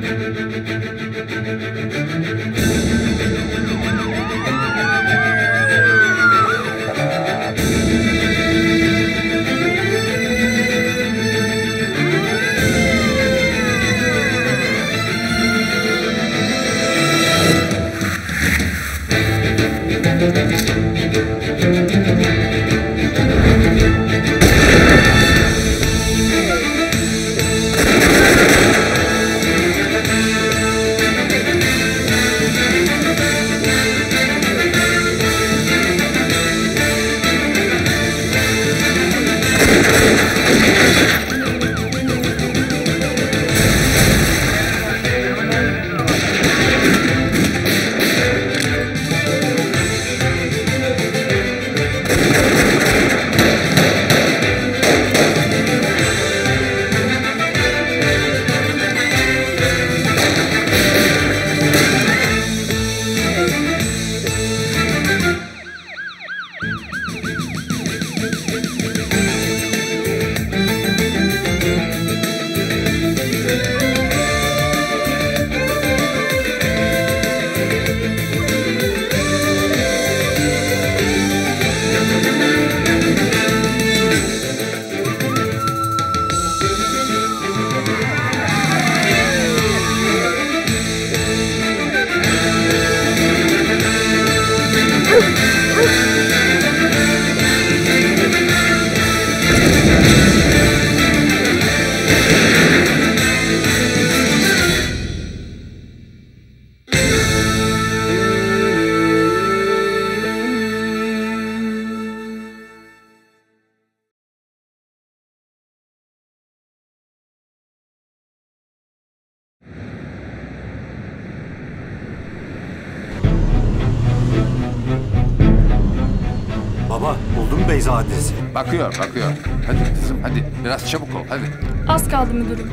てててててててててててて Bakıyor, bakıyor. Hadi kızım, hadi. Biraz çabuk ol, hadi. Az kaldı müdürüm.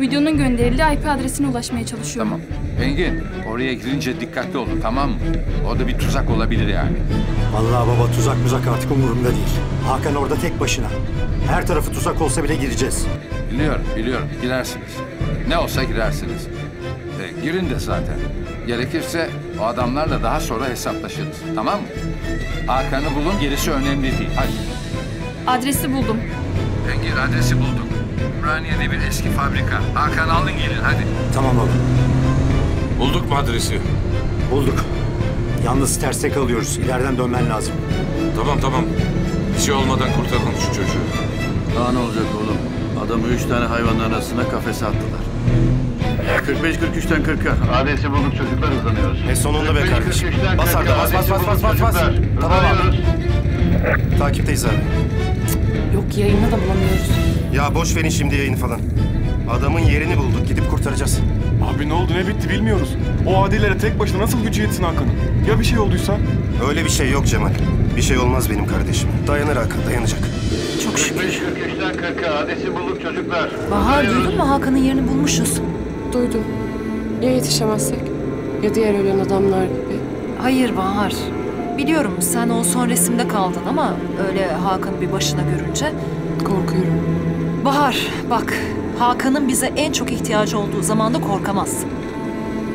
Videonun gönderildiği IP adresine ulaşmaya çalışıyorum. Tamam. Engin, oraya girince dikkatli olun, tamam mı? Orada bir tuzak olabilir yani. Vallahi baba tuzak muzak artık umurumda değil. Hakan orada tek başına. Her tarafı tuzak olsa bile gireceğiz. Biliyorum, biliyorum. Girersiniz. Ne olsa girersiniz. E, girin de zaten. Gerekirse o adamlarla daha sonra hesaplaşırız. Tamam mı? Hakan'ı bulun, gerisi önemli değil. Hadi. Adresi buldum. Engin adresi bulduk. Ümraniye'de bir eski fabrika. Hakan alın gelin hadi. Tamam baba. Bulduk mu adresi? Bulduk. Yalnız terste kalıyoruz. İleriden dönmen lazım. Tamam tamam. Bir şey olmadan kurtaralım şu çocuğu. Daha ne olacak oğlum? Adamı üç tane hayvanın arasına kafese attılar. 45-43'ten 40'a. Adresi bulduk çocuklar hızlanıyoruz. E sonunda be kardeşim. 45'ten Bas 40'a, Arda bas bas bas bas bas bas. Tamam abi. Takipteyiz abi. Yok yayını da bulamıyoruz. Ya boş verin şimdi yayını falan. Adamın yerini bulduk. Gidip kurtaracağız. Abi ne oldu ne bitti bilmiyoruz. O adilere tek başına nasıl gücü yetsin Hakan'ın? Ya bir şey olduysa? Öyle bir şey yok Cemal. Bir şey olmaz benim kardeşim. Dayanır Hakan dayanacak. 45-43'ten 40'a adresi bulduk çocuklar. Bahar duydun mu Hakan'ın yerini bulmuşuz. Duydum. Ya yetişemezsek? Ya diğer ölen adamlar gibi? Hayır Bahar. Biliyorum sen o son resimde kaldın ama öyle Hakan'ı bir başına görünce. Korkuyorum. Bahar bak Hakan'ın bize en çok ihtiyacı olduğu zamanda korkamazsın.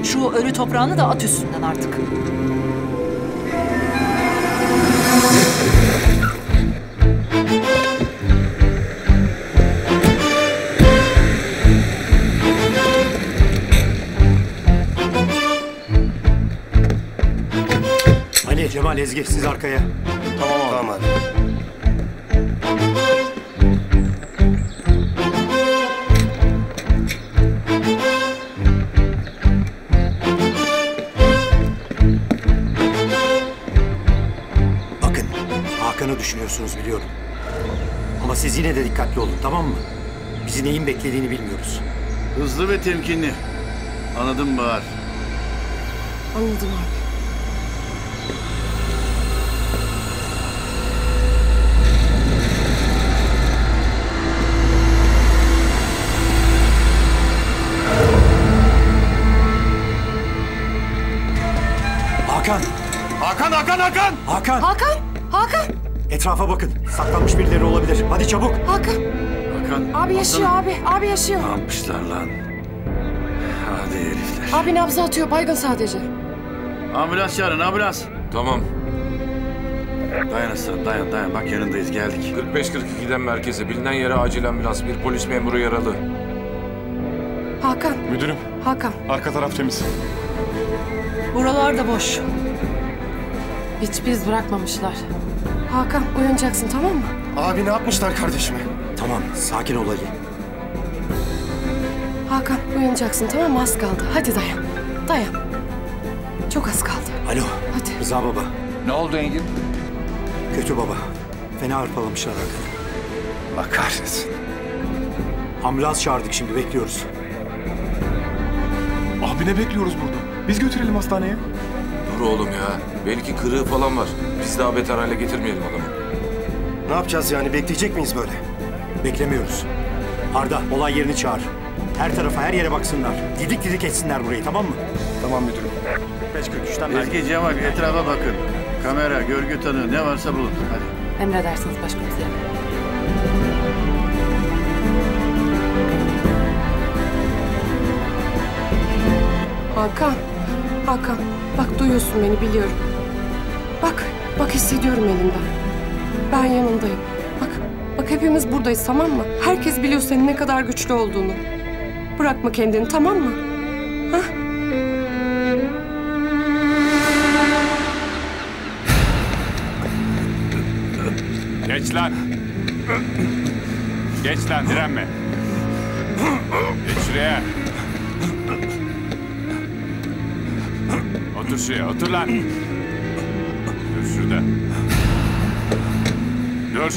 Şu ölü toprağını da at üstünden artık. Ezgi siz arkaya. Tamam abi. Tamam abi. Bakın Hakan'ı düşünüyorsunuz biliyorum. Ama siz yine de dikkatli olun tamam mı? Bizi neyin beklediğini bilmiyoruz. Hızlı ve temkinli. Anladın Bahar? Anladım abi. Hakan Hakan Hakan! Hakan! Hakan! Hakan! Etrafa bakın. Saklanmış birileri olabilir. Hadi çabuk. Hakan! Hakan. Abi yaşıyor abi. Abi yaşıyor. Ne yapmışlar lan? Hadi herifler. Abi nabzı atıyor baygın sadece. Ambulans çağırın ambulans. Tamam. Dayan aslanım dayan dayan. Bak yanındayız geldik. 45-42'den merkeze. Bilinen yere acil ambulans. Bir polis memuru yaralı. Hakan, Müdürüm, Hakan. arka taraf temiz. Buralar da boş. Hiç biz bırakmamışlar. Hakan uyanacaksın tamam mı? Abi ne yapmışlar kardeşime? Tamam sakin ol Ali. Hakan uyanacaksın tamam mı? Az kaldı. Hadi dayan. Dayan. Çok az kaldı. Alo Hadi. Rıza baba. Ne oldu Engin? Kötü baba. Fena hırpalamışlar Hakan'ı. Allah kahretsin. Ambulans çağırdık şimdi bekliyoruz. Abi ne bekliyoruz burada? Biz götürelim hastaneye. Oğlum ya. Belki kırığı falan var. Biz daha beter hale getirmeyelim adamı. Ne yapacağız yani? Bekleyecek miyiz böyle? Beklemiyoruz. Arda olay yerini çağır. Her tarafa her yere baksınlar. Didik didik etsinler burayı tamam mı? Tamam müdürüm. 45-43'ten Ezgi Cemal etrafa bakın. Kamera, görgü tanığı ne varsa bulun. Hadi. Emredersiniz başkomiserim. Hakan, Hakan. Bak duyuyorsun beni biliyorum. Bak, bak hissediyorum elinden. Ben yanındayım. Bak, bak hepimiz buradayız tamam mı? Herkes biliyor senin ne kadar güçlü olduğunu. Bırakma kendini tamam mı? Geç lan. Geç lan direnme. Otur şuraya otur lan. Dur şurada. Dur.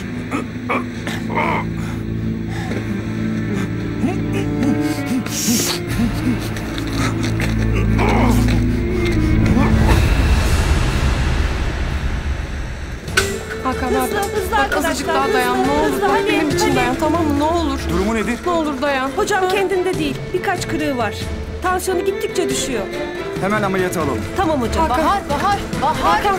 Hakan abi. Bak azıcık daha dayan ne olur. Bak benim için dayan tamam mı ne olur. Durumu nedir? Ne olur dayan. Hocam kendinde değil. Birkaç kırığı var. Tansiyonu gittikçe düşüyor. Hemen ameliyata alalım. Tamam hocam. Bahar, Bahar, Bahar. Hakan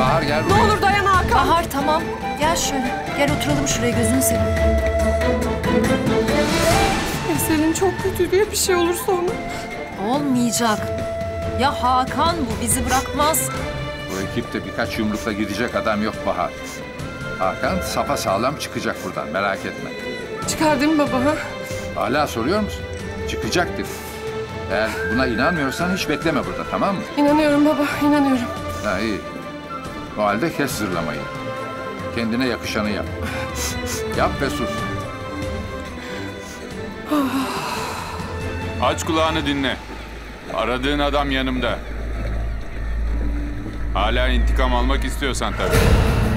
Bahar gel ne buraya. olur dayan Hakan. Bahar tamam. Gel şöyle. Gel oturalım şuraya gözünü seveyim. Eselin çok kötü diye bir şey olur sonra. Olmayacak. Ya Hakan bu bizi bırakmaz. Bu ekipte birkaç yumrukla gidecek adam yok Bahar. Hakan sapa sağlam çıkacak buradan merak etme. Çıkar değil mi baba ha? Hala soruyor musun? Çıkacak dedim. Eğer buna inanmıyorsan hiç bekleme burada tamam mı? İnanıyorum baba inanıyorum. Ha iyi. O halde kes zırlamayı. Kendine yakışanı yap. yap ve sus. Aç kulağını dinle. Aradığın adam yanımda. Hala intikam almak istiyorsan tabii.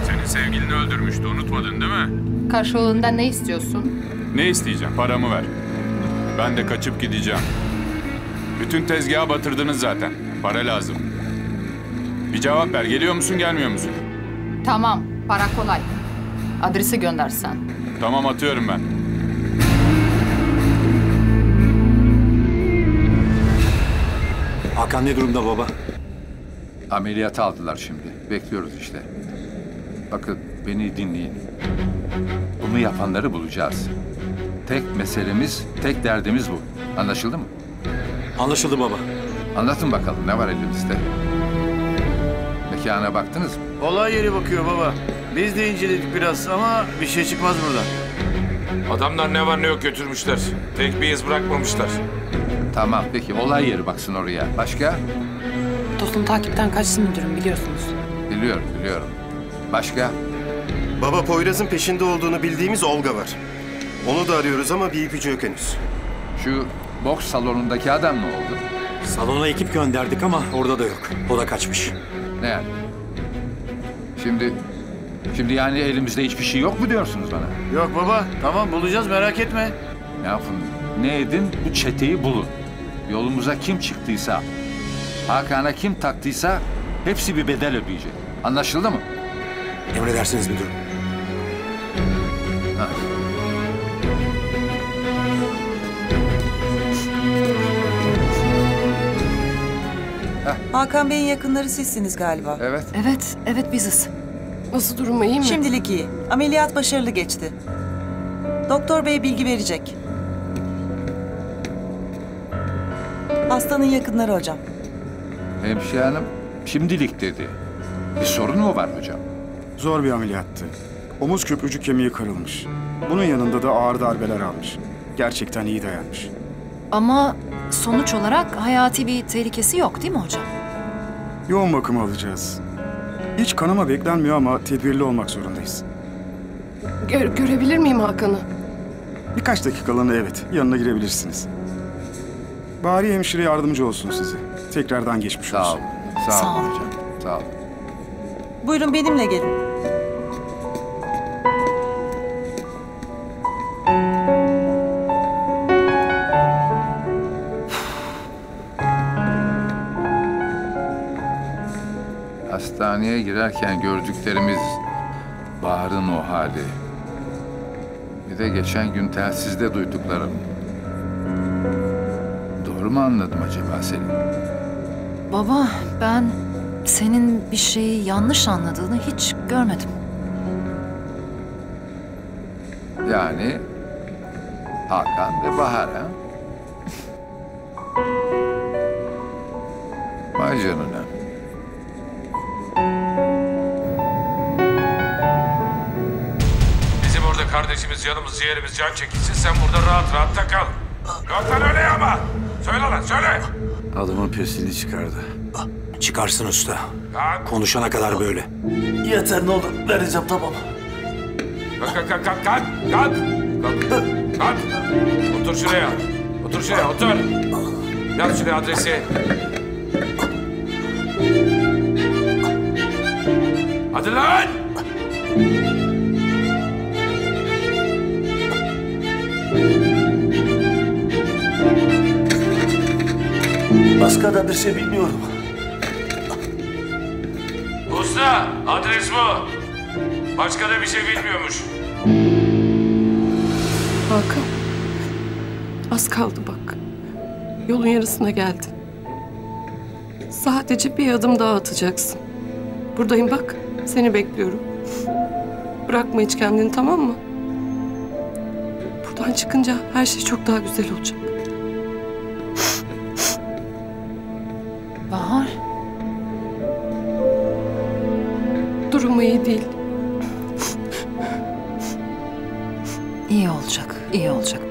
Senin sevgilini öldürmüştü unutmadın değil mi? Karşılığında ne istiyorsun? Ne isteyeceğim? Paramı ver. Ben de kaçıp gideceğim. Bütün tezgahı batırdınız zaten. Para lazım. Bir cevap ver. Geliyor musun, gelmiyor musun? Tamam. Para kolay. Adresi göndersen. Tamam atıyorum ben. Hakan ne durumda baba? Ameliyata aldılar şimdi. Bekliyoruz işte. Bakın beni dinleyin. Bunu yapanları bulacağız. Tek meselemiz, tek derdimiz bu. Anlaşıldı mı? Anlaşıldı baba. Anlatın bakalım ne var elimizde? Mekana baktınız mı? Olay yeri bakıyor baba. Biz de inceledik biraz ama bir şey çıkmaz buradan. Adamlar ne var ne yok götürmüşler. Tek bir iz bırakmamışlar. Tamam peki olay yeri baksın oraya. Başka? Dostum takipten kaçsın müdürüm biliyorsunuz. Biliyorum biliyorum. Başka? Baba Poyraz'ın peşinde olduğunu bildiğimiz Olga var. Onu da arıyoruz ama bir ipucu yok henüz. Şu boks salonundaki adam ne oldu? Salona ekip gönderdik ama orada da yok. O da kaçmış. Ne yani? Şimdi Şimdi yani elimizde hiçbir şey yok mu diyorsunuz bana? Yok baba tamam bulacağız merak etme. Ne yapın? Ne edin? Bu çeteyi bulun. Yolumuza kim çıktıysa, Hakan'a kim taktıysa hepsi bir bedel ödeyecek. Anlaşıldı mı? Emredersiniz müdürüm. Hakan Bey'in yakınları sizsiniz galiba. Evet. Evet, evet biziz. Nasıl durumu iyi mi? Şimdilik iyi. Ameliyat başarılı geçti. Doktor Bey bilgi verecek. Hastanın yakınları hocam. Hemşire hanım şimdilik dedi. Bir sorun mu var hocam? Zor bir ameliyattı. Omuz köprücük kemiği kırılmış. Bunun yanında da ağır darbeler almış. Gerçekten iyi dayanmış. Ama sonuç olarak hayati bir tehlikesi yok değil mi hocam? Yoğun bakım alacağız. Hiç kanama beklenmiyor ama tedbirli olmak zorundayız. Gö- görebilir miyim Hakan'ı? Birkaç dakikalığına evet, yanına girebilirsiniz. Bari hemşire yardımcı olsun size. Tekrardan geçmiş Sağ olsun. olun. Sağ, olun hocam. Sağ olun. Buyurun benimle gelin. Hastaneye girerken gördüklerimiz Bahar'ın o hali. Bir de geçen gün telsizde duyduklarım. Doğru mu anladım acaba Selin? Baba ben senin bir şeyi yanlış anladığını hiç görmedim. Yani Hakan ve Bahar ha? Vay canına. Kardeşimiz, yanımız, ciğerimiz can çekilsin. Sen burada rahat rahat takıl. Yok lan öyle ama. Söyle lan söyle. Adamın pesini çıkardı. Çıkarsın usta. Kalk. Konuşana kadar böyle. Yeter ne olur. Vereceğim tamam. Kalk kalk kalk kalk. Kalk. Kalk. Kalk. Otur şuraya. Otur şuraya otur. Yaz şuraya adresi. Hadi lan. Başka da bir şey bilmiyorum. Usta adres bu. Başka da bir şey bilmiyormuş. Hakan. Az kaldı bak. Yolun yarısına geldin. Sadece bir adım daha atacaksın. Buradayım bak. Seni bekliyorum. Bırakma hiç kendini tamam mı? Buradan çıkınca her şey çok daha güzel olacak.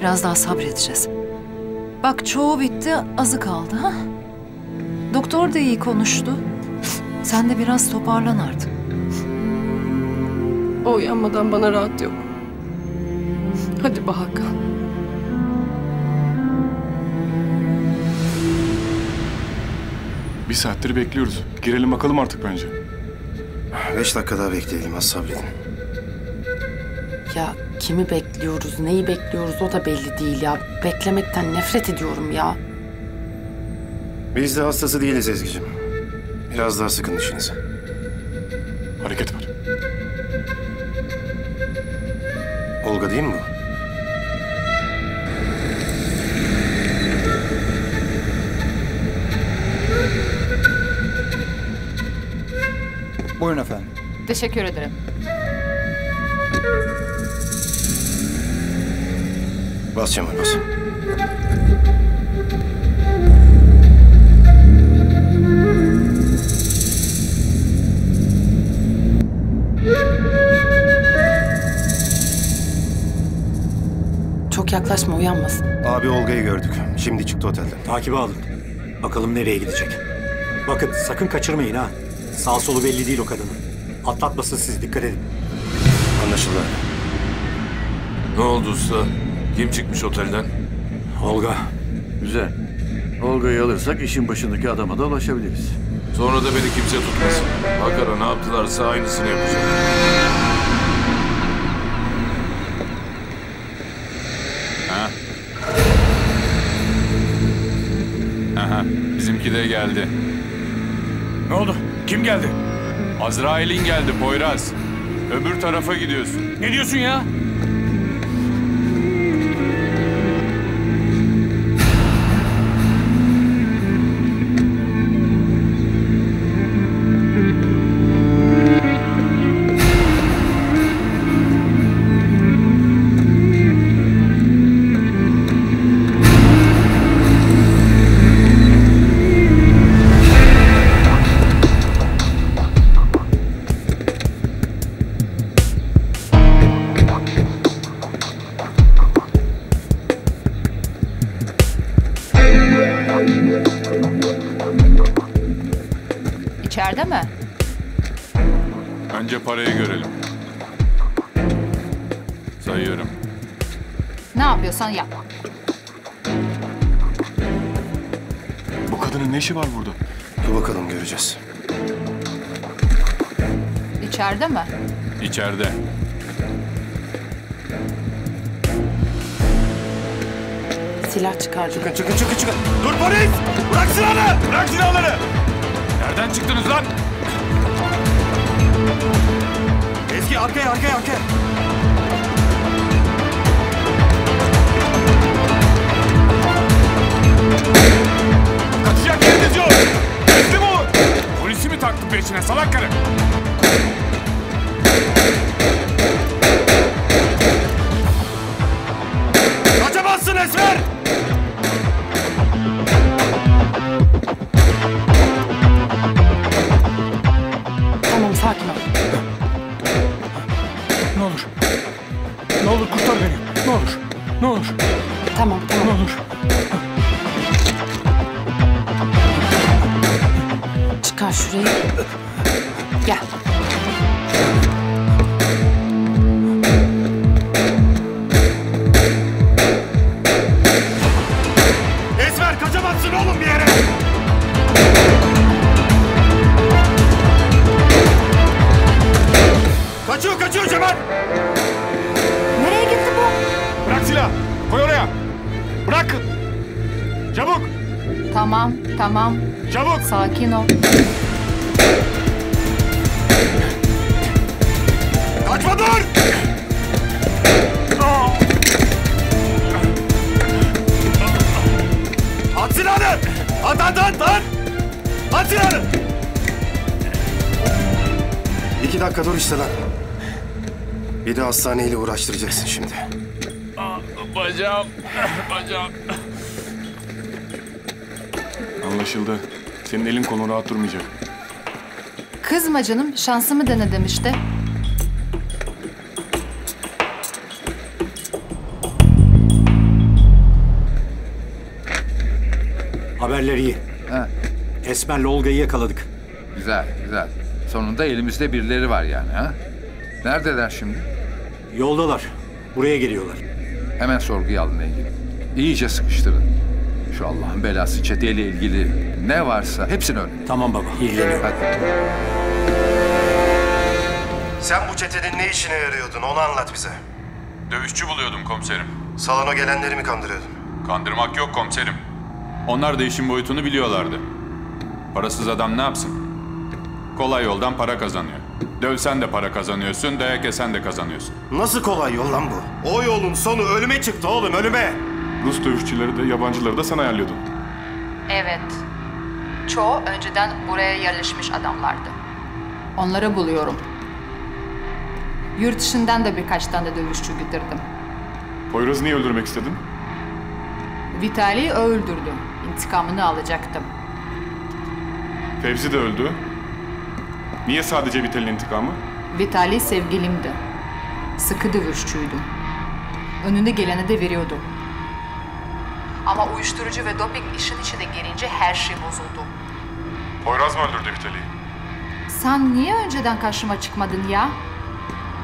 Biraz daha sabredeceğiz. Bak çoğu bitti, azı kaldı ha. Doktor da iyi konuştu. Sen de biraz toparlan artık. O uyanmadan bana rahat yok. Hadi be Hakan. Bir saattir bekliyoruz. Girelim bakalım artık bence. Beş dakika daha bekleyelim az sabredin. Ya kimi bekliyoruz, neyi bekliyoruz o da belli değil ya. Beklemekten nefret ediyorum ya. Biz de hastası değiliz Ezgi'cim. Biraz daha sıkın dişinizi. Hareket var. Olga değil mi bu? Buyurun efendim. Teşekkür ederim. Bas Cemal bas. Çok yaklaşma uyanmasın. Abi Olga'yı gördük. Şimdi çıktı otelden. Takibe alın. Bakalım nereye gidecek. Bakın sakın kaçırmayın ha. Sağ solu belli değil o kadının. Atlatmasın siz dikkat edin. Anlaşıldı. Ne oldu usta? Kim çıkmış otelden? Olga. Güzel. Olga'yı alırsak işin başındaki adama da ulaşabiliriz. Sonra da beni kimse tutmasın. Bakara ne yaptılarsa aynısını yapacak. Ha? Aha, bizimki de geldi. Ne oldu? Kim geldi? Azrail'in geldi Poyraz. Öbür tarafa gidiyorsun. Ne diyorsun ya? İçeride. Silah çıkardı. Çıkın çıkın çıkın çıkın. Dur polis! Bırak silahını! Bırak silahları! Nereden çıktınız lan? Ezgi arkaya arkaya arkaya. Kaçacak yeriniz yok. Teslim olun. Polisi mi taktın peşine salak karı? Uğraştıracaksın şimdi. Bacağım. Bacağım. Anlaşıldı. Senin elin kolun rahat durmayacak. Kızma canım, şansımı dene demişti. Haberler iyi. Ha, Esmer'le Olga'yı yakaladık. güzel, güzel. Sonunda elimizde birileri var yani ha? Neredeler şimdi? Yoldalar. Buraya geliyorlar. Hemen sorguya alın Engin. İyice sıkıştırın. Şu Allah'ın belası çeteyle ilgili ne varsa hepsini öğrenin. Tamam baba, ilgileniyorum. Hadi. Sen bu çetenin ne işine yarıyordun onu anlat bize. Dövüşçü buluyordum komiserim. Salona gelenleri mi kandırıyordun? Kandırmak yok komiserim. Onlar da işin boyutunu biliyorlardı. Parasız adam ne yapsın? Kolay yoldan para kazanıyor. Dövsen de para kazanıyorsun, dayak yesen de kazanıyorsun. Nasıl kolay yol lan bu? O yolun sonu ölüme çıktı oğlum ölüme. Rus dövüşçüleri de yabancıları da sen ayarlıyordun. Evet. Çoğu önceden buraya yerleşmiş adamlardı. Onları buluyorum. Yurt dışından da birkaç tane dövüşçü getirdim. Poyraz'ı niye öldürmek istedin? Vitali'yi öldürdüm. İntikamını alacaktım. Fevzi de öldü. Niye sadece Vitel'in intikamı? Vitali sevgilimdi. Sıkı dövüşçüydü. Önüne gelene de veriyordu. Ama uyuşturucu ve doping işin içine girince her şey bozuldu. Poyraz mı öldürdü Vitel'i? Sen niye önceden karşıma çıkmadın ya?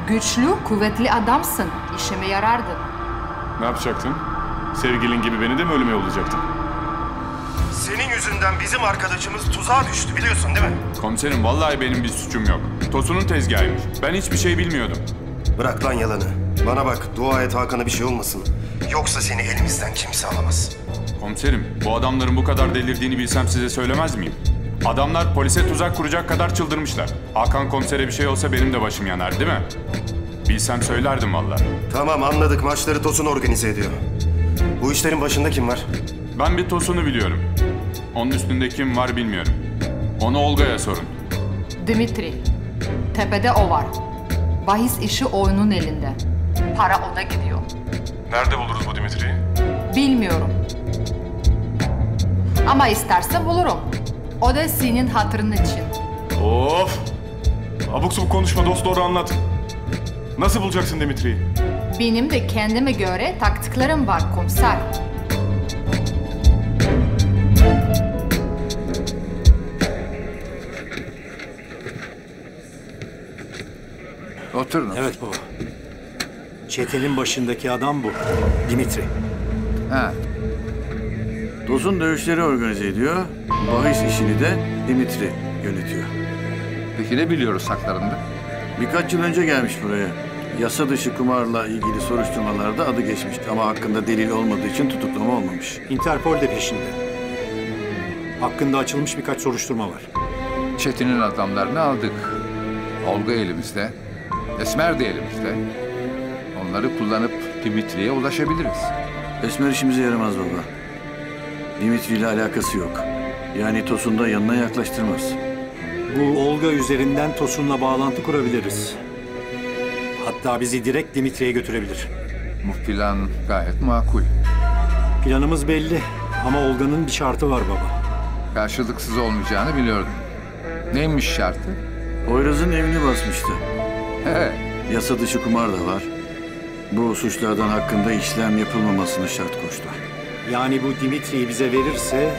Güçlü, kuvvetli adamsın. İşime yarardın. Ne yapacaktın? Sevgilin gibi beni de mi ölüme yollayacaktın? Yüzünden bizim arkadaşımız tuzağa düştü biliyorsun değil mi? Komiserim vallahi benim bir suçum yok. Tosun'un tezgahıymış. Ben hiçbir şey bilmiyordum. Bırak lan yalanı. Bana bak dua et Hakan'a bir şey olmasın. Yoksa seni elimizden kimse alamaz. Komiserim, bu adamların bu kadar delirdiğini bilsem size söylemez miyim? Adamlar polise tuzak kuracak kadar çıldırmışlar. Hakan komisere bir şey olsa benim de başım yanar değil mi? Bilsem söylerdim vallahi. Tamam anladık maçları Tosun organize ediyor. Bu işlerin başında kim var? Ben bir Tosun'u biliyorum. Onun üstünde kim var bilmiyorum. Onu Olga'ya sorun. Dimitri. Tepede o var. Bahis işi oyunun elinde. Para ona gidiyor. Nerede buluruz bu Dimitri'yi? Bilmiyorum. Ama isterse bulurum. O da senin hatırın için. Of! Abuk subuk konuşma dost doğru anlat. Nasıl bulacaksın Dimitri'yi? Benim de kendime göre taktiklerim var komiser. Oturun. Evet baba. Çetenin başındaki adam bu. Dimitri. Ha. Tosun dövüşleri organize ediyor. Bahis işini de Dimitri yönetiyor. Peki ne biliyoruz haklarında? Birkaç yıl önce gelmiş buraya. Yasa dışı kumarla ilgili soruşturmalarda adı geçmişti ama hakkında delil olmadığı için tutuklama olmamış. Interpol de peşinde. Hakkında açılmış birkaç soruşturma var. Çetin'in adamlarını aldık. Olga elimizde. Esmer de elimizde. Onları kullanıp Dimitri'ye ulaşabiliriz. Esmer işimize yaramaz baba. Dimitri ile alakası yok. Yani Tosun da yanına yaklaştırmaz. Bu Olga üzerinden Tosun'la bağlantı kurabiliriz. Hatta bizi direkt Dimitri'ye götürebilir. Bu plan gayet makul. Planımız belli ama Olga'nın bir şartı var baba. Karşılıksız olmayacağını biliyordum. Neymiş şartı? Poyraz'ın evini basmıştı. Yasa dışı kumar da var. Bu suçlardan hakkında işlem yapılmamasını şart koştu. Yani bu Dimitri'yi bize verirse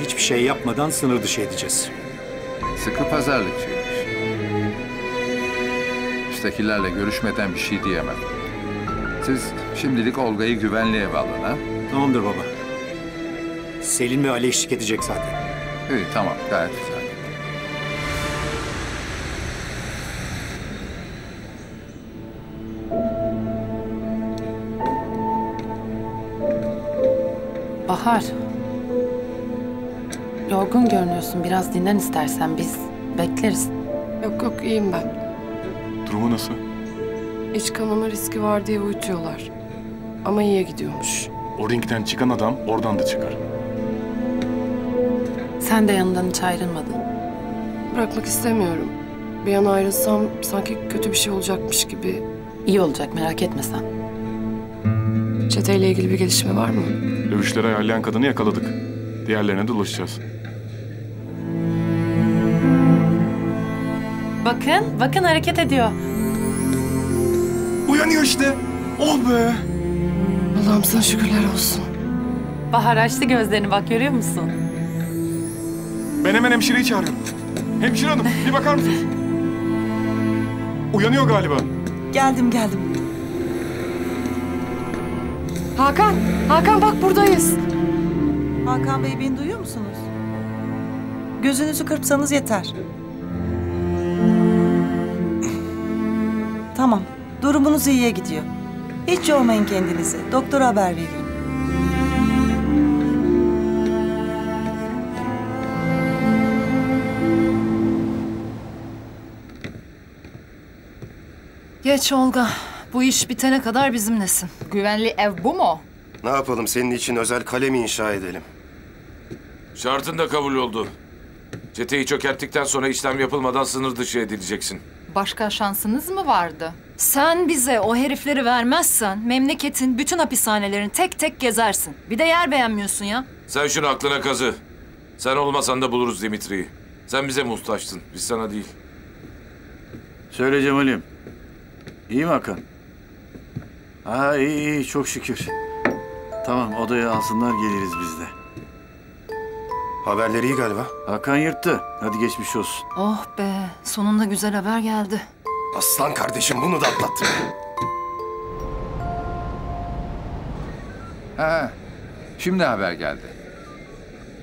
hiçbir şey yapmadan sınır dışı edeceğiz. Sıkı pazarlıkçıymış. Üsttekilerle görüşmeden bir şey diyemem. Siz şimdilik Olga'yı güvenli eve alın ha? Tamamdır baba. Selin ve Ali eşlik edecek zaten. İyi tamam gayet güzel. Bahar. Yorgun görünüyorsun. Biraz dinlen istersen biz bekleriz. Yok yok iyiyim ben. Durumu nasıl? İç kanama riski var diye uyutuyorlar. Ama iyiye gidiyormuş. O ringden çıkan adam oradan da çıkar. Sen de yanından hiç ayrılmadın. Bırakmak istemiyorum. Bir an ayrılsam sanki kötü bir şey olacakmış gibi. İyi olacak merak etme sen. Çeteyle ilgili bir gelişme var mı? Dövüşleri ayarlayan kadını yakaladık. Diğerlerine de ulaşacağız. Bakın, bakın hareket ediyor. Uyanıyor işte. Oh be. Allah'ım sana şükürler olsun. Bahar açtı gözlerini bak görüyor musun? Ben hemen hemşireyi çağırıyorum. Hemşire hanım bir bakar mısınız? Uyanıyor galiba. Geldim geldim. Hakan, Hakan bak buradayız. Hakan Bey beni duyuyor musunuz? Gözünüzü kırpsanız yeter. Tamam, durumunuz iyiye gidiyor. Hiç yormayın kendinizi. Doktora haber vereyim. Geç Olga. Bu iş bitene kadar bizimlesin. Güvenli ev bu mu? Ne yapalım senin için özel kale mi inşa edelim? Şartın da kabul oldu. Çeteyi çökerttikten sonra işlem yapılmadan sınır dışı edileceksin. Başka şansınız mı vardı? Sen bize o herifleri vermezsen memleketin bütün hapishanelerini tek tek gezersin. Bir de yer beğenmiyorsun ya. Sen şunu aklına kazı. Sen olmasan da buluruz Dimitri'yi. Sen bize muhtaçtın, biz sana değil. Söyle Cemal'im. İyi mi Hakan? Ha iyi iyi çok şükür. Tamam odaya alsınlar geliriz biz de. Haberleri iyi galiba. Hakan yırttı. Hadi geçmiş olsun. Oh be, sonunda güzel haber geldi. Aslan kardeşim bunu da atlattı. Ha, şimdi haber geldi.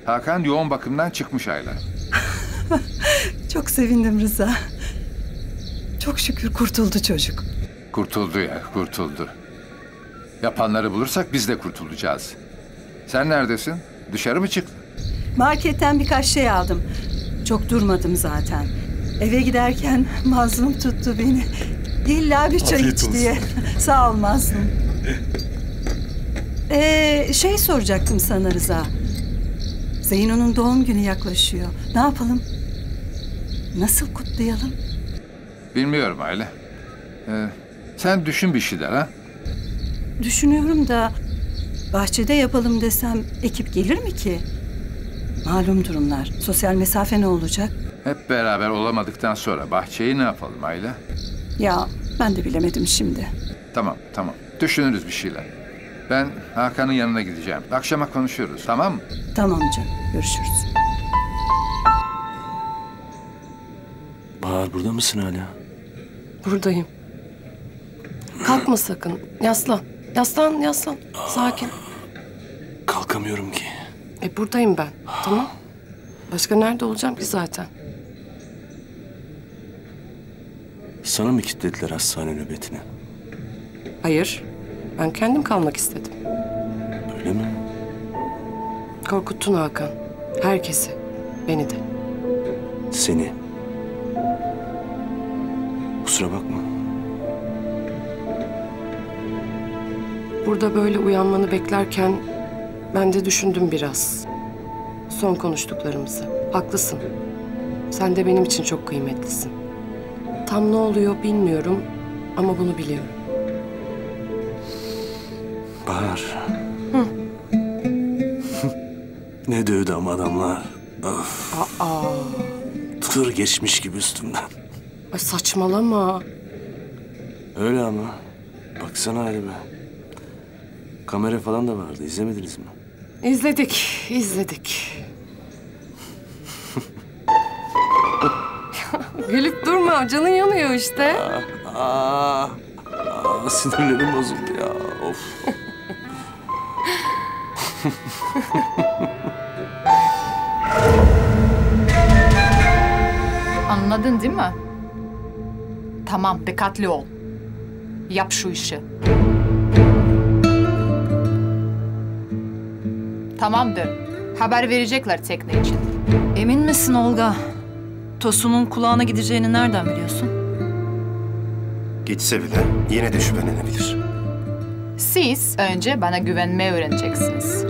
Hakan yoğun bakımdan çıkmış Ayla. Çok sevindim Rıza. Çok şükür kurtuldu çocuk. Kurtuldu ya, kurtuldu. Yapanları bulursak biz de kurtulacağız. Sen neredesin? Dışarı mı çıktın? Marketten birkaç şey aldım. Çok durmadım zaten. Eve giderken Mazlum tuttu beni. İlla bir çay Afiyet iç olsun. diye. Sağ ol Mazlum. Ee, şey soracaktım sana Rıza. Zeyno'nun doğum günü yaklaşıyor. Ne yapalım? Nasıl kutlayalım? Bilmiyorum Ayla. Ee, sen düşün bir şeyler ha. Düşünüyorum da bahçede yapalım desem ekip gelir mi ki? Malum durumlar. Sosyal mesafe ne olacak? Hep beraber olamadıktan sonra bahçeyi ne yapalım Ayla? Ya ben de bilemedim şimdi. Tamam, tamam. Düşünürüz bir şeyler. Ben Hakan'ın yanına gideceğim. Akşama konuşuyoruz, tamam mı? Tamam canım. Görüşürüz. Bahar burada mısın hala? Buradayım. Kalkma sakın. Yaslan. Yaslan, yaslan. Sakin. Kalkamıyorum ki. E buradayım ben. Tamam. Başka nerede olacağım ki zaten? Sana mı kilitlediler hastane nöbetine? Hayır. Ben kendim kalmak istedim. Öyle mi? Korkuttun Hakan. Herkesi. Beni de. Seni. Kusura bakma. Burada böyle uyanmanı beklerken ben de düşündüm biraz. Son konuştuklarımızı. Haklısın. Sen de benim için çok kıymetlisin. Tam ne oluyor bilmiyorum ama bunu biliyorum. Bahar. ne dövdü ama adamlar. Of. Aa, Tır geçmiş gibi üstümden. ay saçmalama. Öyle ama. Baksana halime. Kamera falan da vardı. İzlemediniz mi? İzledik, izledik. Gülüp durma, canın yanıyor işte. Aa, aa, sinirlerim bozuldu ya. Of. Anladın değil mi? Tamam, dikkatli ol. Yap şu işi. Tamamdır. Haber verecekler tekne için. Emin misin Olga? Tosun'un kulağına gideceğini nereden biliyorsun? Gitse bile yine de şüphelenebilir. Siz önce bana güvenmeyi öğreneceksiniz.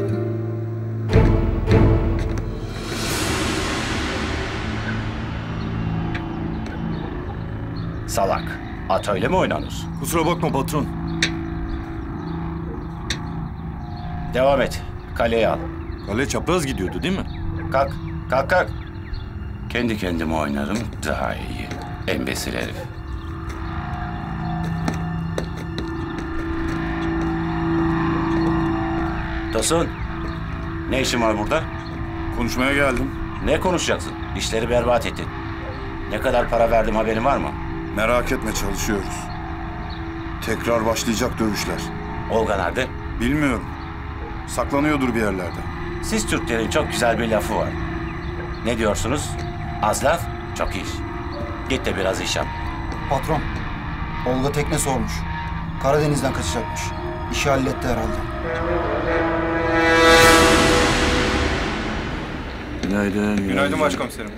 Salak. At öyle mi oynanır? Kusura bakma patron. Devam et. Kaleye al. Kale çapraz gidiyordu değil mi? Kalk. Kalk kalk. Kendi kendime oynarım daha iyi. Embesil herif. Tosun. Ne işin var burada? Konuşmaya geldim. Ne konuşacaksın? İşleri berbat ettin. Ne kadar para verdim haberin var mı? Merak etme çalışıyoruz. Tekrar başlayacak dövüşler. Olga nerede? Bilmiyorum. Saklanıyordur bir yerlerde. Siz Türklerin çok güzel bir lafı var. Ne diyorsunuz? Az laf, çok iş. Git de biraz iş yap. Patron, Olga tekne sormuş. Karadeniz'den kaçacakmış. İşi halletti herhalde. Günaydın. Günaydın başkomiserim.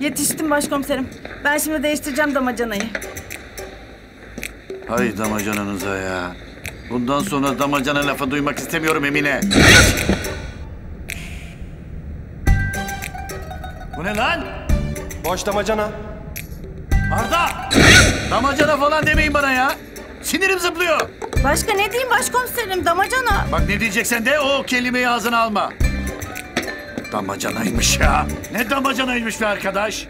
Yetiştim başkomiserim. Ben şimdi değiştireceğim damacanayı. Hay damacananıza ya. Bundan sonra damacana lafı duymak istemiyorum Emine. Bu ne lan? Boş damacana. Arda! Damacana falan demeyin bana ya. Sinirim zıplıyor. Başka ne diyeyim başkomiserim? Damacana. Bak ne diyeceksen de o kelimeyi ağzına alma. Damacanaymış ya. Ne damacanaymış be arkadaş?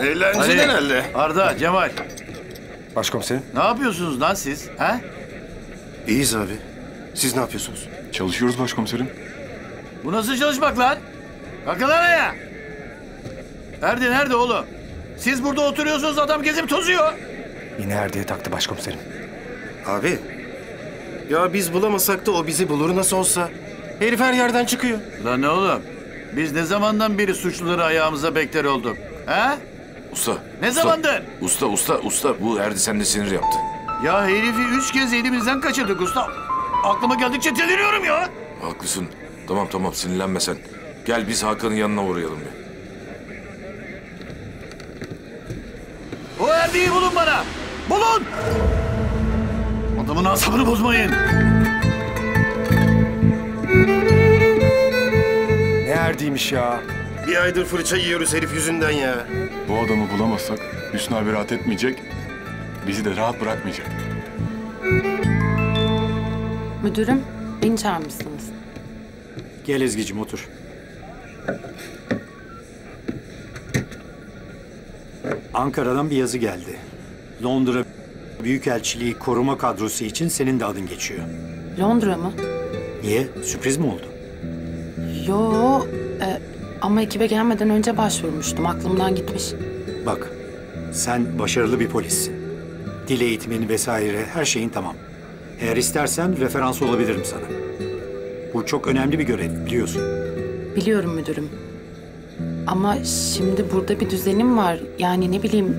Eğlenceli Hadi. herhalde. Arda, Cemal. Başkomiserim. Ne yapıyorsunuz lan siz? He? İyiyiz abi. Siz ne yapıyorsunuz? Çalışıyoruz başkomiserim. Bu nasıl çalışmak lan? Kalkın lan ayağa. Nerede, nerede oğlum? Siz burada oturuyorsunuz, adam gezip tozuyor. Yine Erdi'ye taktı başkomiserim. Abi. Ya biz bulamasak da o bizi bulur nasıl olsa. Herif her yerden çıkıyor. Lan ne oğlum? Biz ne zamandan beri suçluları ayağımıza bekler olduk? He? Usta. Ne usta, zamandır? Usta usta usta bu Erdi sende sinir yaptı. Ya herifi üç kez elimizden kaçırdık usta. Aklıma geldikçe deliriyorum ya. Haklısın. Tamam tamam sinirlenme sen. Gel biz Hakan'ın yanına uğrayalım bir. O Erdi'yi bulun bana. Bulun! Adamın asabını bozmayın. Ne Erdi'ymiş ya. Bir aydır fırça yiyoruz herif yüzünden ya. Bu adamı bulamazsak Hüsnü abi rahat etmeyecek. Bizi de rahat bırakmayacak. Müdürüm, beni çağırmışsınız. Gel Ezgi'cim otur. Ankara'dan bir yazı geldi. Londra Büyükelçiliği koruma kadrosu için senin de adın geçiyor. Londra mı? Niye? Sürpriz mi oldu? Yo e, ama ekibe gelmeden önce başvurmuştum. Aklımdan gitmiş. Bak, sen başarılı bir polissin. Dil eğitimin vesaire her şeyin tamam. Eğer istersen referans olabilirim sana. Bu çok önemli bir görev biliyorsun. Biliyorum müdürüm. Ama şimdi burada bir düzenim var. Yani ne bileyim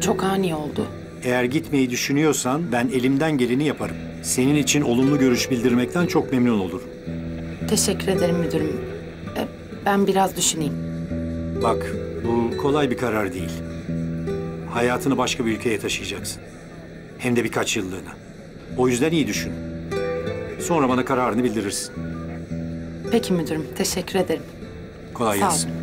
çok ani oldu. Eğer gitmeyi düşünüyorsan ben elimden geleni yaparım. Senin için olumlu görüş bildirmekten çok memnun olurum. Teşekkür ederim müdürüm. E, ben biraz düşüneyim. Bak, bu kolay bir karar değil. Hayatını başka bir ülkeye taşıyacaksın. Hem de birkaç yıllığına. O yüzden iyi düşün. Sonra bana kararını bildirirsin. Peki müdürüm. Teşekkür ederim. Kolay Sağ gelsin. Tamam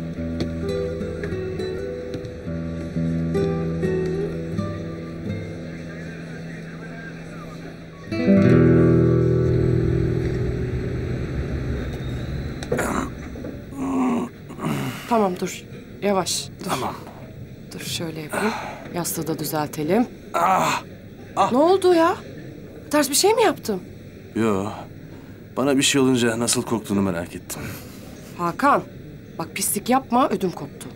Yavaş. Dur. Tamam. Dur şöyle yapayım. Yastığı da düzeltelim. Ah! Ne oldu ya? Ters bir şey mi yaptım? Yo. Bana bir şey olunca nasıl korktuğunu merak ettim. Hakan. Bak pislik yapma ödüm koptu.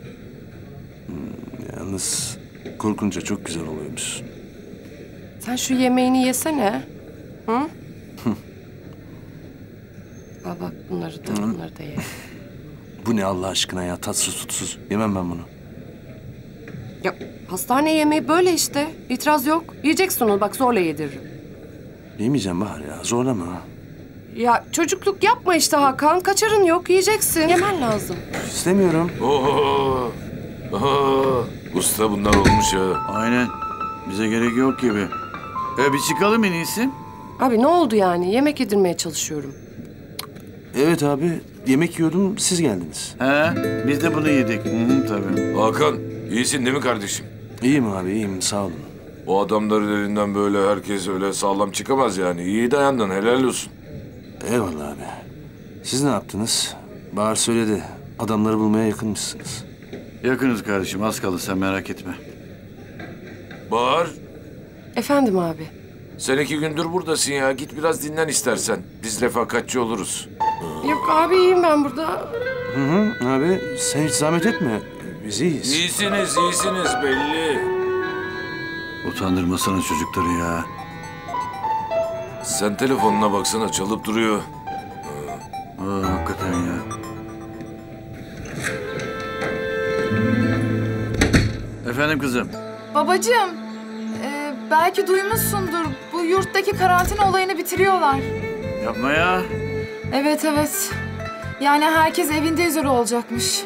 Yalnız korkunca çok güzel oluyormuş. Sen şu yemeğini yesene. Hı? Al bak bunları da bunları da ye. Bu ne Allah aşkına ya tatsız tutsuz. Yemem ben bunu. Ya hastane yemeği böyle işte. İtiraz yok. Yiyeceksin onu bak zorla yediririm. Yemeyeceğim Bahar ya zorlama. Ya çocukluk yapma işte Hakan. Kaçarın yok. Yiyeceksin. Yemen lazım. İstemiyorum. Oo. Oo. Usta bunlar olmuş ya. Aynen. Bize gerek yok gibi. E bir çıkalım en iyisi. Abi ne oldu yani? Yemek yedirmeye çalışıyorum. Evet abi yemek yiyordum siz geldiniz. He biz de bunu yedik. Hı hı, tabii. Hakan iyisin değil mi kardeşim? İyiyim abi iyiyim sağ olun. O adamların elinden böyle herkes öyle sağlam çıkamaz yani. İyi dayandın helal olsun. Eyvallah abi. Siz ne yaptınız? Bahar söyledi. Adamları bulmaya yakınmışsınız. Yakınız kardeşim az kaldı sen merak etme. Bahar Efendim abi. sen iki gündür buradasın ya. Git biraz dinlen istersen. Biz refakatçi oluruz. Yok abi iyiyim ben burada. Hı hı abi sen hiç zahmet etme. Biz iyiyiz. İyisiniz iyisiniz belli. Utandırmasana çocukları ya. Sen telefonuna baksana çalıp duruyor. Aa, hakikaten ya. Efendim kızım. Babacığım, e, belki duymuşsundur. Bu yurttaki karantina olayını bitiriyorlar. Yapma ya. Evet evet. Yani herkes evinde izole olacakmış.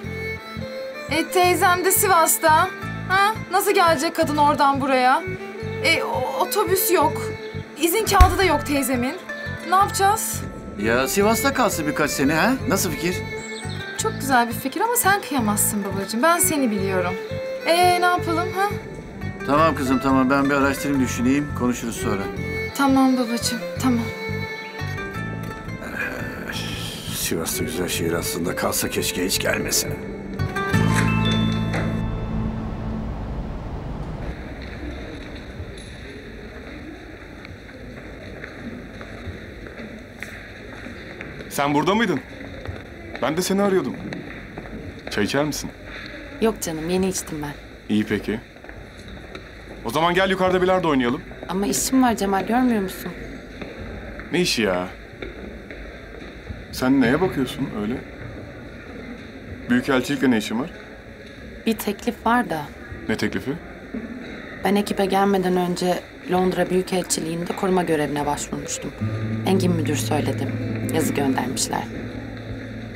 E teyzem de Sivas'ta. Ha? Nasıl gelecek kadın oradan buraya? E otobüs yok. İzin kağıdı da yok teyzemin. Ne yapacağız? Ya Sivas'ta kalsın birkaç sene ha? Nasıl fikir? Çok güzel bir fikir ama sen kıyamazsın babacığım. Ben seni biliyorum. E ne yapalım ha? Tamam kızım tamam ben bir araştırayım düşüneyim konuşuruz sonra. Tamam babacığım, tamam. Sivas'ta güzel şehir aslında kalsa keşke hiç gelmese. Sen burada mıydın? Ben de seni arıyordum. Çay içer misin? Yok canım yeni içtim ben. İyi peki. O zaman gel yukarıda bilardo oynayalım. Ama işim var Cemal görmüyor musun? Ne işi ya? Sen neye bakıyorsun öyle? Büyükelçilikle ne işin var? Bir teklif var da. Ne teklifi? Ben ekibe gelmeden önce Londra Büyükelçiliği'nde koruma görevine başvurmuştum. Engin müdür söyledi. Yazı göndermişler.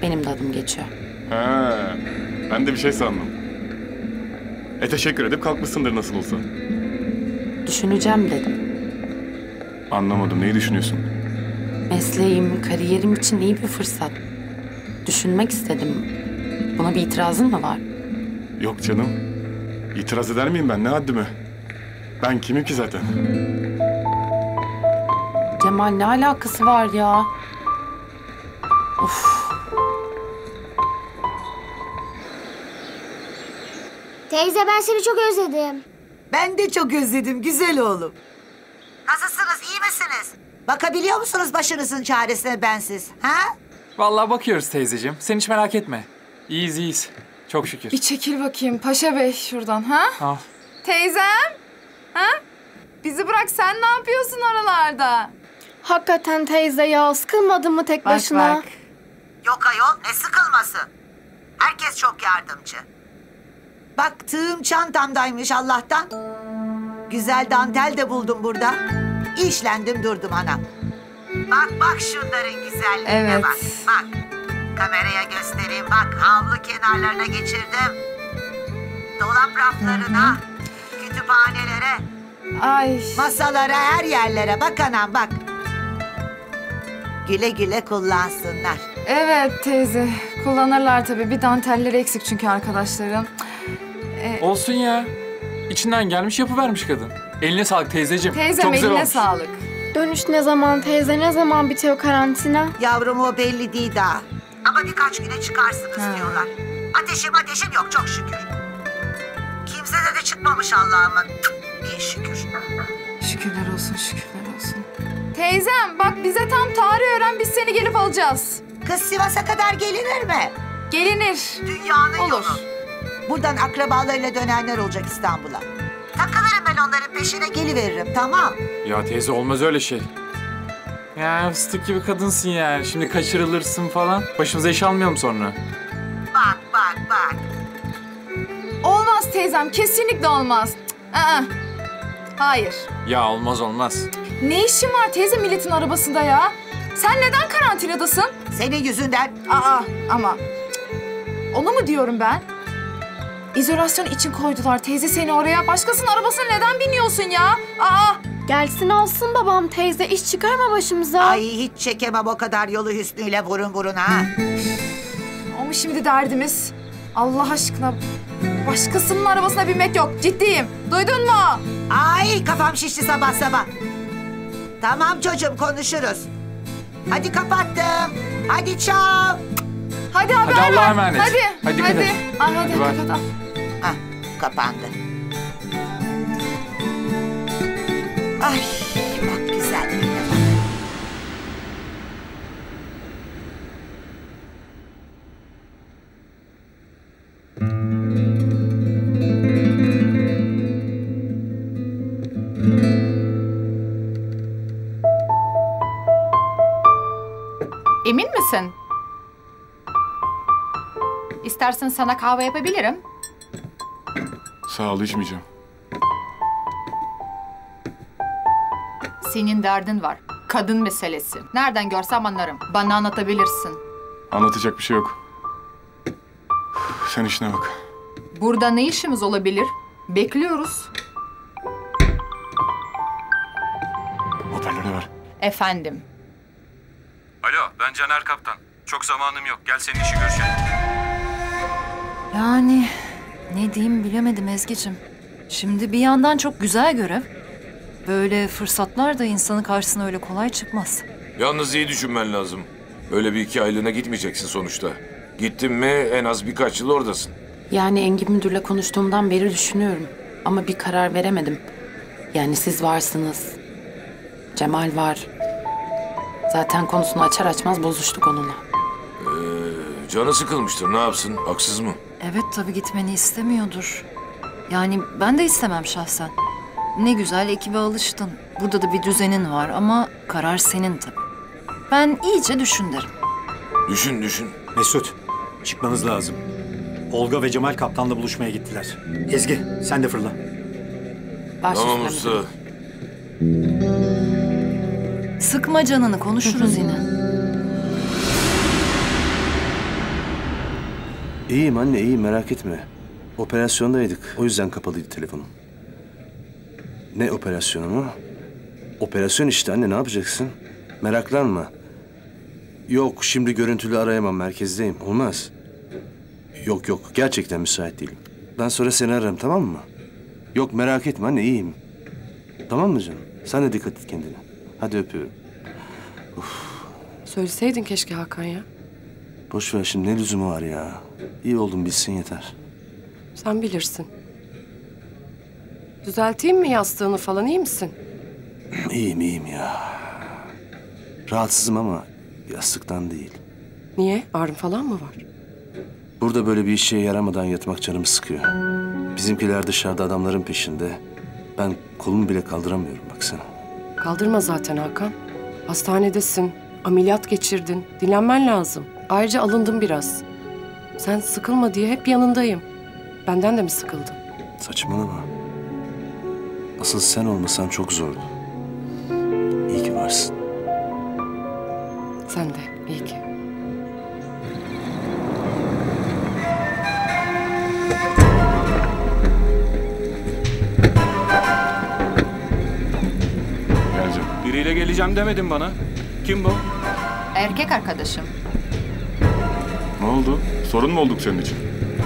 Benim de adım geçiyor. Ha, ben de bir şey sandım. E teşekkür edip kalkmışsındır nasıl olsa. Düşüneceğim dedim. Anlamadım. Neyi düşünüyorsun? Mesleğim, kariyerim için iyi bir fırsat. Düşünmek istedim. Buna bir itirazın mı var? Yok canım. İtiraz eder miyim ben? Ne haddime? Ben kimim ki zaten? Cemal ne alakası var ya? Of. Teyze ben seni çok özledim. Ben de çok özledim güzel oğlum. Nasılsınız iyi misiniz? Bakabiliyor musunuz başınızın çaresine bensiz? Ha? Vallahi bakıyoruz teyzeciğim. Sen hiç merak etme. İyiyiz iyiyiz. Çok şükür. Bir çekil bakayım Paşa Bey şuradan ha? Al. Teyzem? Ha? Bizi bırak sen ne yapıyorsun oralarda? Hakikaten teyze ya sıkılmadın mı tek Bak, başına? bak. Yok ayol ne sıkılması. Herkes çok yardımcı. Baktığım çantamdaymış Allah'tan. Güzel dantel de buldum burada. İşlendim durdum anam. Bak bak şunların güzelliğine Evet. bak. Bak. Kameraya göstereyim bak havlu kenarlarına geçirdim. Dolap raflarına, kütüphanelere, Ay. masalara, her yerlere bak anam bak. Güle güle kullansınlar. Evet teyze. Kullanırlar tabii. Bir dantelleri eksik çünkü arkadaşların. Ee, Olsun ya. İçinden gelmiş yapıvermiş kadın. Eline sağlık teyzeciğim. teyzem Çok güzel eline olmuş. sağlık. Dönüş ne zaman teyze ne zaman bitiyor karantina? Yavrum o belli değil daha. Ama birkaç güne çıkarsınız Ha. diyorlar. Ateşim ateşim yok çok şükür. Kimsede de çıkmamış Allah'ıma. İyi şükür. Şükürler olsun, şükürler olsun. Teyzem bak bize tam tarih öğren biz seni gelip alacağız. Kız Sivas'a kadar gelinir mi? Gelinir. Dünyanın Olur. yolu. Buradan akrabalarıyla dönenler olacak İstanbul'a. Takılırım ben onların peşine geliveririm tamam. Ya teyze olmaz öyle şey. Ya fıstık gibi kadınsın yani. Şimdi kaçırılırsın falan. Başımıza iş almayalım sonra. Bak bak bak. Olmaz teyzem kesinlikle olmaz. Cık, aa. Hayır. Ya olmaz olmaz. Ne işin var teyze milletin arabasında ya? Sen neden karantinadasın? Senin yüzünden. Aa ama. Cık. Onu mu diyorum ben? İzolasyon için koydular teyze seni oraya. Başkasının arabasına neden biniyorsun ya? Aa! Gelsin alsın babam teyze iş çıkarma başımıza. Ay hiç çekemem o kadar yolu Hüsnü'yle burun buruna ha. O mu şimdi derdimiz? Allah aşkına başkasının arabasına binmek yok. Ciddiyim. Duydun mu? Ay kafam şişti sabah sabah. Tamam çocuğum konuşuruz. Hadi kapattım. Hadi çao. Hadi haber Hadi Allah'a ver. emanet. Hadi. Hadi hadi. et. Ay, hadi, Hadi hadi, bay. hadi. Hah kapandı. Ay bak güzelliğine bak. Emin misin? İstersen sana kahve yapabilirim. Sağ ol içmeyeceğim. Senin derdin var. Kadın meselesi. Nereden görsem anlarım. Bana anlatabilirsin. Anlatacak bir şey yok. Sen işine bak. Burada ne işimiz olabilir? Bekliyoruz. Hoparlöre ver. Efendim. Alo, ben Caner Kaptan. Çok zamanım yok. Gel senin işi görüşelim. Yani ne diyeyim bilemedim Ezgi'cim. Şimdi bir yandan çok güzel görev. Böyle fırsatlar da insanın karşısına öyle kolay çıkmaz. Yalnız iyi düşünmen lazım. Öyle bir iki aylığına gitmeyeceksin sonuçta. Gittin mi en az birkaç yıl oradasın. Yani Engin Müdür'le konuştuğumdan beri düşünüyorum. Ama bir karar veremedim. Yani siz varsınız. Cemal var. Zaten konusunu açar açmaz bozuştuk onunla. Ee, canı sıkılmıştır ne yapsın haksız mı? Evet tabii gitmeni istemiyordur. Yani ben de istemem şahsen. Ne güzel ekibe alıştın. Burada da bir düzenin var ama karar senin tabii. Ben iyice düşün derim. Düşün düşün. Mesut, çıkmanız lazım. Olga ve Cemal kaptanla buluşmaya gittiler. Ezgi, sen de fırla. Tamam usta. Sıkma canını konuşuruz yine. İyiyim anne iyiyim merak etme. Operasyondaydık. O yüzden kapalıydı telefonum. Ne operasyonu mu? Operasyon işte anne ne yapacaksın? Meraklanma. Yok şimdi görüntülü arayamam merkezdeyim. Olmaz. Yok yok gerçekten müsait değilim. Ben sonra seni ararım tamam mı? Yok merak etme anne iyiyim. Tamam mı canım? Sen de dikkat et kendine. Hadi öpüyorum. Söyleseydin keşke Hakan ya. Boş ver şimdi ne lüzumu var ya. İyi oldum bilsin yeter. Sen bilirsin. Düzelteyim mi yastığını falan iyi misin? İyiyim iyiyim ya. Rahatsızım ama yastıktan değil. Niye? Ağrın falan mı var? Burada böyle bir işe yaramadan yatmak canımı sıkıyor. Bizimkiler dışarıda adamların peşinde. Ben kolumu bile kaldıramıyorum baksana. Kaldırma zaten Hakan. Hastanedesin. Ameliyat geçirdin. Dinlenmen lazım. Ayrıca alındım biraz. Sen sıkılma diye hep yanındayım. Benden de mi sıkıldın? Saçmalama. Asıl sen olmasan çok zordu. İyi ki varsın. Sen de. iyi ki. Geleceğim. Biriyle geleceğim demedin bana. Kim bu? Erkek arkadaşım. Ne oldu? Sorun mu olduk senin için?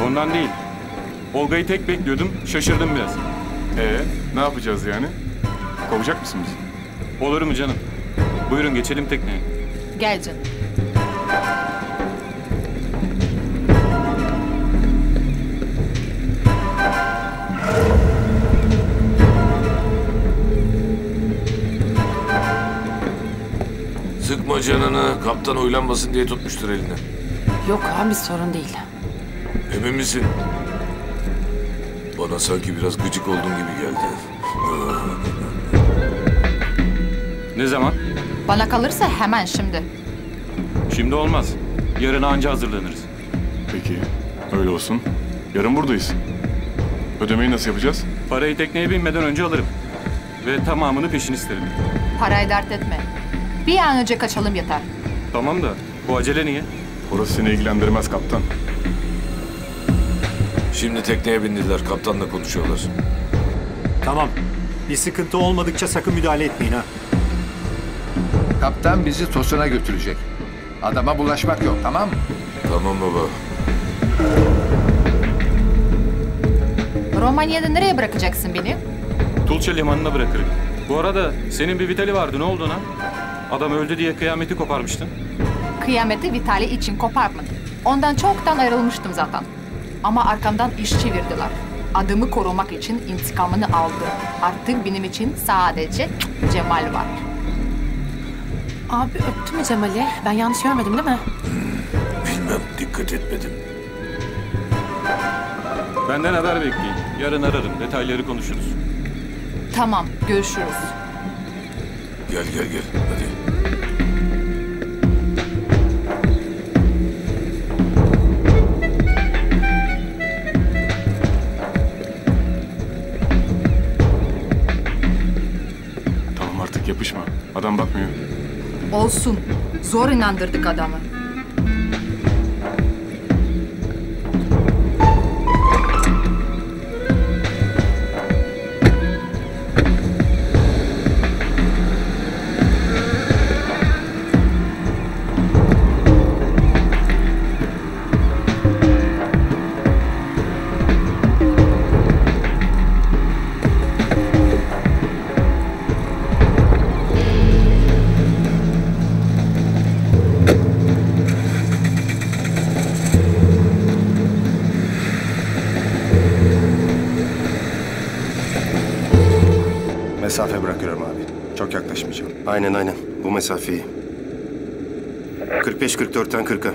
Ondan değil. Olga'yı tek bekliyordum. Şaşırdım biraz. Ee, ne yapacağız yani? Kovacak mısın bizi? Olur mu canım? Buyurun geçelim tekneye. Gel canım. Sıkma canını. Kaptan uylanmasın diye tutmuştur elini. Yok abi sorun değil. Emin misin? Bana sanki biraz gıcık oldun gibi geldi. Ne zaman? Bana kalırsa hemen şimdi. Şimdi olmaz. Yarın anca hazırlanırız. Peki, öyle olsun. Yarın buradayız. Ödemeyi nasıl yapacağız? Parayı tekneye binmeden önce alırım. Ve tamamını peşin isterim. Parayı dert etme. Bir an önce kaçalım yeter. Tamam da bu acele niye? Orası seni ilgilendirmez kaptan. Şimdi tekneye bindiler. Kaptanla konuşuyorlar. Tamam. Bir sıkıntı olmadıkça sakın müdahale etmeyin ha. Kaptan bizi Tosun'a götürecek. Adama bulaşmak yok tamam mı? Tamam baba. Romanya'da nereye bırakacaksın beni? Tulça limanına bırakırım. Bu arada senin bir Vitali vardı ne oldu ona? Adam öldü diye kıyameti koparmıştın. Kıyameti Vitali için koparmadım. Ondan çoktan ayrılmıştım zaten. Ama arkamdan iş çevirdiler. Adımı korumak için intikamını aldı. Artık benim için sadece Cemal var. Abi öptü mü Cemal'i? Ben yanlış görmedim değil mi? Bilmem. Dikkat etmedim. Benden haber bekleyin. Yarın ararım. Detayları konuşuruz. Tamam, görüşürüz. Gel gel gel. Hadi. Bakmıyor. Olsun. Zor inandırdık adamı. Aynen aynen. Bu mesafeyi. 45-44'ten 40'a.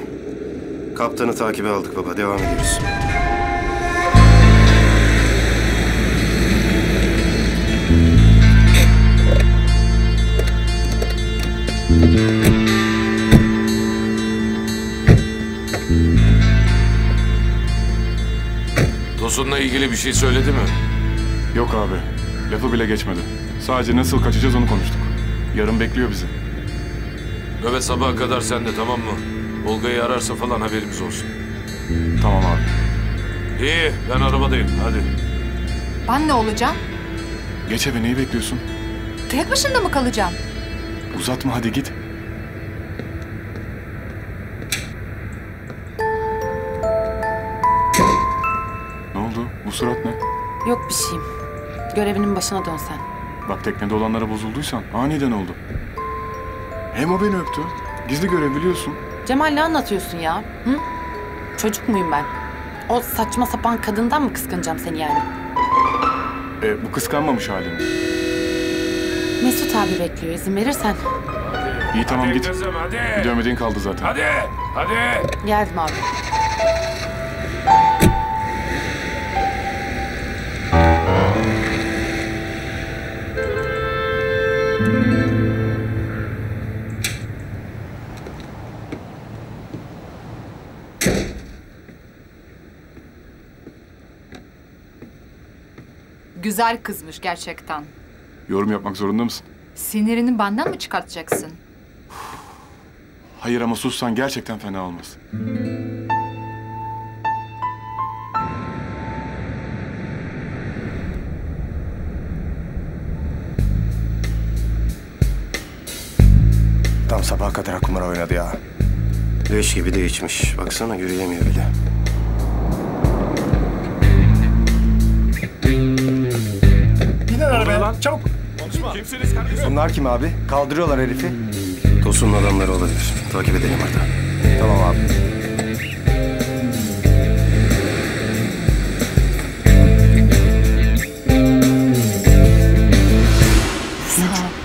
Kaptanı takibe aldık baba. Devam ediyoruz. Tosun'la ilgili bir şey söyledi mi? Yok abi. Lafı bile geçmedi. Sadece nasıl kaçacağız onu konuştuk. Yarın bekliyor bizi. Evet sabaha kadar sende tamam mı? Olga'yı ararsa falan haberimiz olsun. Tamam abi. İyi ben arabadayım hadi. Ben ne olacağım? Geç eve neyi bekliyorsun? Tek başına mı kalacağım? Uzatma hadi git. Ne oldu? Bu surat ne? Yok bir şeyim. Görevinin başına dön sen. Bak teknede olanlara bozulduysan aniden oldu. Hem o beni öptü. Gizli görev biliyorsun. Cemal ne anlatıyorsun ya? Hı? Çocuk muyum ben? O saçma sapan kadından mı kıskanacağım seni yani? E, bu kıskanmamış halini. Mesut abi bekliyor izin verirsen. İyi tamam Hadi git. kızım hadi. Bir dövmediğin kaldı zaten. Hadi. Hadi. Geldim abi. Güzel kızmış gerçekten. Yorum yapmak zorunda mısın? Sinirini benden mi çıkartacaksın? Hayır ama sussan gerçekten fena olmaz. Tam sabaha kadar kumar oynadı ya. Leş gibi de içmiş. Baksana yürüyemiyor bile. Arabaya. Çabuk. Kimsiniz kardeşim? Bunlar kim abi? Kaldırıyorlar herifi. Tosun'un adamları olabilir. Takip edelim hadi. Tamam abi.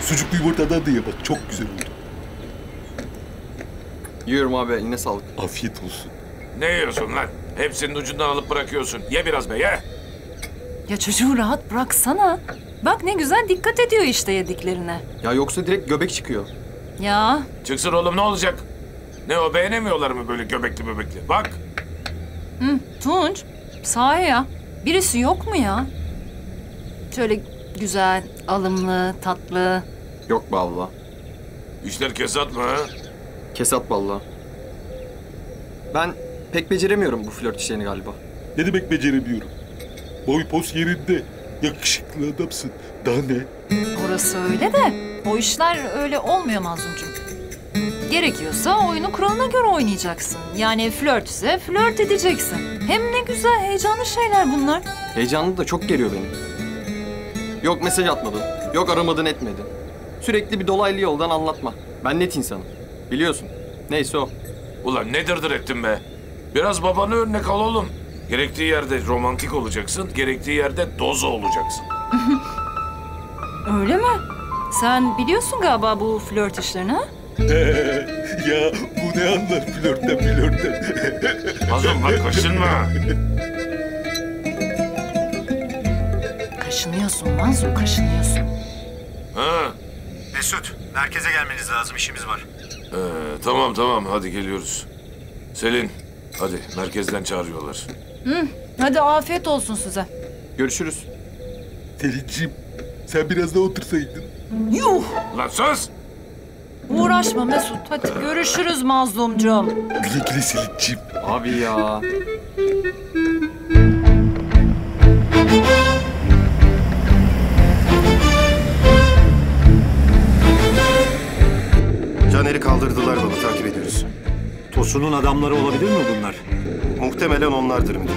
Sucuklu yumurtadan da ye bak çok güzel oldu. Yiyorum abi eline sağlık. Afiyet olsun. Ne yiyorsun lan? Hepsinin ucundan alıp bırakıyorsun. Ye biraz be ye. Ya çocuğu rahat bıraksana. Bak ne güzel dikkat ediyor işte yediklerine. Ya yoksa direkt göbek çıkıyor. Ya Çıksın oğlum ne olacak? Ne o beğenemiyorlar mı böyle göbekli bebekli? Bak. hı, Tunç sahi ya birisi yok mu ya? Şöyle güzel, alımlı, tatlı. Yok be. İşler kesat mı ha? Kesat valla. Ben pek beceremiyorum bu flört işlerini galiba. Ne demek beceremiyorum? Boy pos yerinde. Yakışıklı adamsın. Daha ne? Orası öyle de o işler öyle olmuyor Mazlumcuğum. Gerekiyorsa oyunu kuralına göre oynayacaksın. Yani flört ise flört edeceksin. Hem ne güzel heyecanlı şeyler bunlar. Heyecanlı da çok geriyor beni. Yok mesaj atmadın. Yok aramadın etmedin. Sürekli bir dolaylı yoldan anlatma. Ben net insanım. Biliyorsun. Neyse o. Ulan ne dırdır ettin be? Biraz babanı örnek al oğlum. Gerektiği yerde romantik olacaksın, gerektiği yerde dozo olacaksın. Öyle mi? Sen biliyorsun galiba bu flört işlerini ha? ya bu ne anlar flörtten flörtten. Mazlum bak kaşınma. Kaşınıyorsun Mazlum, kaşınıyorsun. Ha? Mesut, merkeze gelmeniz lazım. işimiz var. Ee, tamam tamam hadi geliyoruz. Selin hadi merkezden çağırıyorlar. Hı, hadi afiyet olsun size. Görüşürüz. Selin'ciğim sen biraz daha otursaydın. Yuh! Lan sus! Uğraşma Mesut. Hadi görüşürüz Mazlumcuğum. Güle güle Selin'ciğim. Abi ya. Caner'i kaldırdılar baba. Takip ediyoruz. Tosun'un adamları olabilir mi bunlar? Muhtemelen onlardır müdür.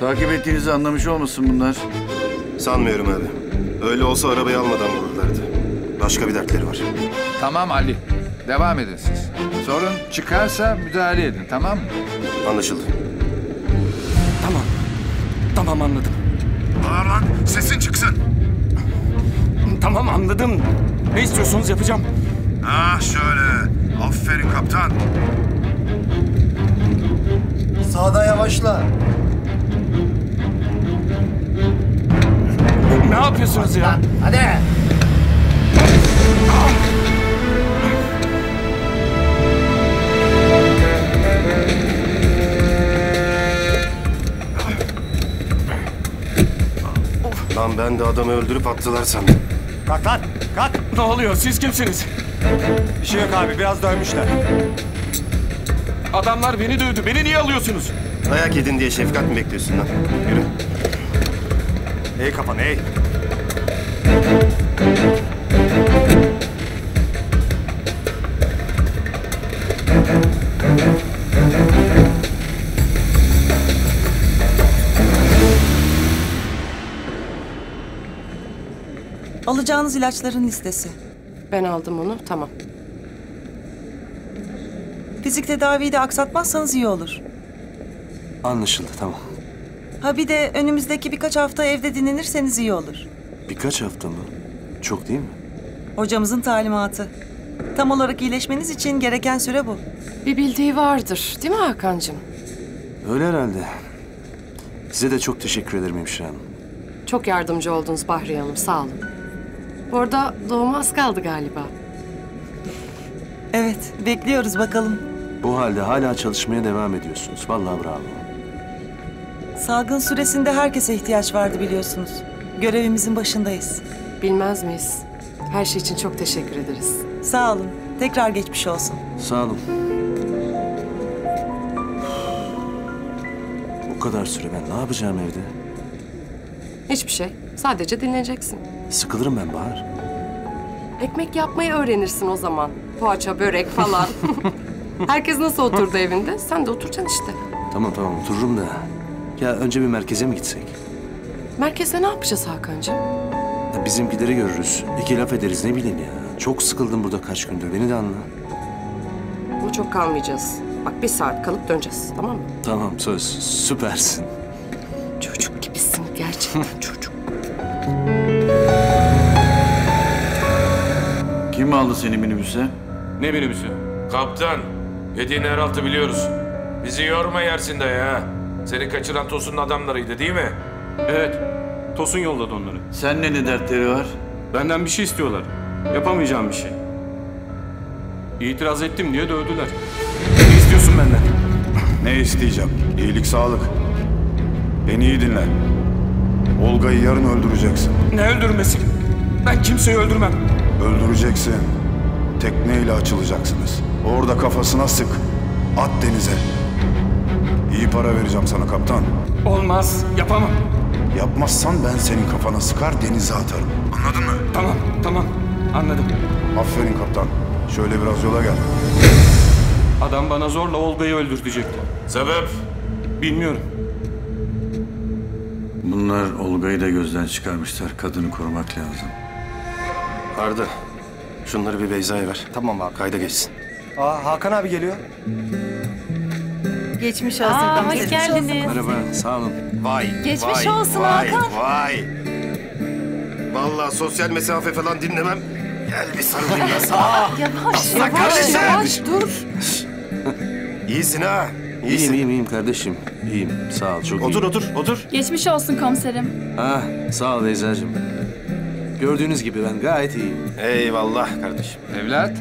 Takip ettiğinizi anlamış olmasın bunlar? Sanmıyorum abi. Öyle olsa arabayı almadan vururlardı. Başka bir dertleri var. Tamam Ali. Devam edin siz. Sorun çıkarsa müdahale edin tamam mı? Anlaşıldı. Tamam. Tamam anladım. Bağır lan sesin çıksın. Tamam anladım. Ne istiyorsunuz yapacağım. Ha şöyle. Aferin kaptan. Sağda yavaşla. Ne yapıyorsunuz ya? Hadi. Lan ben de adamı öldürüp attılar sandım. Kalk lan kalk. Ne oluyor siz kimsiniz? Bir şey yok abi biraz dövmüşler. Adamlar beni dövdü. Beni niye alıyorsunuz? Dayak yedin diye şefkat mi bekliyorsun lan? Yürü. Ey kafanı ey. Alacağınız ilaçların listesi. Ben aldım onu, tamam. Fizik tedaviyi de aksatmazsanız iyi olur. Anlaşıldı tamam. Ha bir de önümüzdeki birkaç hafta evde dinlenirseniz iyi olur. Birkaç hafta mı? Çok değil mi? Hocamızın talimatı. Tam olarak iyileşmeniz için gereken süre bu. Bir bildiği vardır değil mi Hakan'cığım? Öyle herhalde. Size de çok teşekkür ederim hemşire hanım. Çok yardımcı oldunuz Bahriye Hanım sağ olun. Bu arada doğuma az kaldı galiba. Evet, bekliyoruz bakalım. Bu halde hala çalışmaya devam ediyorsunuz. Vallahi bravo. Salgın süresinde herkese ihtiyaç vardı biliyorsunuz. Görevimizin başındayız. Bilmez miyiz? Her şey için çok teşekkür ederiz. Sağ olun. Tekrar geçmiş olsun. Sağ olun. Bu kadar süre ben ne yapacağım evde? Hiçbir şey. Sadece dinleneceksin. Sıkılırım ben Bahar. Ekmek yapmayı öğrenirsin o zaman. Poğaça, börek falan. Herkes nasıl oturdu evinde? Sen de oturacaksın işte. Tamam tamam otururum da. Ya önce bir merkeze mi gitsek? Merkezde ne yapacağız Hakan'cığım? Ya bizimkileri görürüz. İki laf ederiz ne bileyim ya. Çok sıkıldım burada kaç gündür. Beni de anla. Ama çok kalmayacağız. Bak bir saat kalıp döneceğiz tamam mı? Tamam söz. Süpersin. Çocuk gibisin gerçekten çocuk. Kim aldı seni minibüse? Ne minibüsü? Kaptan. Yediğin her altı biliyoruz. Bizi yorma yersin de ya. Seni kaçıran Tosun'un adamlarıydı değil mi? Evet. Tosun yolladı onları. Seninle ne dertleri var? Benden bir şey istiyorlar. Yapamayacağım bir şey. İtiraz ettim diye dövdüler. Ne istiyorsun benden? Ne isteyeceğim? İyilik, sağlık. Beni iyi dinle. Olga'yı yarın öldüreceksin. Ne öldürmesi? Ben kimseyi öldürmem. Öldüreceksin. Tekneyle açılacaksınız. Orada kafasına sık. At denize. İyi para vereceğim sana kaptan. Olmaz. Yapamam. Yapmazsan ben senin kafana sıkar denize atarım. Anladın mı? Tamam, tamam. Anladım. Aferin kaptan. Şöyle biraz yola gel. Adam bana zorla Olga'yı öldürtecekti. Sebep? Bilmiyorum. Bunlar Olga'yı da gözden çıkarmışlar. Kadını korumak lazım. Arda, şunları bir Beyza'ya ver. Tamam abi. Kayda geçsin. Aa, Hakan abi geliyor. Geçmiş olsun. Aa, hoş komiserim. geldiniz. Merhaba sağ olun. Vay. Geçmiş vay, olsun vay, Hakan. Vay. Vallahi sosyal mesafe falan dinlemem. Gel bir sarılayım da sana. Yavaş, Lan kardeşim. Yavaş dur. İyisin ha. İyiyim İyisin. iyiyim iyiyim kardeşim. İyiyim sağ ol çok Otur iyiyim. otur otur. Geçmiş olsun komiserim. Ah sağ ol Beyza'cığım. Gördüğünüz gibi ben gayet iyiyim. Eyvallah kardeşim. Evlat,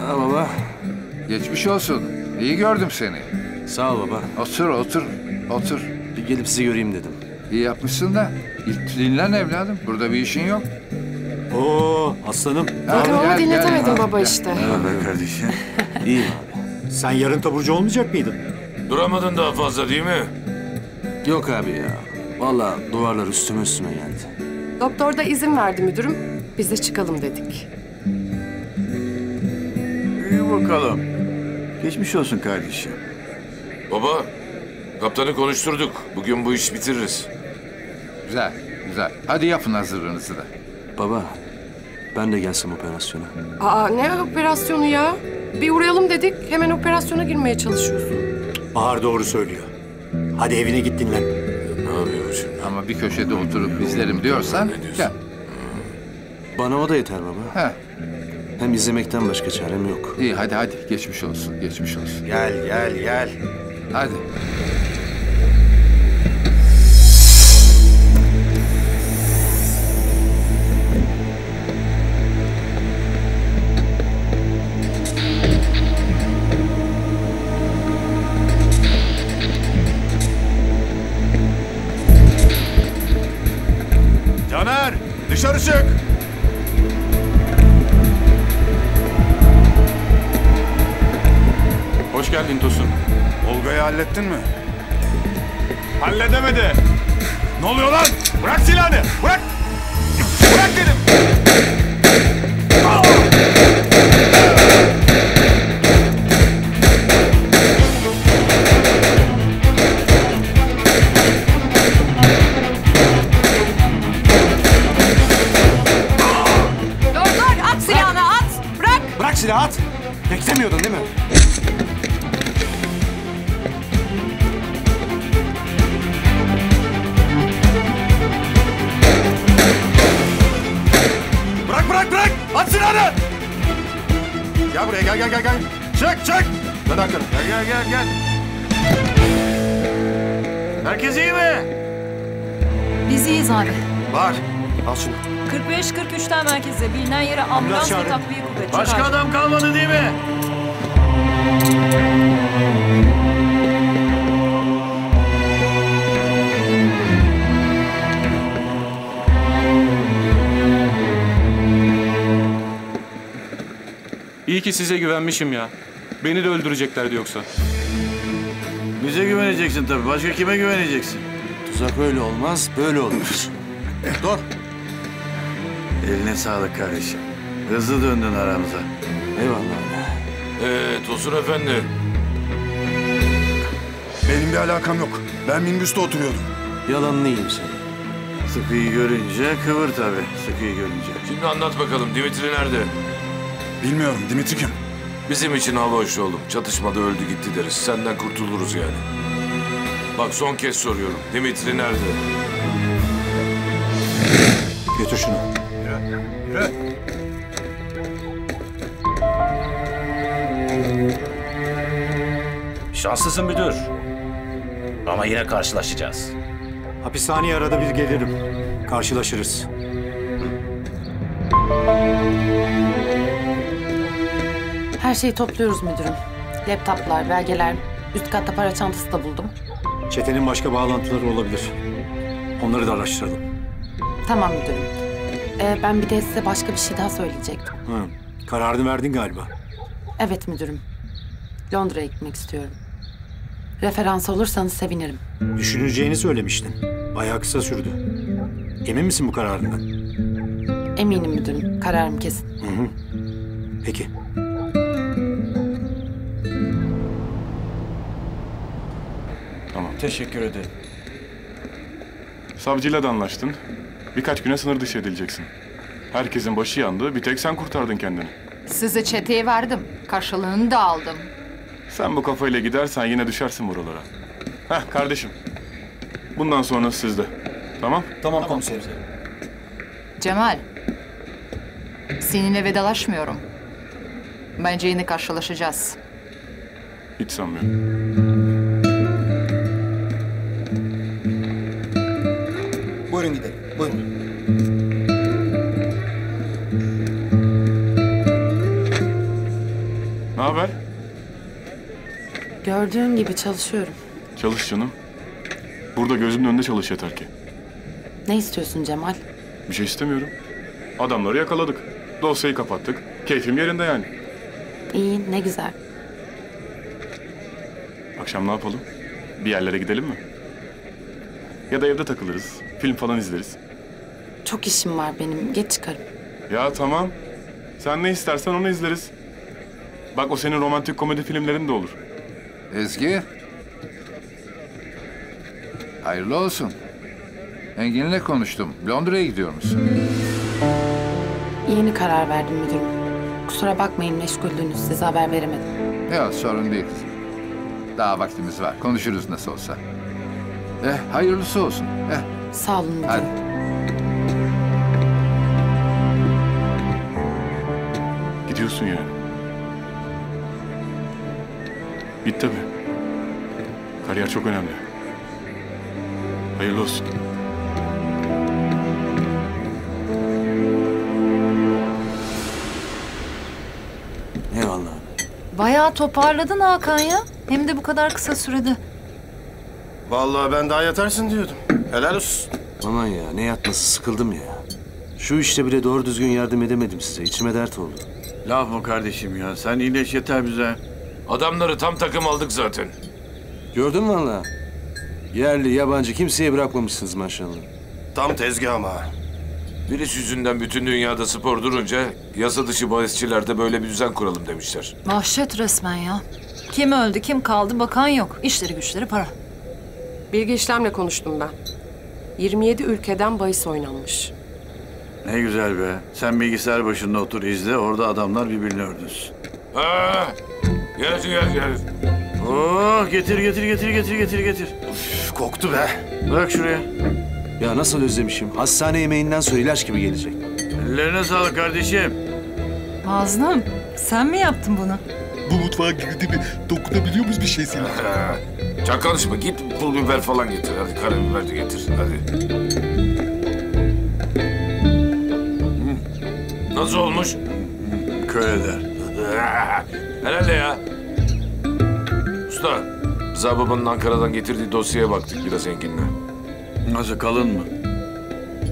Ha baba. geçmiş olsun. İyi gördüm seni. Sağ ol baba. Otur, otur, otur. Bir gelip sizi göreyim dedim. İyi yapmışsın da. Dinlen evladım. Burada bir işin yok. Oo aslanım. Adamı dinletemedim baba Gel. işte. Ne haber kardeşim? İyiyim abi. Sen yarın taburcu olmayacak mıydın? Duramadın daha fazla değil mi? Yok abi ya. Vallahi duvarlar üstüme üstüme geldi. Doktor da izin verdi müdürüm. Biz de çıkalım dedik. Bakalım. Geçmiş olsun kardeşim. Baba, kaptanı konuşturduk. Bugün bu iş bitiririz. Güzel, güzel. Hadi yapın hazırlığınızı da. Baba ben de gelsem operasyona. Aa ne operasyonu ya? Bir uğrayalım dedik. Hemen operasyona girmeye çalışıyorsun. Bahar doğru söylüyor. Hadi evine git dinlen. Ne yapıyor şimdi? Ama bir köşede oturup izlerim diyorsan gel. Bana o da yeter baba. Heh. Hem izlemekten başka çarem yok. İyi hadi hadi geçmiş olsun, geçmiş olsun. Gel gel gel. Hadi. Hallettin mi? Size güvenmişim ya. Beni de öldüreceklerdi yoksa. Bize güveneceksin tabii. Başka kime güveneceksin? Tuzak öyle olmaz, böyle olur. Dur. Eline sağlık kardeşim. Hızlı döndün aramıza. Eyvallah. Ee, Tosun Efendi. Benim bir alakam yok. Ben minibüste oturuyordum. Yalanını yiyeyim seni. Sıkıyı görünce kıvır tabii. Sıkıyı görünce. Şimdi anlat bakalım Dimitri nerede? Bilmiyorum Dimitri kim? Bizim için hava hoş oğlum. Çatışmada öldü gitti deriz. Senden kurtuluruz yani. Bak son kez soruyorum. Dimitri nerede? Götür şunu. Şanslısın müdür. Ama yine karşılaşacağız. Hapishaneye arada bir gelirim. Karşılaşırız. Şeyi topluyoruz müdürüm. Laptoplar, belgeler, üst katta para çantası da buldum. Çetenin başka bağlantıları olabilir. Onları da araştıralım. Tamam müdürüm. Ee, ben bir de size başka bir şey daha söyleyecektim. Hı. Kararını verdin galiba. Evet müdürüm. Londra'ya gitmek istiyorum. Referans olursanız sevinirim. Düşüneceğini söylemiştin. Bayağı kısa sürdü. Emin misin bu kararından? Eminim müdürüm. Kararım kesin. Hı hı. Peki. Teşekkür ederim. Savcıyla da anlaştın. Birkaç güne sınır dışı edileceksin. Herkesin başı yandı. Bir tek sen kurtardın kendini. Size çeteye verdim. Karşılığını da aldım. Sen bu kafayla gidersen yine düşersin buralara. Heh kardeşim. Bundan sonra sizde. Tamam? Tamam, komiserim. Cemal. Seninle vedalaşmıyorum. Bence yine karşılaşacağız. Hiç sanmıyorum. Buyurun. Ne haber? Gördüğün gibi çalışıyorum. Çalış canım. Burada gözümün önünde çalış yeter ki. Ne istiyorsun Cemal? Bir şey istemiyorum. Adamları yakaladık. Dosyayı kapattık. Keyfim yerinde yani. İyi, ne güzel. Akşam ne yapalım? Bir yerlere gidelim mi? Ya da evde takılırız. Film falan izleriz. Çok işim var benim. Geç çıkarım. Ya tamam. Sen ne istersen onu izleriz. Bak o senin romantik komedi filmlerin de olur. Ezgi. Hayırlı olsun. Engin'le konuştum. Londra'ya gidiyor musun? Yeni karar verdim müdürüm. Kusura bakmayın meşguldünüz. Size haber veremedim. Yok sorun değil kızım. Daha vaktimiz var. Konuşuruz nasıl olsa. Eh hayırlısı olsun. Eh. Sağ olun müdürüm. Hadi. Gidiyorsun yani. Git tabii. Kariyer çok önemli. Hayırlı olsun. Eyvallah. Bayağı toparladın Hakan ya. Hem de bu kadar kısa sürede. Vallahi ben daha yatarsın diyordum. Helal olsun. Aman ya ne yatması sıkıldım ya. Şu işte bile doğru düzgün yardım edemedim size. İçime dert oldu. Laf mı kardeşim ya? Sen iyileş yeter bize. Adamları tam takım aldık zaten. Gördün mü valla? Yerli, yabancı kimseye bırakmamışsınız maşallah. Tam tezgah ama. Virüs yüzünden bütün dünyada spor durunca yasa dışı bahisçilerde böyle bir düzen kuralım demişler. Vahşet resmen ya. Kim öldü kim kaldı bakan yok. İşleri güçleri para. Bilgi işlemle konuştum ben. 27 ülkeden bahis oynanmış. Ne güzel be. Sen bilgisayar başında otur izle. Orada adamlar birbirini ördünsün. Ha, gel gel gel. Oh getir getir getir getir getir getir. Üf, koktu be. Bırak şuraya. Ya nasıl özlemişim. Hastane yemeğinden sonra ilaç gibi gelecek. Ellerine sağlık kardeşim. Mazlum Sen mi yaptın bunu? Bu mutfağa girdi mi dokunabiliyor muyuz bir şey senin? Çok konuşma git pul biber falan getir. Hadi karabiber de getir. Hadi. Nasıl olmuş? Köy eder. Herhalde ya. Usta, Rıza babanın Ankara'dan getirdiği dosyaya baktık biraz Engin'le. Nasıl kalın mı?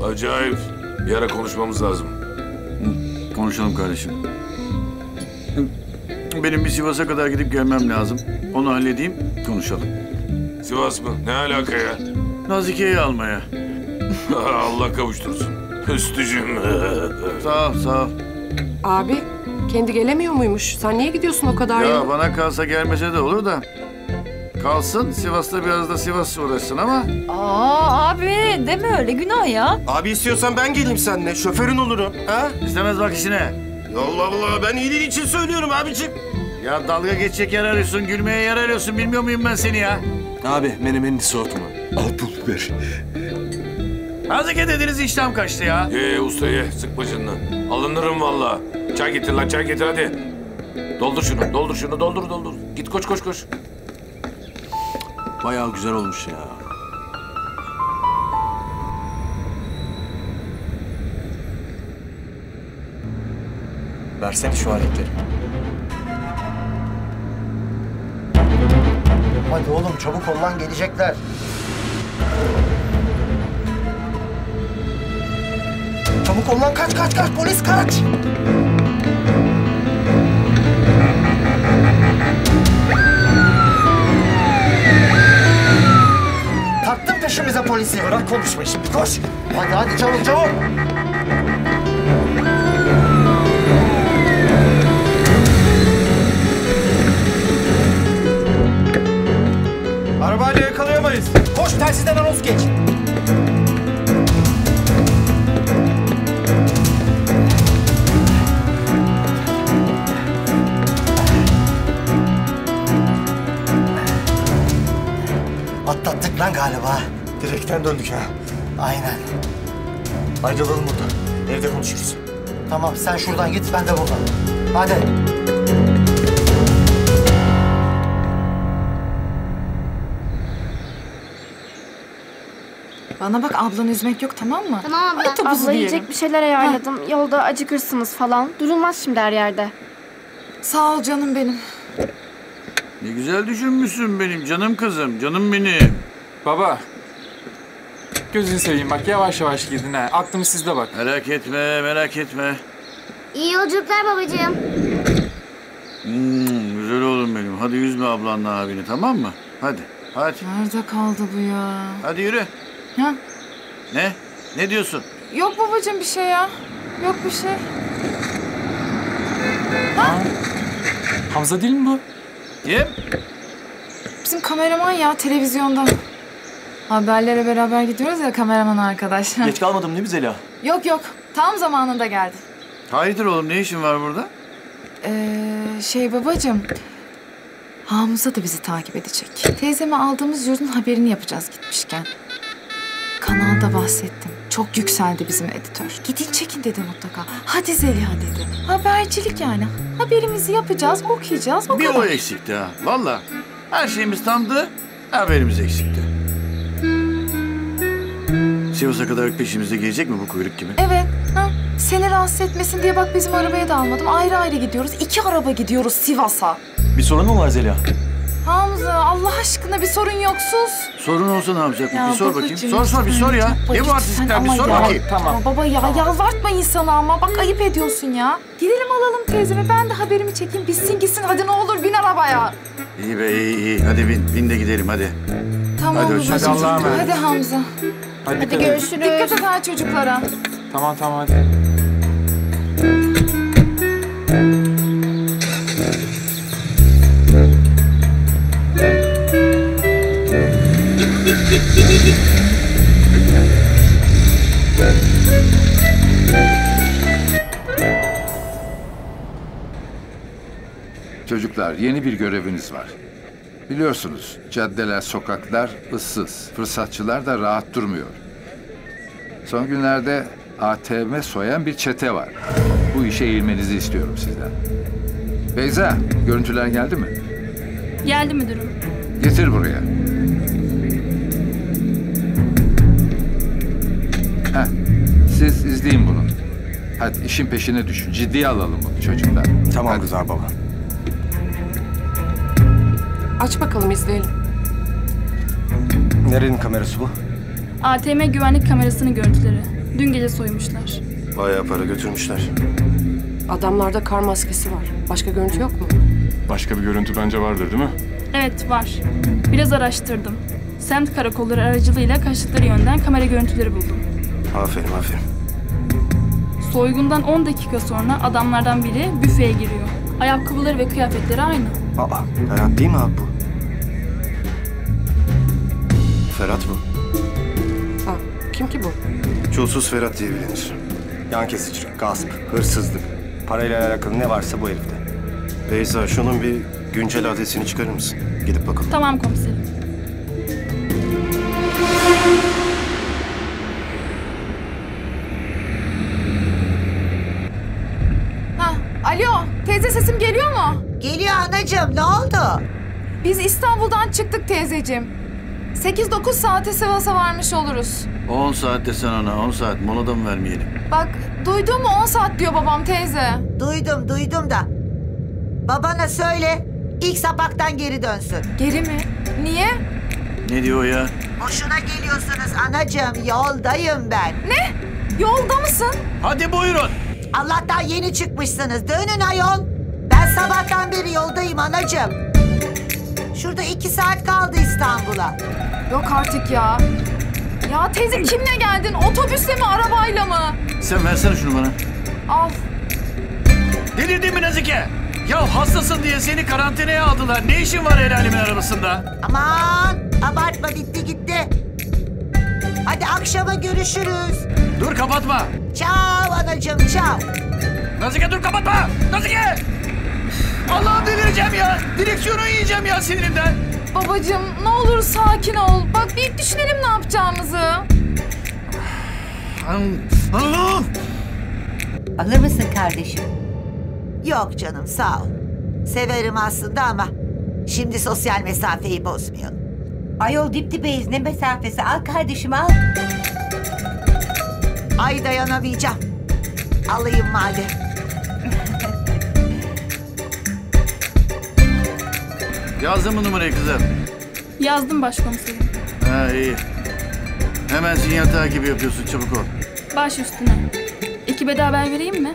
Acayip. Bir ara konuşmamız lazım. Konuşalım kardeşim. Benim bir Sivas'a kadar gidip gelmem lazım. Onu halledeyim, konuşalım. Sivas mı? Ne alaka ya? Nazike'yi almaya. Allah kavuştursun. Üstücüm. Sağ ol, sağ ol. Abi kendi gelemiyor muymuş? Sen niye gidiyorsun o kadar Ya ya? bana kalsa gelmese de olur da. Kalsın, Sivas'ta biraz da Sivas uğraşsın ama... Aa abi deme öyle günah ya. Abi istiyorsan ben geleyim seninle. Şoförün olurum. Ha? İstemez bak işine. Allah Allah ben iyiliğin için söylüyorum abicim. Ya dalga geçecek yer arıyorsun, gülmeye yer arıyorsun. Bilmiyor muyum ben seni ya? Abi menemenini soğutma. Al pul biber. Nazike dediniz iştahım kaçtı ya. Ye ye usta ye. Sıkma canını. Alınırım valla. Çay getir lan çay getir hadi. Doldur şunu, doldur şunu, doldur doldur. Git koş koş koş. Bayağı güzel olmuş ya. Versene şu aletleri. Hadi oğlum çabuk ol lan gelecekler. Çabuk ol lan kaç kaç kaç polis kaç. Taktın peşimize polisi. Bırak konuşmayı şimdi koş. Hadi hadi çabuk çabuk. Arabayla yakalayamayız. Koş tersiden anons geç. Atlattık lan galiba. Direkten döndük ha. Aynen. Ayrılalım buradan. Evde konuşuruz. Tamam sen şuradan git ben de buradan. Hadi. Bana bak ablanı üzmek yok tamam mı? Tamam abla. Ay, Abla diyelim. yiyecek bir şeyler ayarladım. Yolda acıkırsınız falan. Durulmaz şimdi her yerde. Sağ ol canım benim. Ne güzel düşünmüşsün benim canım kızım, canım benim. Baba. Gözünü seveyim bak yavaş yavaş gidin ha. Aklım sizde bak. Merak etme, merak etme. İyi yolculuklar babacığım. Hmm, güzel oğlum benim. Hadi üzme ablanla abini tamam mı? Hadi, hadi. Nerede kaldı bu ya? Hadi yürü. Ha? Ne? Ne diyorsun? Yok babacığım bir şey ya. Yok bir şey. Ha? Hamza değil mi bu? Kim? Bizim kameraman ya televizyonda. Haberlere beraber gidiyoruz ya kameraman arkadaş. Geç kalmadım değil mi Zeliha? yok yok tam zamanında geldi. Hayırdır oğlum ne işin var burada? Ee, şey babacığım. Hamza da bizi takip edecek. Teyzeme aldığımız yurdun haberini yapacağız gitmişken. Kanalda bahsettim. Çok yükseldi bizim editör. Gidin çekin dedi mutlaka. Hadi Zeliha dedi. Habercilik yani. Haberimizi yapacağız, okuyacağız. O Bir kadar. o eksikti ha. Valla. Her şeyimiz tamdı, haberimiz eksikti. Sivas'a kadar peşimizde gelecek mi bu kuyruk gibi? Evet. Ha? Seni rahatsız etmesin diye bak bizim arabaya da almadım. Ayrı ayrı gidiyoruz. İki araba gidiyoruz Sivas'a. Bir sorun mu var Zeliha? Hamza Allah aşkına bir sorun yok sus. Sorun olsa ne yapacak? Ya bir sor bakayım. Sor sor bir sor ya. Ne bu artistlikten bir ama sor ya. bakayım. Tamam. Baba ya yalvartma insana ama bak ayıp ediyorsun ya. Gidelim alalım teyzemi ben de haberimi çekeyim bitsin gitsin hadi ne olur bin arabaya. İyi be iyi iyi. Hadi bin. Bin de gidelim hadi. Tamam Hadi babacığım. hoşça kal. Hadi Hamza. Hadi, Hadi görüşürüz. Dikkat et ha çocuklara. Tamam tamam hadi. Çocuklar yeni bir göreviniz var. Biliyorsunuz caddeler, sokaklar ıssız. Fırsatçılar da rahat durmuyor. Son günlerde ATM soyan bir çete var. Bu işe eğilmenizi istiyorum sizden. Beyza, görüntüler geldi mi? Geldi müdürüm. Getir buraya. Heh, siz izleyin bunu. Hadi işin peşine düşün. Ciddiye alalım bunu çocuklar. Tamam Rıza baba. Aç bakalım izleyelim. Nerenin kamerası bu? ATM güvenlik kamerasının görüntüleri. Dün gece soymuşlar. Bayağı para götürmüşler. Adamlarda kar maskesi var. Başka görüntü yok mu? Başka bir görüntü bence vardır değil mi? Evet var. Biraz araştırdım. Semt karakolları aracılığıyla kaçtıkları yönden kamera görüntüleri buldum. Aferin aferin. Soygundan 10 dakika sonra adamlardan biri büfeye giriyor. Ayakkabıları ve kıyafetleri aynı. Aa, Ferhat değil mi abi bu? Ferhat mı? Ha, kim ki bu? Çulsuz Ferhat diye bilinir. Yan kesicilik, gasp, hırsızlık. Parayla alakalı ne varsa bu herifte. Beyza şunun bir güncel adresini çıkarır mısın? Gidip bakalım. Tamam komiserim. Ha, alo. Teyze sesim geliyor mu? Geliyor anacığım. Ne oldu? Biz İstanbul'dan çıktık teyzeciğim. 8-9 saate Sivas'a varmış oluruz. 10 saat desen ona 10 saat molada mı vermeyelim? Bak duydun mu 10 saat diyor babam teyze. Duydum, duydum da. Babana söyle, ilk sapaktan geri dönsün. Geri mi? Niye? Ne diyor o ya? Boşuna geliyorsunuz anacığım, yoldayım ben. Ne? Yolda mısın? Hadi buyurun. Allah'tan yeni çıkmışsınız. Dönün ayol. Ben sabahtan beri yoldayım anacığım. Şurada iki saat kaldı İstanbul'a. Yok artık ya. Ya teyze kimle geldin? Otobüsle mi arabayla mı? Sen versene şunu bana. Al. Delirdin mi Nazike? Ya hastasın diye seni karantinaya aldılar. Ne işin var el alemin arabasında? Aman abartma bitti gitti. Hadi akşama görüşürüz. Dur kapatma. Çao anacığım çao. Nazike dur kapatma. Nazike! Allah'ım delireceğim ya. Direksiyonu yiyeceğim ya sinirimden. Babacığım ne olur sakin ol. Bak bir düşünelim ne yapacağımızı. Allah'ım! Alır mısın kardeşim? Yok canım sağ ol. Severim aslında ama şimdi sosyal mesafeyi bozmayalım. Ayol dip dibeyiz ne mesafesi al kardeşim al. Ay dayanamayacağım. Alayım madem. Yazdın mı numarayı kızım? Yazdım başkomiserim. Ha iyi. Hemen sinyal takibi yapıyorsun çabuk ol. Baş üstüne. Ekibe de haber vereyim mi?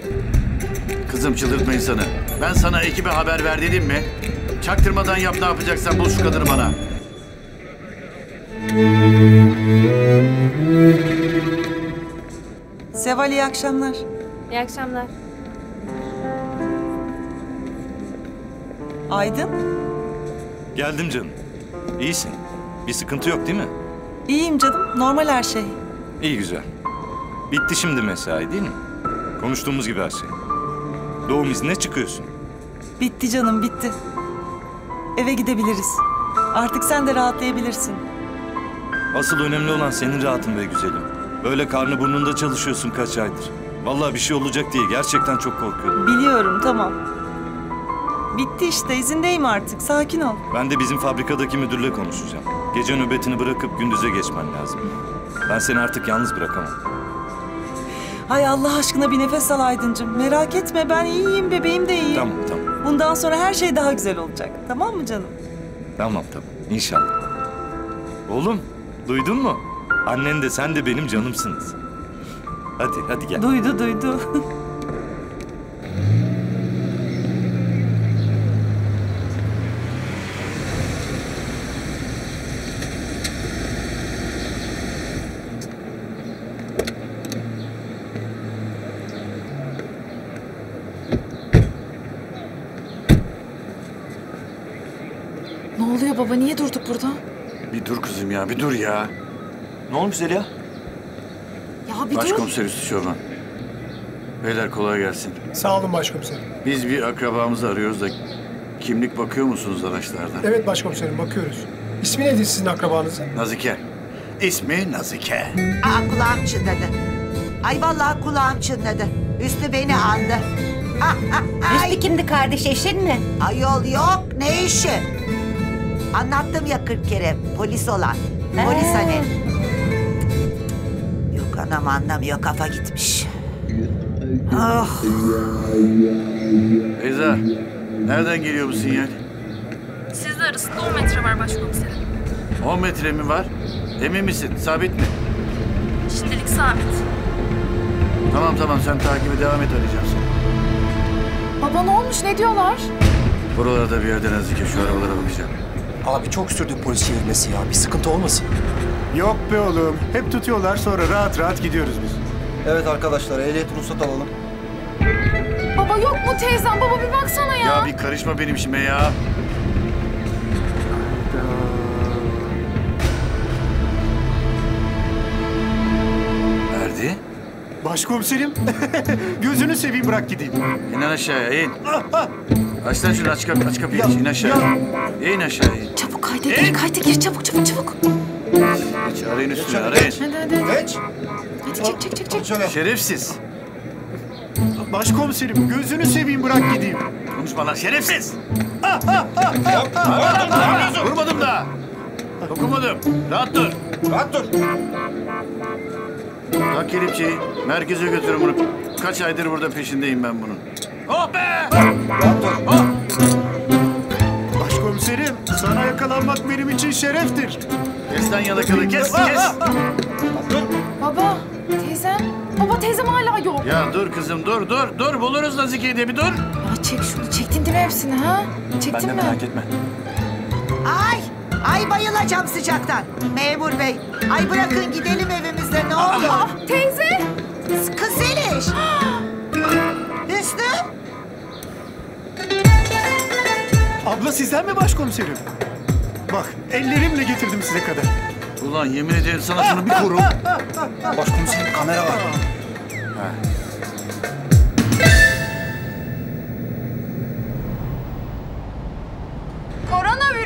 Kızım çıldırtma insanı. Ben sana ekibe haber ver dedim mi? Çaktırmadan yap ne yapacaksan bul şu kadını bana. Seval iyi akşamlar. İyi akşamlar. Aydın, Geldim canım. İyisin. Bir sıkıntı yok değil mi? iyiyim canım. Normal her şey. İyi güzel. Bitti şimdi mesai değil mi? Konuştuğumuz gibi her şey. Doğum iznine çıkıyorsun. Bitti canım, bitti. Eve gidebiliriz. Artık sen de rahatlayabilirsin. Asıl önemli olan senin rahatın be güzelim. Böyle karnı burnunda çalışıyorsun kaç aydır. Vallahi bir şey olacak diye gerçekten çok korkuyordum. Biliyorum, tamam. Bitti işte, izindeyim artık. Sakin ol. Ben de bizim fabrikadaki müdürle konuşacağım. Gece nöbetini bırakıp gündüze geçmen lazım. Ben seni artık yalnız bırakamam. Hay Allah aşkına bir nefes al Aydıncığım. Merak etme, ben iyiyim, bebeğim de iyi. Tamam tamam. Bundan sonra her şey daha güzel olacak. Tamam mı canım? Tamam tamam. İnşallah. Oğlum duydun mu? Annen de sen de benim canımsınız. Hadi hadi gel. Duydu, duydu. Ne oluyor baba? Niye durduk burada? Bir dur kızım ya bir dur ya. Ne olmuş Zeliha? Ya bir dur. Başkomiser Üstü Çoban. Beyler kolay gelsin. Sağ olun başkomiserim. Biz bir akrabamızı arıyoruz da kimlik bakıyor musunuz araçlardan? Evet başkomiserim bakıyoruz. İsmi nedir sizin akrabanızın? Nazike. İsmi Nazike. Aa kulağım çınladı. Ay vallahi kulağım çınladı. Üstü beni andı. Rüsnü kimdi kardeş eşin mi? Ayol yok ne işi? Anlattım ya kırk kere polis olan. Polis hani. Yok anam anlamıyor kafa gitmiş. Ah. Beyza, nereden geliyor bu sinyal? Sizle arasında 10 metre var başkomiserim. 10 metre mi var? Emin misin? Sabit mi? Şimdilik sabit. Tamam tamam sen takibe devam et arayacağım seni. Baba ne olmuş ne diyorlar? Buralarda bir yerden azıcık şu arabalara bakacağım. Abi çok sürdü polis çevirmesi ya. Bir sıkıntı olmasın. Yok be oğlum. Hep tutuyorlar sonra rahat rahat gidiyoruz biz. Evet arkadaşlar ehliyet ruhsat alalım. Baba yok mu teyzem? Baba bir baksana ya. Ya bir karışma benim işime ya. Başkomiserim. Gözünü seveyim bırak gideyim. İn aşağıya in. Aç lan şunu aç kapıyı, aç kapıyı in aşağıya. İn aşağıya in. Çabuk kayda gir, kayda gir çabuk çabuk çabuk. Geç arayın üstüne arayın. Hadi hadi. hadi. Geç. Hadi çek çek çek çek. Şerefsiz. Başkomiserim gözünü seveyim bırak gideyim. Konuşma lan şerefsiz. Yapma. Vurmadım da. Dokunmadım. Rahat dur. Rahat dur. Tak kelepçeyi. Merkeze götürün bunu. Kaç aydır burada peşindeyim ben bunun. Oh be! Başkomiserim sana yakalanmak benim için şereftir. Kes lan yalakalı kes kes. Baba, teyzem. Baba teyzem hala yok. Ya dur kızım dur dur dur buluruz Nazike'yi de bir dur. Ya çek şunu. Çektin değil mi hepsini ha? Çektin mi? etme. Ay, ay bayılacağım sıcaktan. Memur bey, ay bırakın gidelim evimize ne olur. Teyze. Kız Zeliş. Hüsnü. Abla sizden mi başkomiserim? Bak ellerimle getirdim size kadar. Ulan yemin ederim sana şunu bir korum. Başkomiserim kamera var.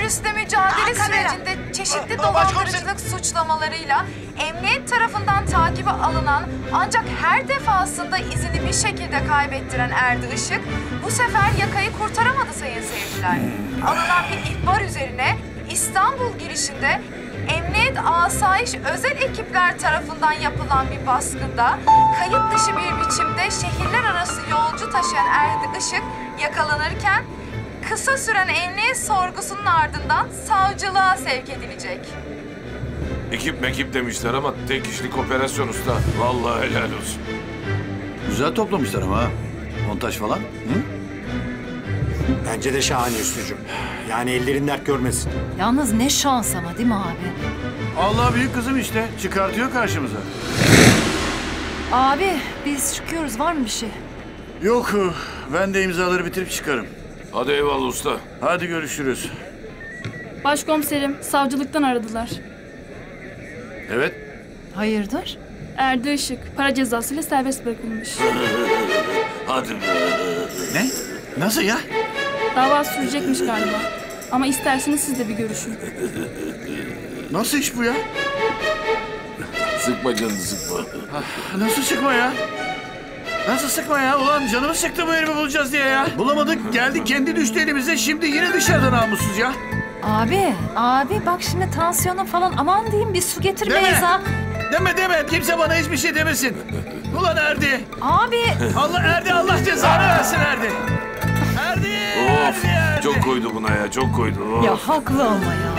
Koronavirüsle mücadele sürecinde çeşitli dolandırıcılık suçlamalarıyla emniyet tarafından takibe alınan ancak her defasında izini bir şekilde kaybettiren Erdi Işık bu sefer yakayı kurtaramadı sayın seyirciler. Alınan bir ihbar üzerine İstanbul girişinde Emniyet Asayiş özel ekipler tarafından yapılan bir baskında kayıt dışı bir biçimde şehirler arası yolcu taşıyan Erdi Işık yakalanırken kısa süren emniyet sorgusunun ardından savcılığa sevk edilecek. Ekip mekip demişler ama tek kişilik operasyon usta. Vallahi helal olsun. Güzel toplamışlar ama ha. Montaj falan. Hı? Bence de şahane üstücüm. Yani ellerin dert görmesin. Yalnız ne şans ama değil mi abi? Allah büyük kızım işte. Çıkartıyor karşımıza. Abi biz çıkıyoruz var mı bir şey? Yok ben de imzaları bitirip çıkarım. Hadi eyvallah usta. Hadi görüşürüz. Başkomiserim savcılıktan aradılar. Evet. Hayırdır? Erdi Işık para cezasıyla serbest bırakılmış. Hadi be. Ne? Nasıl ya? Dava sürecekmiş galiba. Ama isterseniz siz de bir görüşün. Nasıl iş bu ya? Sıkma canını sıkma. Nasıl sıkma ya? Nasıl sıkma ya? Ulan canımı sıktı bu herifi bulacağız diye ya. Bulamadık. Geldi kendi düştü elimize. Şimdi yine dışarıdan namussuz ya. Abi, abi bak şimdi tansiyonun falan aman diyeyim bir su getir Deme. Beyza. Deme deme. Kimse bana hiçbir şey demesin. Ulan Erdi. Abi. Allah Erdi Allah cezanı versin Erdi. Erdi. Of çok koydu buna ya çok koydu. Of. Ya haklı ama ya.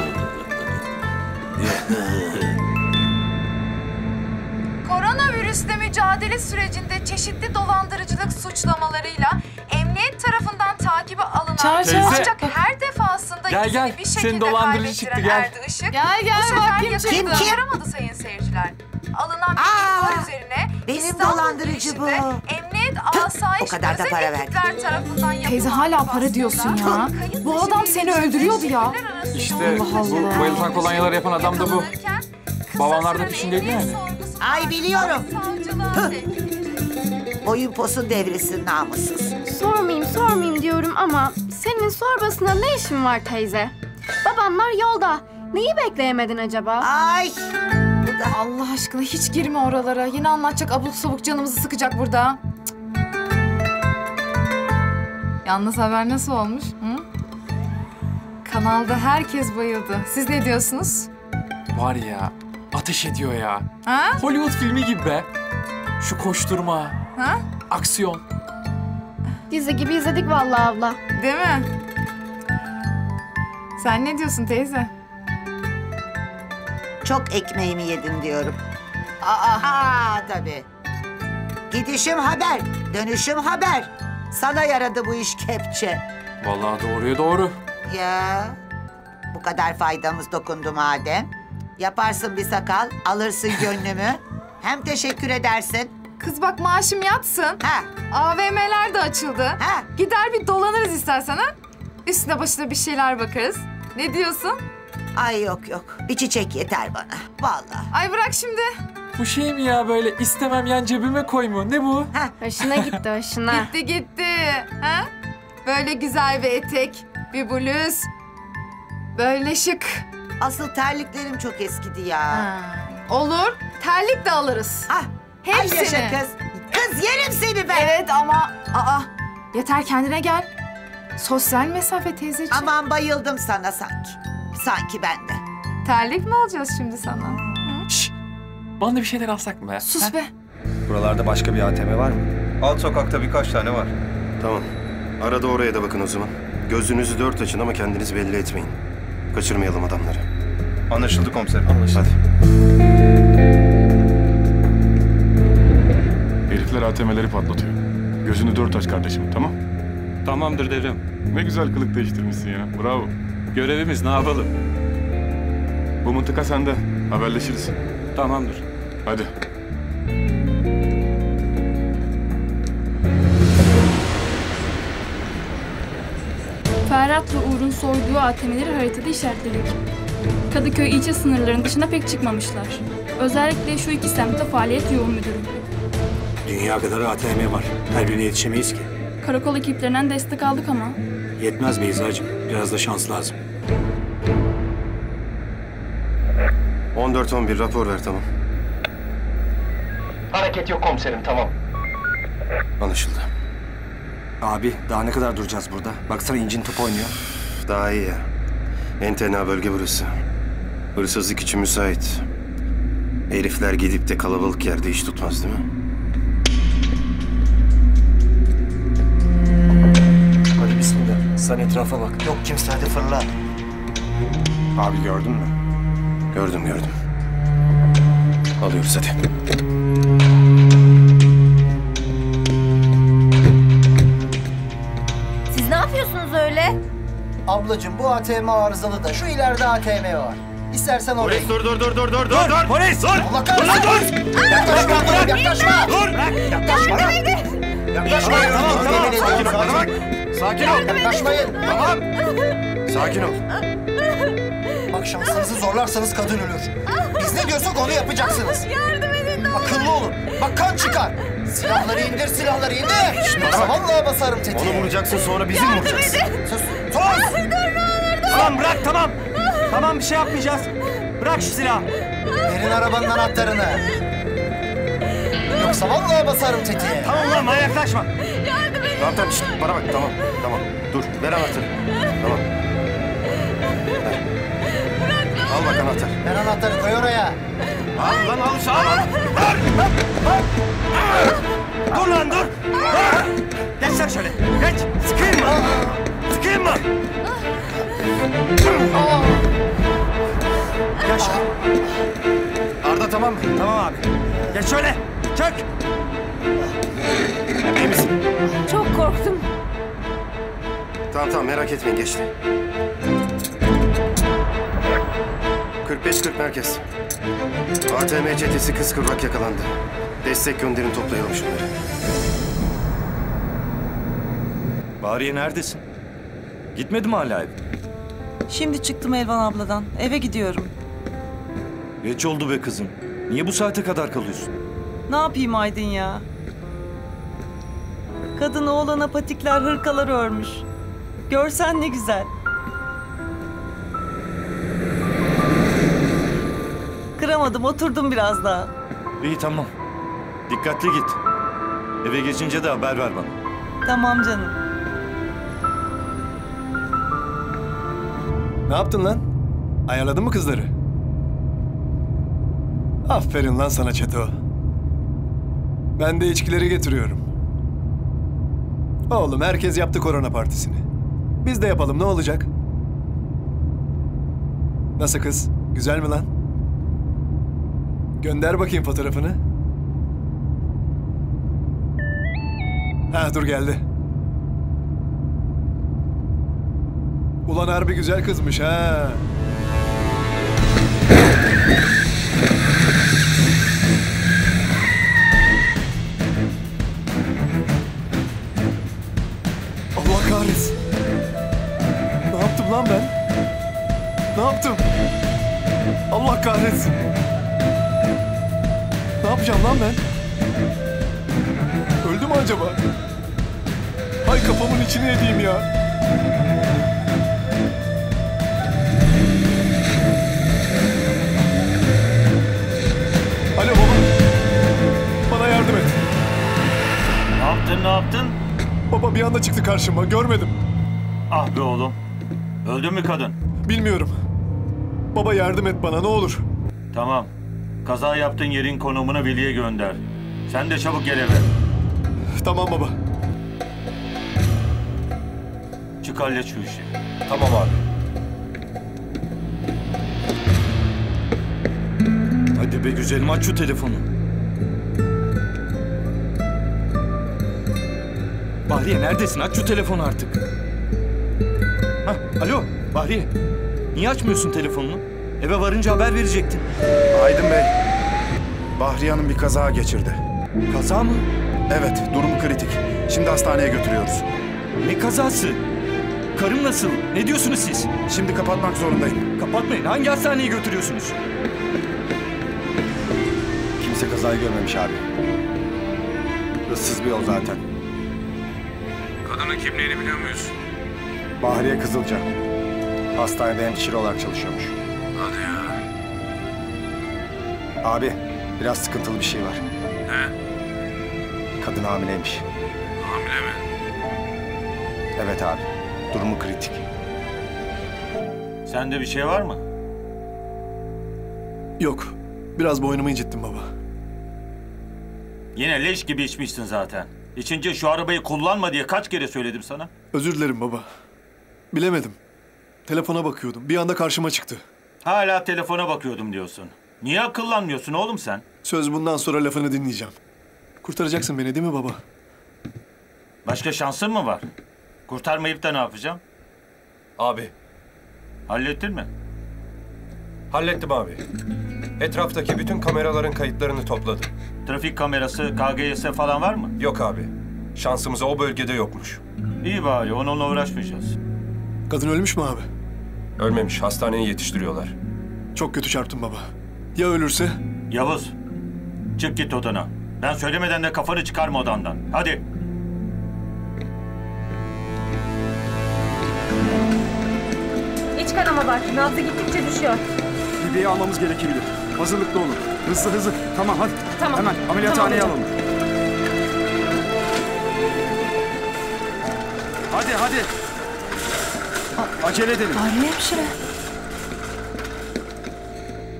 Mücadele sürecinde çeşitli dolandırıcılık suçlamalarıyla emniyet tarafından takibe alınan Çağır, çağır. ancak Teyze. her defasında Gel, izini gel. bir Senin şekilde dolandırıcı kaybettiren çıktı, gel. Erdi Işık Gel, gel, bu sefer bak kim yakayı çıktı. kurtaramadı sayın seyirciler. Alınan bir ihbar üzerine benim İstanbul dolandırıcı girişinde bu. Emniyet Asayiş o kadar da özel para ekipler tarafından yapılan Teyze hala para diyorsun ya. Bu adam seni öldürüyordu ya. İşte Allah bu Allah. bayıltan kolonyaları yapan adam da bu. Babamlar da peşindeydi yani. Ay biliyorum. Hıh. Boyun posun devresin namussuz. Sormayayım sormayayım diyorum ama senin sorbasına ne işin var teyze? Babamlar yolda. Neyi bekleyemedin acaba? Ay. Allah aşkına hiç girme oralara. Yine anlatacak abuk sabuk canımızı sıkacak burada. Yalnız haber nasıl olmuş? Hı? Kanalda herkes bayıldı. Siz ne diyorsunuz? Var ya ateş ediyor ya. Ha? Hollywood filmi gibi be. Şu koşturma, Ha? aksiyon. Dizi gibi izledik vallahi abla. Değil mi? Sen ne diyorsun teyze? Çok ekmeğimi yedin diyorum. Aa, Aa tabii. Gidişim haber, dönüşüm haber. Sana yaradı bu iş kepçe. Vallahi doğruya doğru. Ya bu kadar faydamız dokundu madem. Yaparsın bir sakal, alırsın gönlümü. Hem teşekkür edersin. Kız bak maaşım yatsın. Ha. AVM'ler de açıldı. Ha. Gider bir dolanırız istersen ha. Üstüne başına bir şeyler bakarız. Ne diyorsun? Ay yok yok. Bir çiçek yeter bana. Vallahi. Ay bırak şimdi. Bu şey mi ya böyle istemem yan cebime koy mu? Ne bu? Hoşuna gitti hoşuna. Gitti gitti. Ha? Böyle güzel bir etek, bir bluz. Böyle şık. Asıl terliklerim çok eskidi ya. Olur. Terlik de alırız. Ah, ay Hepsini. yaşa kız. Kız yerim seni ben. Evet ama aa yeter kendine gel. Sosyal mesafe teyzeciğim. Aman bayıldım sana sanki. Sanki ben de. Terlik mi alacağız şimdi sana? Bana da bir şeyler alsak mı be? Sus be. Buralarda başka bir ATM var mı? Alt sokakta birkaç tane var. Tamam. Arada oraya da bakın o zaman. Gözünüzü dört açın ama kendinizi belli etmeyin. Kaçırmayalım adamları. Anlaşıldı komiserim. Anlaşıldı. Herifler ATM'leri patlatıyor. Gözünü dört aç kardeşim tamam? Tamamdır devrem. Ne güzel kılık değiştirmişsin ya. Bravo. Görevimiz ne yapalım? Bu mıntıka sende. Haberleşiriz. Tamamdır. Hadi. Ferhat'la Uğur'un soyduğu ATM'leri haritada işaretledik. Kadıköy ilçe sınırlarının dışına pek çıkmamışlar. Özellikle şu iki semtte faaliyet yoğun müdürüm. Dünya kadar ATM var. Her birine yetişemeyiz ki. Karakol ekiplerinden destek aldık ama Yetmez Beyza'cığım. Biraz da şans lazım. 14-11 rapor ver tamam. Hareket yok komiserim tamam. Anlaşıldı. Abi daha ne kadar duracağız burada? Baksana incin top oynuyor. Daha iyi ya. En tenha bölge burası. Hırsızlık için müsait. Herifler gidip de kalabalık yerde iş tutmaz değil mi? Hadi bismillah. Sen etrafa bak. Yok kimse hadi fırla. Abi gördün mü? Gördüm gördüm. Alıyoruz hadi. Siz ne yapıyorsunuz öyle? Ablacığım bu ATM arızalı da şu ileride ATM var. İstersen oraya Polis dur dur dur dur dur dur dur. Polis! Dur! Allah kahretsin! Dur! Yaklaşma bırak! Yaklaşma! Dur! Yaklaşma! Yaklaşmayın! Tamam tamam. Sakin ol. Bak. Sakin ol. Yaklaşmayın. Tamam. Sakin ol. Bak şansınızı zorlarsanız kadın ölür. Biz ne diyorsak onu yapacaksınız. Yardım edin ne Akıllı olun. Bak kan çıkar. Silahları indir, silahları indir. Yoksa vallahi basarım tetiğe. Onu vuracaksın sonra bizi mi vuracaksın? Sus! Sus! Tamam bırak tamam. Tamam bir şey yapmayacağız. Bırak şu silahı. Verin arabanın anahtarını. Yoksa vallahi basarım tetiğe. Tamam lan bana yaklaşma. Tamam tamam şişt, bana bak tamam tamam. Dur ver anahtarı. Tamam. Ver. Al bak anahtar. Ver anahtarı koy oraya. Al lan al al. al. Dur lan dur. Dur. Geç sen şöyle. Geç. Sıkayım mı? Sıkayım mı? Yaşa. Arda tamam mı? Tamam abi. Geç şöyle. Çök. İyi misin? Çok korktum. Tamam tamam merak etmeyin geçti. 45-40 merkez. ATM çetesi kız kıvrak yakalandı. Destek gönderin toplayalım şunları. Bariye neredesin? Gitmedi mi hala ev? Şimdi çıktım Elvan abladan. Eve gidiyorum. Geç oldu be kızım. Niye bu saate kadar kalıyorsun? Ne yapayım Aydın ya? Kadın oğlana patikler, hırkalar örmüş. Görsen ne güzel. Kıramadım, oturdum biraz daha. İyi tamam. Dikkatli git. Eve geçince de haber ver bana. Tamam canım. Ne yaptın lan? Ayarladın mı kızları? Aferin lan sana Çeto. Ben de içkileri getiriyorum. Oğlum herkes yaptı korona partisini. Biz de yapalım ne olacak? Nasıl kız? Güzel mi lan? Gönder bakayım fotoğrafını. Ha dur geldi. Ulan harbi güzel kızmış ha. Allah kahretsin. Ne yaptım lan ben? Ne yaptım? Allah kahretsin. Ne yapacağım lan ben? Öldü mü acaba? Hay kafamın içine edeyim ya. Yaptın ne yaptın? Baba bir anda çıktı karşıma. Görmedim. Ah be oğlum. Öldü mü kadın? Bilmiyorum. Baba yardım et bana ne olur. Tamam. Kaza yaptığın yerin konumunu veliye gönder. Sen de çabuk gel eve. Tamam baba. Çık hallet şu işi. Tamam abi. Hadi be güzelim aç şu telefonu. Bahriye neredesin? Aç şu telefonu artık. Hah, alo Bahriye. Niye açmıyorsun telefonunu? Eve varınca haber verecektin. Aydın Bey, Bahriye Hanım bir kaza geçirdi. Kaza mı? Evet, durumu kritik. Şimdi hastaneye götürüyoruz. Ne kazası? Karım nasıl? Ne diyorsunuz siz? Şimdi kapatmak zorundayım. Kapatmayın. Hangi hastaneye götürüyorsunuz? Kimse kazayı görmemiş abi. Issız bir yol zaten. Kadının kimliğini biliyor muyuz? Bahriye Kızılca. Hastanede hemşire olarak çalışıyormuş. Hadi ya. Abi biraz sıkıntılı bir şey var. Ne? Kadın hamileymiş. Hamile mi? Evet abi. Durumu kritik. Sende bir şey var mı? Yok. Biraz boynumu incittim baba. Yine leş gibi içmişsin zaten. İçince şu arabayı kullanma diye kaç kere söyledim sana? Özür dilerim baba. Bilemedim. Telefona bakıyordum. Bir anda karşıma çıktı. Hala telefona bakıyordum diyorsun. Niye akıllanmıyorsun oğlum sen? Söz bundan sonra lafını dinleyeceğim. Kurtaracaksın beni değil mi baba? Başka şansın mı var? Kurtarmayıp da ne yapacağım? Abi, Hallettin mi? Hallettim abi. Etraftaki bütün kameraların kayıtlarını topladım. Trafik kamerası, KGS falan var mı? Yok abi. Şansımıza o bölgede yokmuş. İyi bari onunla uğraşmayacağız. Kadın ölmüş mü abi? Ölmemiş, hastaneye yetiştiriyorlar. Çok kötü çarptım baba. Ya ölürse? Yavuz, çık git odana. Ben söylemeden de kafanı çıkarma odandan. Hadi. İç kanama var. Nabzı gittikçe düşüyor. Libya'yı almamız gerekebilir. Hazırlıklı olun. Hızlı hızlı. Tamam hadi. Tamam. Hemen ameliyathaneye Tamam alalım. Hadi hadi. Acele edelim. Bahriye hemşire.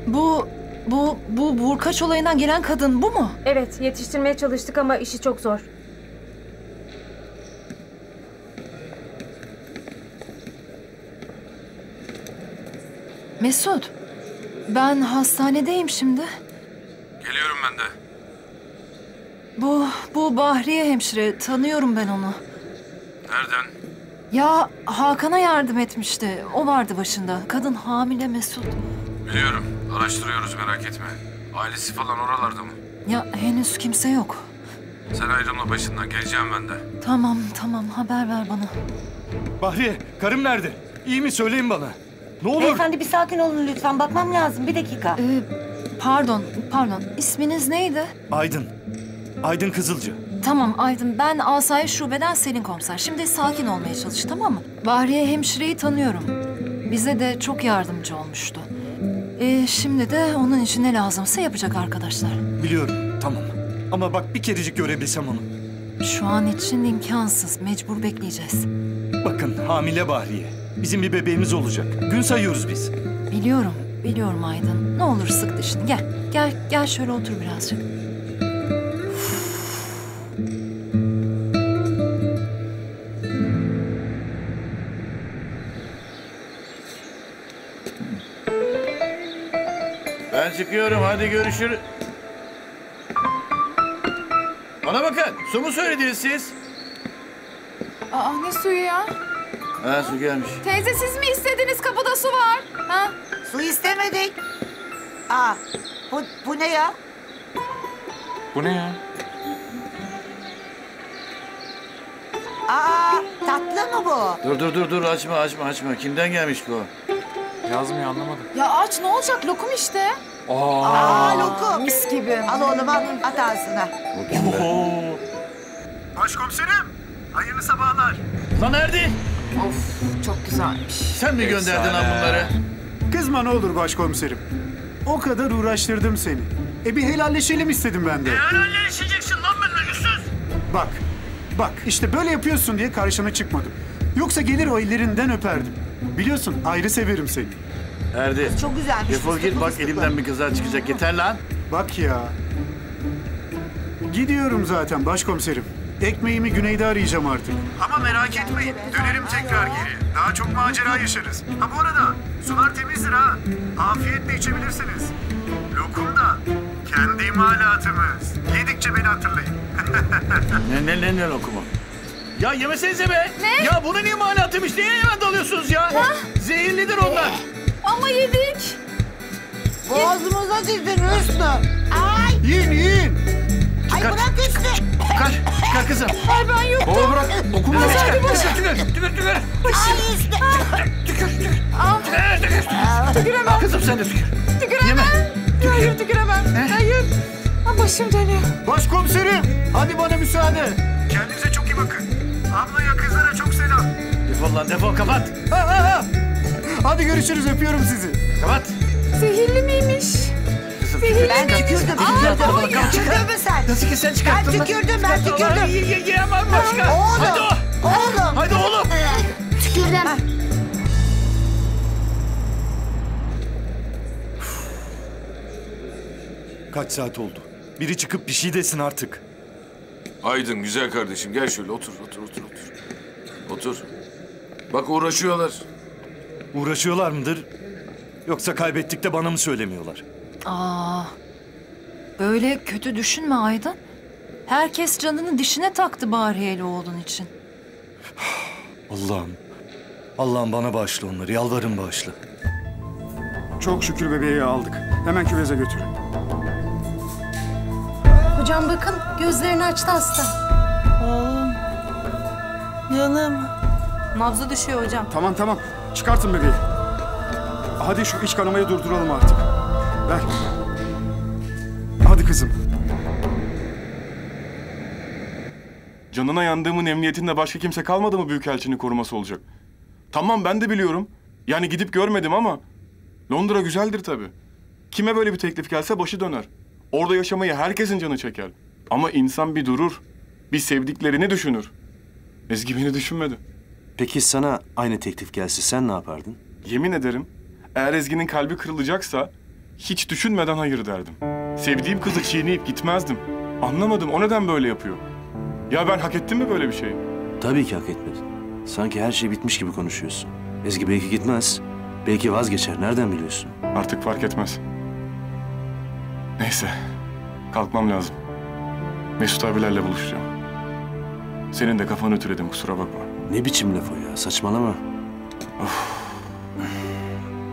Bu, bu, bu vurkaç olayından gelen kadın bu mu? Evet, yetiştirmeye çalıştık ama işi çok zor. Mesut, ben hastanedeyim şimdi. Geliyorum ben de. Bu, bu Bahriye hemşire. Tanıyorum ben onu. Nereden? Ya Hakan'a yardım etmişti. O vardı başında. Kadın hamile Mesut. Biliyorum. Araştırıyoruz merak etme. Ailesi falan oralarda mı? Ya henüz kimse yok. Sen ayrılma başından. Geleceğim ben de. Tamam tamam haber ver bana. Bahriye, karım nerede? İyi mi? Söyleyin bana. Ne olur. Beyefendi bir sakin olun lütfen. Bakmam lazım. Bir dakika. Ee, pardon, pardon. İsminiz neydi? Aydın. Aydın Kızılcı. Tamam Aydın, ben Asayiş Şube'den Selin Komiser. Şimdi sakin olmaya çalış, tamam mı? Bahriye hemşireyi tanıyorum. Bize de çok yardımcı olmuştu. Ee, şimdi de onun için ne lazımsa yapacak arkadaşlar. Biliyorum, tamam. Ama bak bir kerecik görebilsem onu. Şu an için imkansız. Mecbur bekleyeceğiz. Bakın hamile Bahriye. Bizim bir bebeğimiz olacak. Gün sayıyoruz biz. Biliyorum, biliyorum Aydın. Ne olur sık dişini. Gel, gel, gel şöyle otur birazcık. Ben çıkıyorum hadi görüşürüz. Bana bakın su mu söylediniz siz? Aa ne suyu ya? Ha su gelmiş. Teyze siz mi istediniz? Kapıda su var. Ha? Su istemedik. Aa, bu, bu ne ya? Bu ne ya? Aa, tatlı mı bu? Dur dur dur dur açma açma açma. Kimden gelmiş bu? Yazmıyor anlamadım. Ya aç ne olacak? Lokum işte. Aa, Aa, lokum. Mis gibi. Al oğlum al, at ağzına. Başkomiserim, hayırlı sabahlar. Lan nerede? Of çok güzelmiş. Sen mi gönderdin lan bunları? Kızma ne olur başkomiserim. O kadar uğraştırdım seni. E bir helalleşelim istedim ben de. Helalleşeceksin lan benimle yüzsüz. Bak, bak işte böyle yapıyorsun diye karşına çıkmadım. Yoksa gelir o ellerinden öperdim. Biliyorsun ayrı severim seni. Erdi. Çok güzelmiş. Defol git bak elimden bir kızar çıkacak. Yeter lan. Bak ya. Gidiyorum zaten başkomiserim. Ekmeğimi güneyde arayacağım artık. Ama merak etmeyin. Dönerim tekrar geri. Daha çok macera yaşarız. Ha bu arada sular temizdir ha. Afiyetle içebilirsiniz. Lokum da kendi imalatımız. Yedikçe beni hatırlayın. Ne ne ne ne lokumu? Ya yemesenize be. Ne? Ya bunun imalatıymış. Niye hemen dalıyorsunuz ya? Zehirlidir onlar. Ama yedik. Boğazımıza girdin Hüsnü. Ay, Yiyin yiyin. Ay bırak Hüsnü. Çıkar. Çıkar kızım. Ay ben yok. Oğlum bırak. Lokumu Hadi çıkar. boş. Tükür tükür tükür. Ay Hüsnü. Tükür tükür. Aa, Tükür tükür. tüküremem. Kızım sen de tükür. Tüküremem. Hayır tüküremem. Hayır. Ha, başım dönüyor. Başkomiserim. Hadi bana müsaade. Kendinize çok iyi bakın. Ablaya kızlara çok selam. Defol lan defol kapat. Ha, ha, ha. Hadi görüşürüz öpüyorum sizi. Kapat. Zehirli miymiş? Zehirli Ben tükürdüm. Aa, çıkar. Tükürdün sen? Nasıl ki sen çıkarttın Ben tükürdüm, ben tükürdüm. yiyemem başka. Hadi o. Oğlum. Oğlum. Hadi oğlum. Tükürdüm. Kaç saat oldu? Biri çıkıp bir şey desin artık. Aydın güzel kardeşim gel şöyle otur otur otur otur. Otur. Bak uğraşıyorlar. Uğraşıyorlar mıdır? Yoksa kaybettik de bana mı söylemiyorlar? Aa, böyle kötü düşünme Aydın. Herkes canını dişine taktı Bahriye'li oğlun için. Allah'ım. Allah'ım bana bağışla onları. Yalvarırım bağışla. Çok şükür bebeği aldık. Hemen küveze götürün. Hocam bakın gözlerini açtı hasta. Oğlum. Canım. Nabzı düşüyor hocam. Tamam tamam. Çıkartın bebeği. Hadi şu iç kanamayı durduralım artık. Ver. Hadi kızım. Canına yandığımın emniyetinde başka kimse kalmadı mı Büyükelçinin koruması olacak? Tamam ben de biliyorum. Yani gidip görmedim ama Londra güzeldir tabii. Kime böyle bir teklif gelse başı döner. Orada yaşamayı herkesin canı çeker. Ama insan bir durur. Bir sevdiklerini düşünür. Ezgi beni düşünmedi. Peki sana aynı teklif gelse sen ne yapardın? Yemin ederim eğer Ezgi'nin kalbi kırılacaksa hiç düşünmeden hayır derdim. Sevdiğim kızı çiğneyip gitmezdim. Anlamadım o neden böyle yapıyor? Ya ben hak ettim mi böyle bir şeyi? Tabii ki hak etmedin. Sanki her şey bitmiş gibi konuşuyorsun. Ezgi belki gitmez. Belki vazgeçer. Nereden biliyorsun? Artık fark etmez. Neyse. Kalkmam lazım. Mesut abilerle buluşacağım. Senin de kafanı ütüledim kusura bakma. Ne biçim laf o ya? Saçmalama.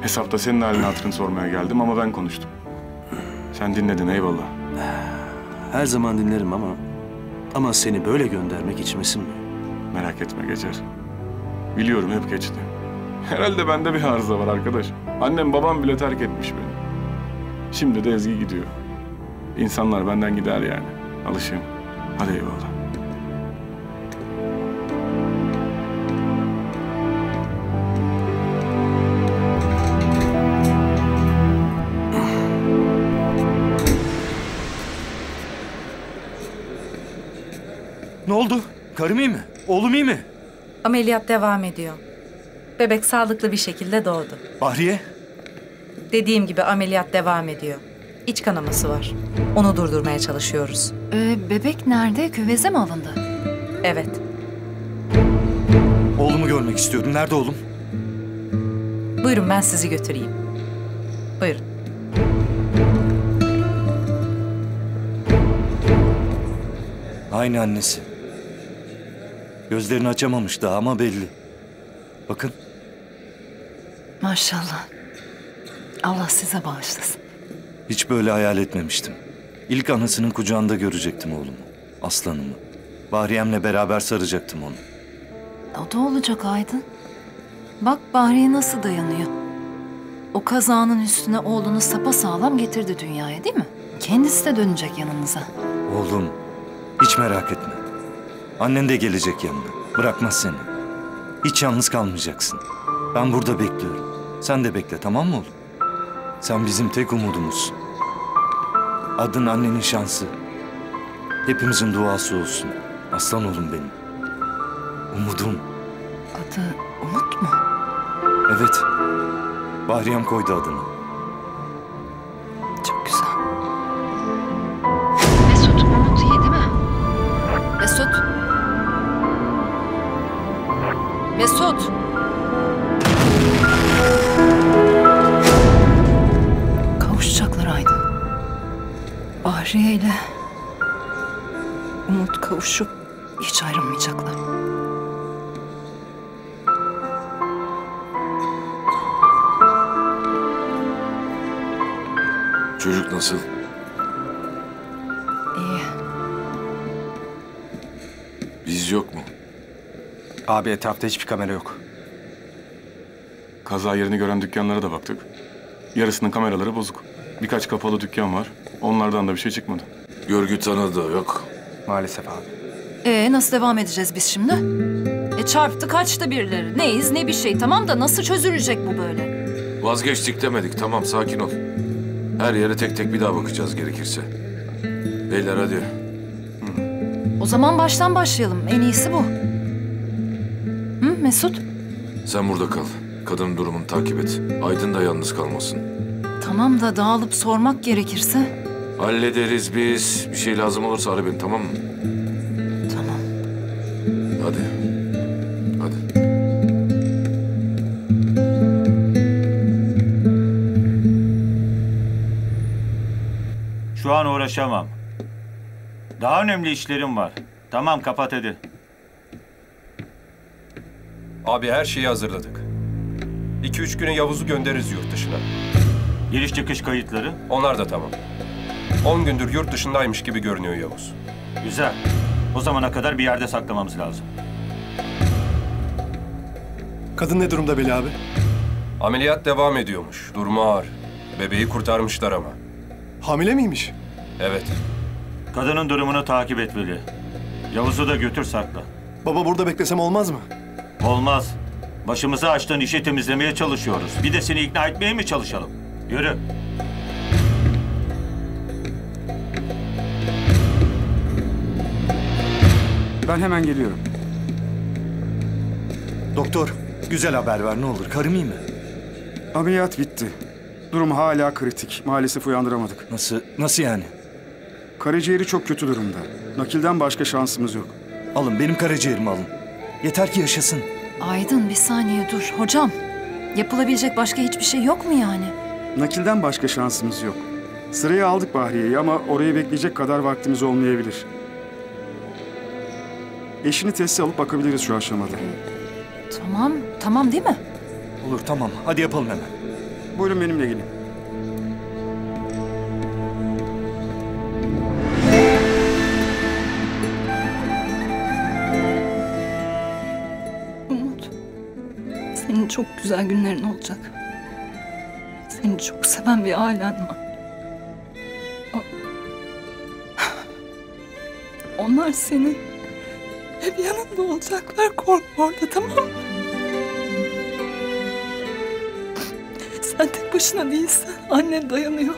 Hesapta senin halini hatırını sormaya geldim ama ben konuştum. Sen dinledin eyvallah. Her zaman dinlerim ama... Ama seni böyle göndermek içime sinmiyor. Merak etme Geçer. Biliyorum hep geçti. Herhalde bende bir arıza var arkadaş. Annem babam bile terk etmiş beni. Şimdi de Ezgi gidiyor. İnsanlar benden gider yani. Alışayım. Hadi eyvallah. Ne Karım iyi mi? Oğlum iyi mi? Ameliyat devam ediyor. Bebek sağlıklı bir şekilde doğdu. Bahriye? Dediğim gibi ameliyat devam ediyor. İç kanaması var. Onu durdurmaya çalışıyoruz. Ee, bebek nerede? Küveze mi alındı? Evet. Oğlumu görmek istiyordum. Nerede oğlum? Buyurun ben sizi götüreyim. Buyurun. Aynı annesi. Gözlerini açamamış daha ama belli. Bakın Maşallah. Allah size bağışlasın. hiç böyle hayal etmemiştim. İlk anasının kucağında görecektim oğlumu. Aslanımı. Bahriyem'le beraber saracaktım onu. O da olacak Aydın. Bak Bahriye nasıl dayanıyor. O kazanın üstüne oğlunu sapasağlam getirdi dünyaya değil mi? Kendisi de dönecek yanınıza. Oğlum hiç merak etme. Annen de gelecek yanına. Bırakmaz seni. Hiç yalnız kalmayacaksın. Ben burada bekliyorum. Sen de bekle tamam mı oğlum? Sen bizim tek umudumuzsun. Adın annenin şansı. Hepimizin duası olsun. Aslan oğlum benim. Umudum. Adı Umut mu? Evet. Bahriyem koydu adını. Bahriye ile Umut kavuşup hiç ayrılmayacaklar. Çocuk nasıl? İyi. Biz yok mu? Abi etrafta hiçbir kamera yok. Kaza yerini gören dükkanlara da baktık. Yarısının kameraları bozuk. Birkaç kapalı dükkan var. Onlardan da bir şey çıkmadı. Görgü tanıdığı yok. Maalesef abi. Ee nasıl devam edeceğiz biz şimdi? E çarptı kaçtı birileri. Neyiz ne bir şey tamam da nasıl çözülecek bu böyle? Vazgeçtik demedik. Tamam sakin ol. Her yere tek tek bir daha bakacağız gerekirse. Beyler hadi. O zaman baştan başlayalım. En iyisi bu. Hı Mesut? Sen burada kal. Kadının durumunu takip et. Aydın da yalnız kalmasın. Tamam da dağılıp sormak gerekirse. Hallederiz biz. Bir şey lazım olursa ara beni tamam mı? Tamam. Hadi. Hadi. Şu an uğraşamam. Daha önemli işlerim var. Tamam kapat hadi. Abi her şeyi hazırladık. 2-3 güne Yavuz'u göndeririz yurt dışına. Giriş çıkış kayıtları? Onlar da tamam. 10 gündür yurt dışındaymış gibi görünüyor Yavuz. Güzel. O zamana kadar bir yerde saklamamız lazım. Kadın ne durumda Beli abi? Ameliyat devam ediyormuş. Durumu ağır. Bebeği kurtarmışlar ama. Hamile miymiş? Evet. Kadının durumunu takip et Veli. Yavuz'u da götür sakla. Baba burada beklesem olmaz mı? Olmaz. Başımıza açtığın işi temizlemeye çalışıyoruz. Bir de seni ikna etmeye mi çalışalım? Yürü. Ben hemen geliyorum. Doktor, güzel haber ver ne olur. Karım iyi mi? Ameliyat bitti. Durum hala kritik. Maalesef uyandıramadık. Nasıl, nasıl yani? Karaciğeri çok kötü durumda. Nakilden başka şansımız yok. Alın benim karaciğerimi alın. Yeter ki yaşasın. Aydın bir saniye dur. Hocam yapılabilecek başka hiçbir şey yok mu yani? Nakilden başka şansımız yok. Sıraya aldık Bahriye'yi ama orayı bekleyecek kadar vaktimiz olmayabilir. Eşini testi alıp bakabiliriz şu aşamada. Tamam, tamam değil mi? Olur tamam. Hadi yapalım hemen. Buyurun benimle gelin. Umut, senin çok güzel günlerin olacak. Seni çok seven bir ailen var. Onlar senin hep yanında olacaklar. Korkma orada tamam mı? Sen tek başına değilsin. Annen dayanıyor.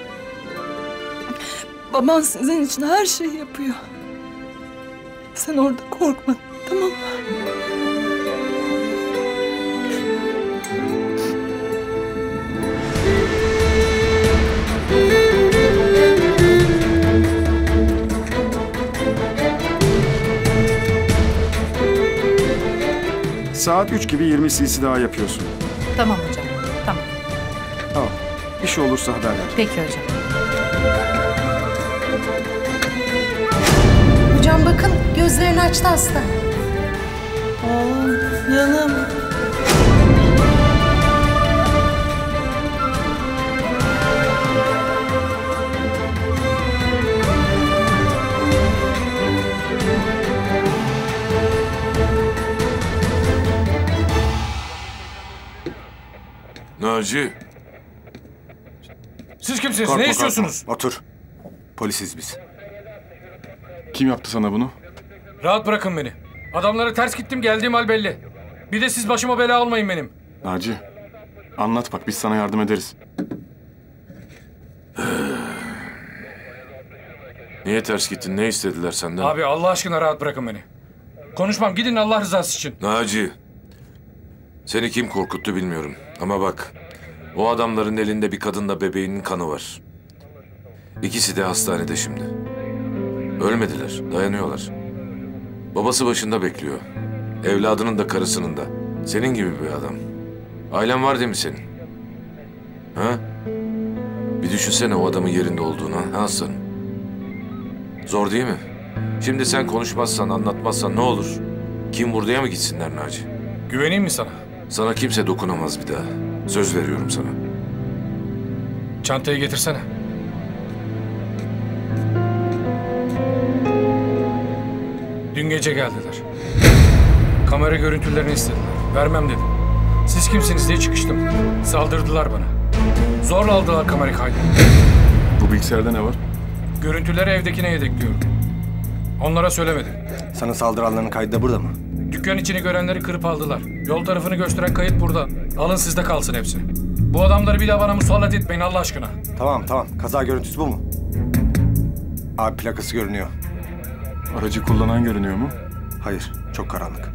Baban sizin için her şeyi yapıyor. Sen orada korkma. Tamam. Saat 3 gibi 20 cc daha yapıyorsun. Tamam hocam. Tamam. Al. Bir şey olursa haber ver. Peki hocam. Hocam bakın gözlerini açtı hasta. Oğlum, canım. Naci. Siz kimsiniz? Korkma, ne istiyorsunuz? korkma. Otur. Polisiz biz. Kim yaptı sana bunu? Rahat bırakın beni. Adamlara ters gittim geldiğim hal belli. Bir de siz başıma bela olmayın benim. Naci. Anlat bak biz sana yardım ederiz. Niye ters gittin? Ne istediler senden? Abi Allah aşkına rahat bırakın beni. Konuşmam gidin Allah rızası için. Naci. Seni kim korkuttu bilmiyorum. Ama bak. O adamların elinde bir kadınla bebeğinin kanı var. İkisi de hastanede şimdi. Ölmediler. Dayanıyorlar. Babası başında bekliyor. Evladının da karısının da. Senin gibi bir adam. Ailen var değil mi senin? Ha? Bir düşünsene o adamın yerinde olduğunu ha aslanım. Zor değil mi? Şimdi sen konuşmazsan, anlatmazsan ne olur? Kim vurduya mı gitsinler Naci? Güveneyim mi sana? Sana kimse dokunamaz bir daha. Söz veriyorum sana. Çantayı getirsene. Dün gece geldiler. Kamera görüntülerini istediler. Vermem dedim. Siz kimsiniz diye çıkıştım. Saldırdılar bana. Zorla aldılar kamera kaydı. Bu bilgisayarda ne var? Görüntüleri evdekine yedekliyorum. Onlara söylemedim. Sana saldıranların kaydı da burada mı? Dükkan içini görenleri kırıp aldılar. Yol tarafını gösteren kayıt burada. Alın sizde kalsın hepsi. Bu adamları bir daha bana musallat etmeyin Allah aşkına. Tamam tamam. Kaza görüntüsü bu mu? Abi plakası görünüyor. Aracı kullanan görünüyor mu? Hayır. Çok karanlık.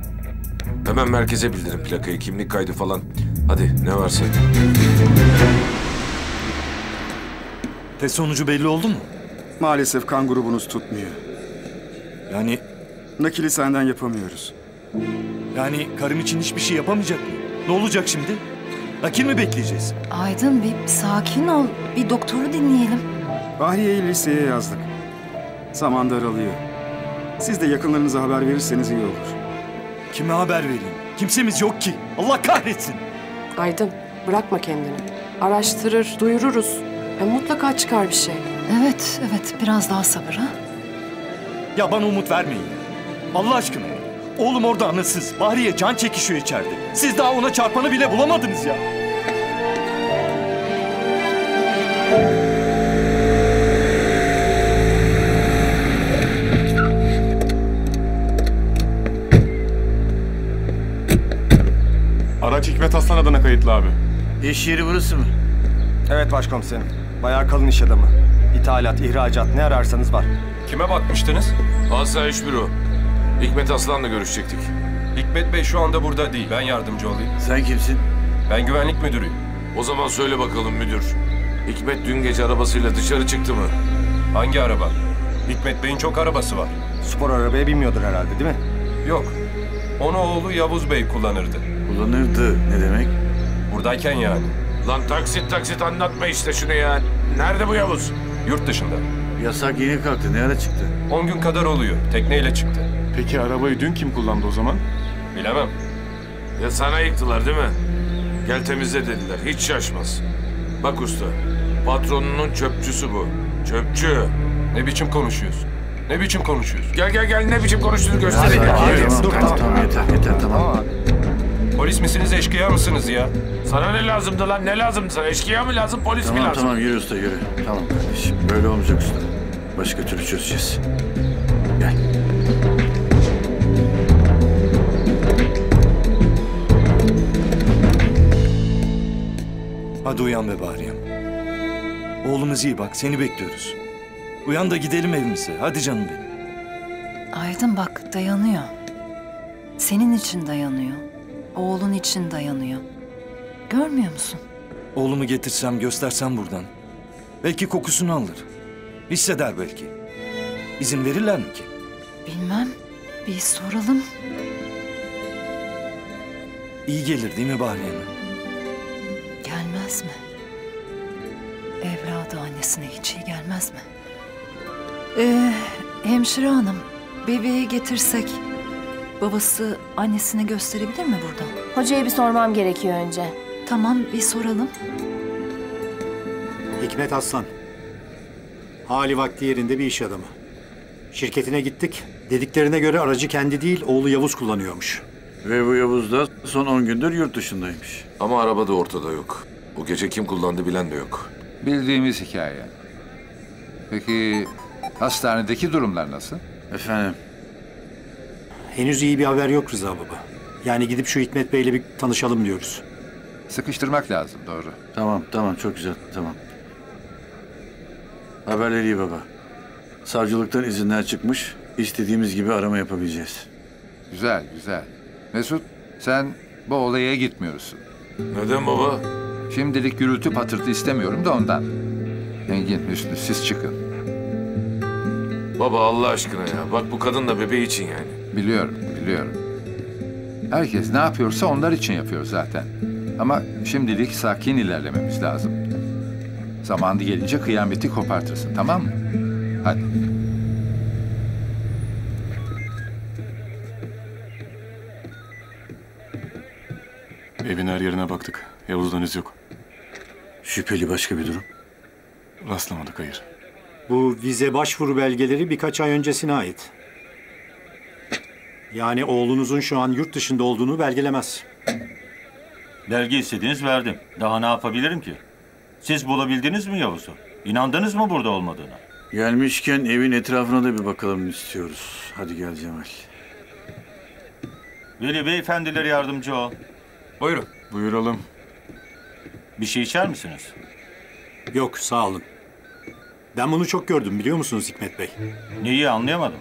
Hemen merkeze bildirin plakayı, kimlik kaydı falan. Hadi ne varsa. Test sonucu belli oldu mu? Maalesef kan grubunuz tutmuyor. Yani... Nakili senden yapamıyoruz. Yani karım için hiçbir şey yapamayacak mı? Ne olacak şimdi? Nakil mi bekleyeceğiz? Aydın bir sakin ol. Bir doktoru dinleyelim. Bahriye'yi liseye yazdık. Zaman daralıyor. Siz de yakınlarınıza haber verirseniz iyi olur. Kime haber vereyim? Kimsemiz yok ki. Allah kahretsin. Aydın bırakma kendini. Araştırır, duyururuz. Ya mutlaka çıkar bir şey. Evet, evet. Biraz daha sabır ha. Ya bana umut vermeyin. Allah aşkına. Oğlum orada anasız. Bahriye can çekişiyor içeride. Siz daha ona çarpanı bile bulamadınız ya. Araç Hikmet Aslan adına kayıtlı abi. İş yeri burası mı? Evet başkomiserim. Bayağı kalın iş adamı. İthalat, ihracat ne ararsanız var. Kime bakmıştınız? Asayiş Büro. Hikmet Aslan'la görüşecektik. Hikmet Bey şu anda burada değil. Ben yardımcı olayım. Sen kimsin? Ben güvenlik müdürüyüm. O zaman söyle bakalım müdür. Hikmet dün gece arabasıyla dışarı çıktı mı? Hangi araba? Hikmet Bey'in çok arabası var. Spor arabaya binmiyordur herhalde değil mi? Yok. Onu oğlu Yavuz Bey kullanırdı. Kullanırdı. Ne demek? Buradayken yani. Lan taksit taksit anlatma işte şunu ya. Nerede bu Yavuz? Yurt dışında. Yasak yeni kalktı. Ne ara çıktı? 10 gün kadar oluyor. Tekneyle çıktı. Peki arabayı dün kim kullandı o zaman? Bilemem. Ya sana yıktılar değil mi? Gel temizle dediler. Hiç şaşmaz. Bak usta. Patronunun çöpçüsü bu. Çöpçü. Ne biçim konuşuyorsun? Ne biçim konuşuyorsun? Gel gel gel ne biçim konuştuğunu göstereyim. Tamam, tamam, tamam, tamam, yeter, yeter, tamam. Polis misiniz, eşkıya mısınız ya? Sana ne lazımdı lan? Ne lazımdı sana? Eşkıya mı lazım, polis mi Tamam lazım? tamam yürü usta yürü. Tamam kardeşim. Böyle olmayacak usta. Başka türlü çözeceğiz. Hadi uyan be Bahriyem. Oğlumuz iyi bak seni bekliyoruz. Uyan da gidelim evimize. Hadi canım benim. Aydın bak dayanıyor. Senin için dayanıyor. Oğlun için dayanıyor. Görmüyor musun? Oğlumu getirsem göstersem buradan. Belki kokusunu alır. Hisseder belki. İzin verirler mi ki? Bilmem. Bir soralım. İyi gelir değil mi Bahriye'me? Gelmez mi? Evladı annesine hiç iyi gelmez mi? Ee, hemşire hanım, bebeği getirsek babası annesine gösterebilir mi buradan? Hocaya bir sormam gerekiyor önce. Tamam, bir soralım. Hikmet Aslan. Hali vakti yerinde bir iş adamı. Şirketine gittik. Dediklerine göre aracı kendi değil, oğlu Yavuz kullanıyormuş. Ve bu Yavuz da son 10 gündür yurt dışındaymış. Ama araba da ortada yok. O gece kim kullandı bilen de yok. Bildiğimiz hikaye. Peki hastanedeki durumlar nasıl? Efendim? Henüz iyi bir haber yok Rıza Baba. Yani gidip şu Hikmet Bey'le bir tanışalım diyoruz. Sıkıştırmak lazım doğru. Tamam tamam çok güzel tamam. Haberleri iyi baba. Savcılıktan izinler çıkmış. İstediğimiz gibi arama yapabileceğiz. Güzel güzel. Mesut sen bu olaya gitmiyorsun. Neden baba? Şimdilik gürültü patırtı istemiyorum da ondan. Engin, Hüsnü siz çıkın. Baba Allah aşkına ya. Bak bu kadın da bebeği için yani. Biliyorum, biliyorum. Herkes ne yapıyorsa onlar için yapıyor zaten. Ama şimdilik sakin ilerlememiz lazım. Zamanı gelince kıyameti kopartırsın, tamam mı? Hadi. Evin her yerine baktık. Yavuz'dan iz yok. Şüpheli başka bir durum. Rastlamadık hayır. Bu vize başvuru belgeleri birkaç ay öncesine ait. Yani oğlunuzun şu an yurt dışında olduğunu belgelemez. Belge istediniz verdim. Daha ne yapabilirim ki? Siz bulabildiniz mi Yavuz'u? İnandınız mı burada olmadığına? Gelmişken evin etrafına da bir bakalım istiyoruz. Hadi gel Cemal. Veli beyefendilere yardımcı ol. Buyurun. Buyuralım. Bir şey içer misiniz? Yok sağ olun. Ben bunu çok gördüm biliyor musunuz Hikmet Bey? Neyi anlayamadım.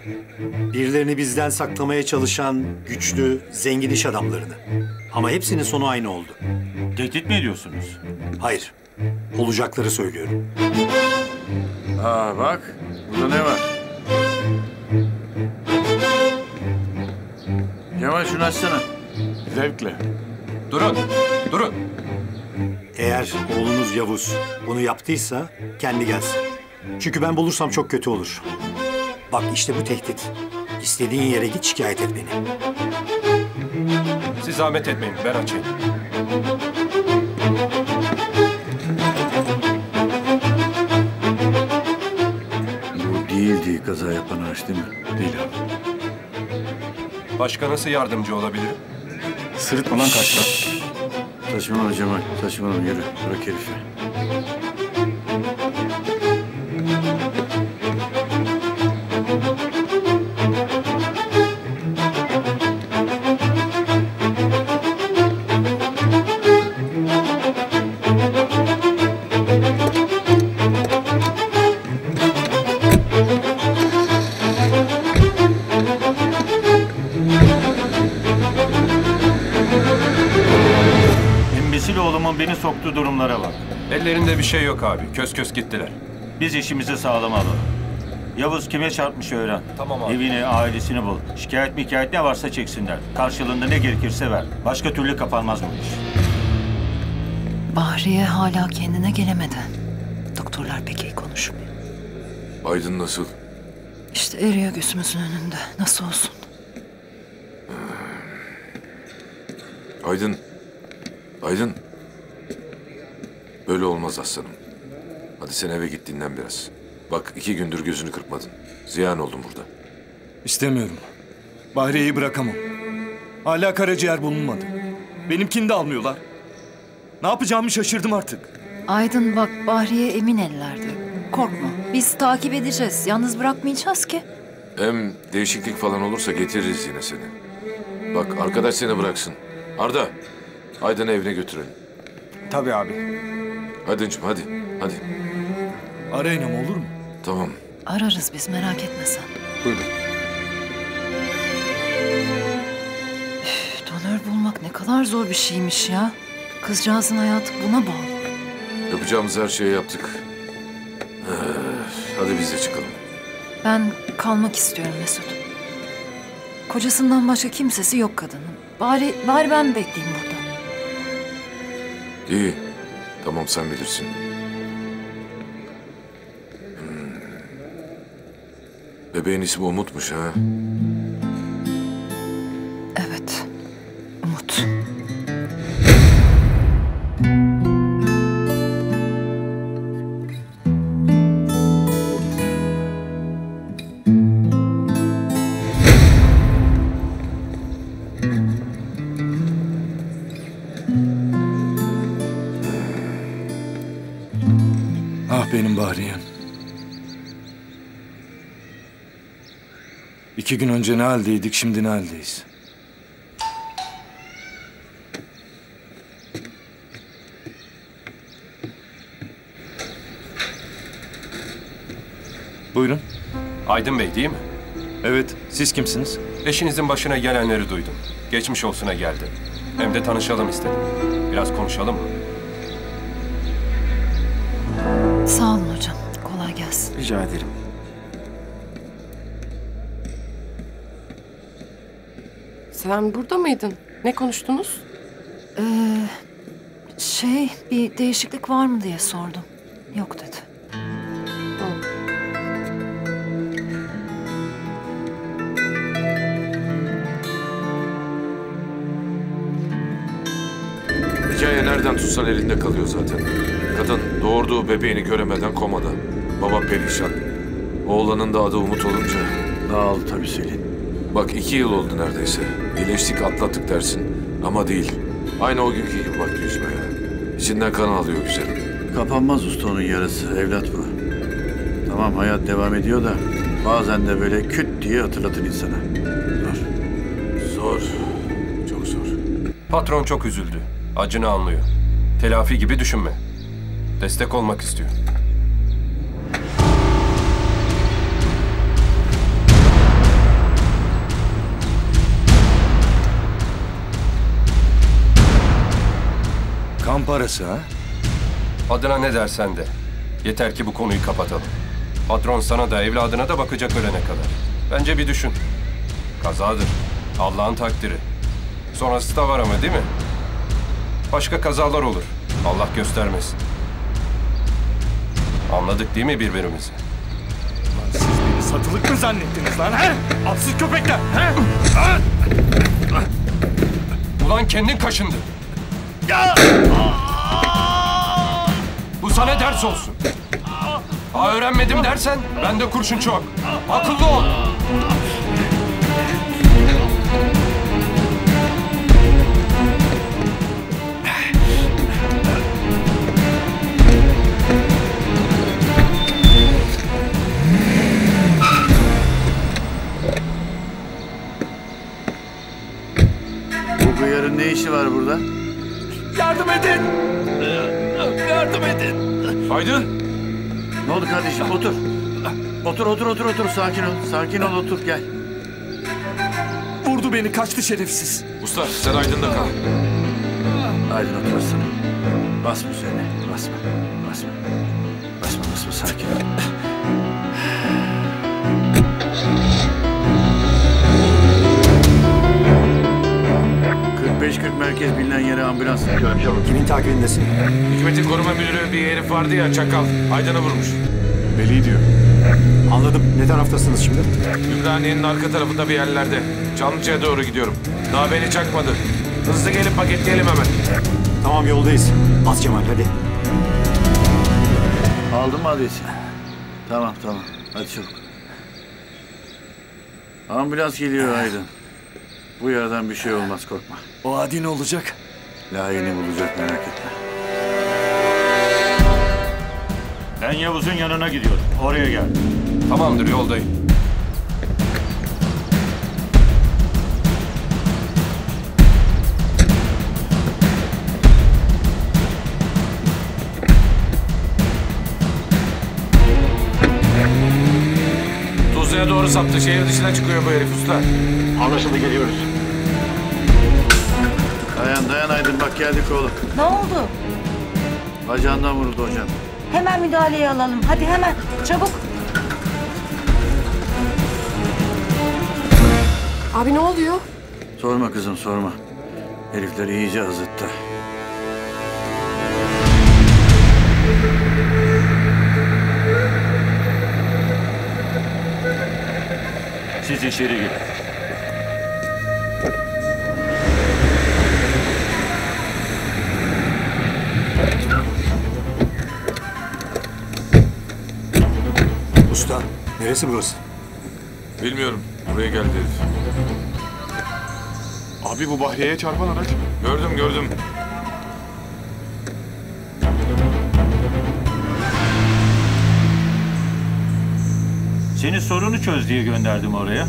Birilerini bizden saklamaya çalışan güçlü, zengin iş adamlarını. Ama hepsinin sonu aynı oldu. Tehdit mi ediyorsunuz? Hayır. Olacakları söylüyorum. Aa bak burada ne var? Cemal şunu açsana. Zevkle. Durun, durun. Eğer oğlunuz Yavuz bunu yaptıysa kendi gelsin. Çünkü ben bulursam çok kötü olur. Bak işte bu tehdit. İstediğin yere git şikayet et beni. Siz zahmet etmeyin, ben açayım. Bu değildi kaza yapan araç değil mi? Değil abi. Başka nasıl yardımcı olabilirim? Sırıtma lan kaçta. Saçmalama Cemal. Saçmalama yürü. Bırak herifi. Şey yok abi. Kös kös gittiler. Biz işimizi sağlam alalım. Yavuz kime çarpmış öğren. Tamam abi. Evini, ailesini bul. Şikayet mi hikayet ne varsa çeksinler. Karşılığında ne gerekirse ver. Başka türlü kapanmaz bu iş. Bahriye hala kendine gelemedi. Doktorlar pek iyi konuşmuyor. Aydın nasıl? İşte eriyor gözümüzün önünde. Nasıl olsun? Aydın. Aydın. Böyle olmaz aslanım. Hadi sen eve git dinlen biraz. Bak iki gündür gözünü kırpmadın. Ziyan oldun burada. İstemiyorum. Bahriye'yi bırakamam. Hala karaciğer bulunmadı. Benimkini de almıyorlar. Ne yapacağımı şaşırdım artık. Aydın bak Bahriye emin ellerde. Korkma. Biz takip edeceğiz. Yalnız bırakmayacağız ki. Hem değişiklik falan olursa getiririz yine seni. Bak arkadaş seni bıraksın. Arda. Aydın'ı evine götürelim. Tabii abi. Aydıncığım hadi. Hadi. Arayın ama olur mu? Tamam. Ararız biz merak etme sen. Buyurun. kadar zor bir şeymiş ya. Kızcağızın hayatı buna bağlı. Yapacağımız her şeyi yaptık. Hadi biz de çıkalım. Ben kalmak istiyorum Mesut. Kocasından başka kimsesi yok kadının. Bari, bari ben bekleyeyim burada. İyi. Tamam sen bilirsin. Hmm. Bebeğin ismi Umut'muş ha. İki gün önce ne haldeydik, şimdi ne haldeyiz? Buyurun. Aydın Bey değil mi? Evet, siz kimsiniz? Eşinizin başına gelenleri duydum. Geçmiş olsuna geldi. Hem de tanışalım istedim. Biraz konuşalım mı? Sağ olun hocam. Kolay gelsin. Rica ederim. Sen burada mıydın? Ne konuştunuz? Ee, şey, bir değişiklik var mı diye sordum. Yok dedi. Hikaye nereden tutsan elinde kalıyor zaten. Kadın doğurduğu bebeğini göremeden komada. Baba perişan. Oğlanın da adı Umut olunca. Dağıldı tabii Selin. Bak iki yıl oldu neredeyse. İyileştik atlattık dersin. Ama değil. Aynı o günkü gibi bak yüzme ya. İçinden kan alıyor güzelim. Kapanmaz usta onun yarısı. Evlat bu. Tamam hayat devam ediyor da bazen de böyle küt diye hatırlatın insana. Zor. Zor. Çok zor. Patron çok üzüldü. Acını anlıyor. Telafi gibi düşünme. Destek olmak istiyor. Kan parası ha? Adına ne dersen de. Yeter ki bu konuyu kapatalım. Patron sana da evladına da bakacak ölene kadar. Bence bir düşün. Kazadır. Allah'ın takdiri. Sonrası da var ama değil mi? Başka kazalar olur. Allah göstermesin. Anladık değil mi birbirimizi? Siz beni satılık mı zannettiniz lan he? Atsız köpekler he? Ulan kendin kaşındı. Bu sana ders olsun. Ha öğrenmedim dersen bende kurşun çok. Akıllı ol. Bu hıyarın ne işi var burada? Yardım edin! Yardım edin! Aydın! Ne oldu kardeşim? Otur. Otur, otur, otur, otur. Sakin ol. Sakin ol, otur. Gel. Vurdu beni kaçtı şerefsiz. Usta sen Aydın'da kal. Aydın oturasın. Basma üzerine. Basma. Basma. Basma, basma. Sakin ol. ...45-40 merkez bilinen yere ambulans. Kimin takibindesin? Hikmet'in koruma müdürü bir herif vardı ya çakal. Aydın'ı vurmuş. Veli diyor. Anladım. Ne taraftasınız şimdi? Ümraniye'nin arka tarafında bir yerlerde. Çamlıca'ya doğru gidiyorum. Daha beni çakmadı. Hızlı gelip paketleyelim hemen. Tamam yoldayız. Bas Cemal hadi. Aldın mı adresi? Tamam, tamam. Hadi çabuk. Ambulans geliyor Aydın. Bu yaradan bir şey olmaz korkma. O adi ne olacak? Layığını bulacak merak etme. Ben Yavuz'un yanına gidiyorum. Oraya gel. Tamamdır yoldayım. Doğru saptı. Şehir dışına çıkıyor bu herif usta. Anlaşıldı geliyoruz. Dayan dayan Aydın bak geldik oğlum. Ne oldu? Bacağından vuruldu hocam. Hemen müdahaleye alalım. Hadi hemen. Çabuk. Abi ne oluyor? Sorma kızım sorma. Herifler iyice azıttı. Siz içeri girin. Neresi burası? Bilmiyorum. Buraya geldi herif. Abi bu Bahriye'ye çarpan araç. Gördüm gördüm. Seni sorunu çöz diye gönderdim oraya.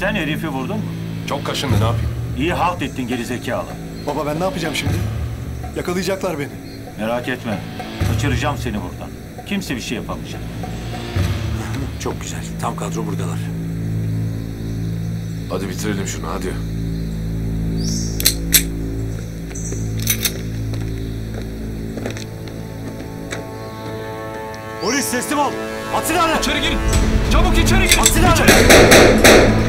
Sen herifi vurdun mu? Çok kaşındı ne yapayım? İyi halt ettin gerizekalı. Baba ben ne yapacağım şimdi? Yakalayacaklar beni. Merak etme. Kaçıracağım seni buradan. Kimse bir şey yapamayacak. Çok güzel. Tam kadro buradalar. Hadi bitirelim şunu hadi. Polis teslim ol. At silahını. İçeri girin. Çabuk içeri girin. At silahını. Cemal,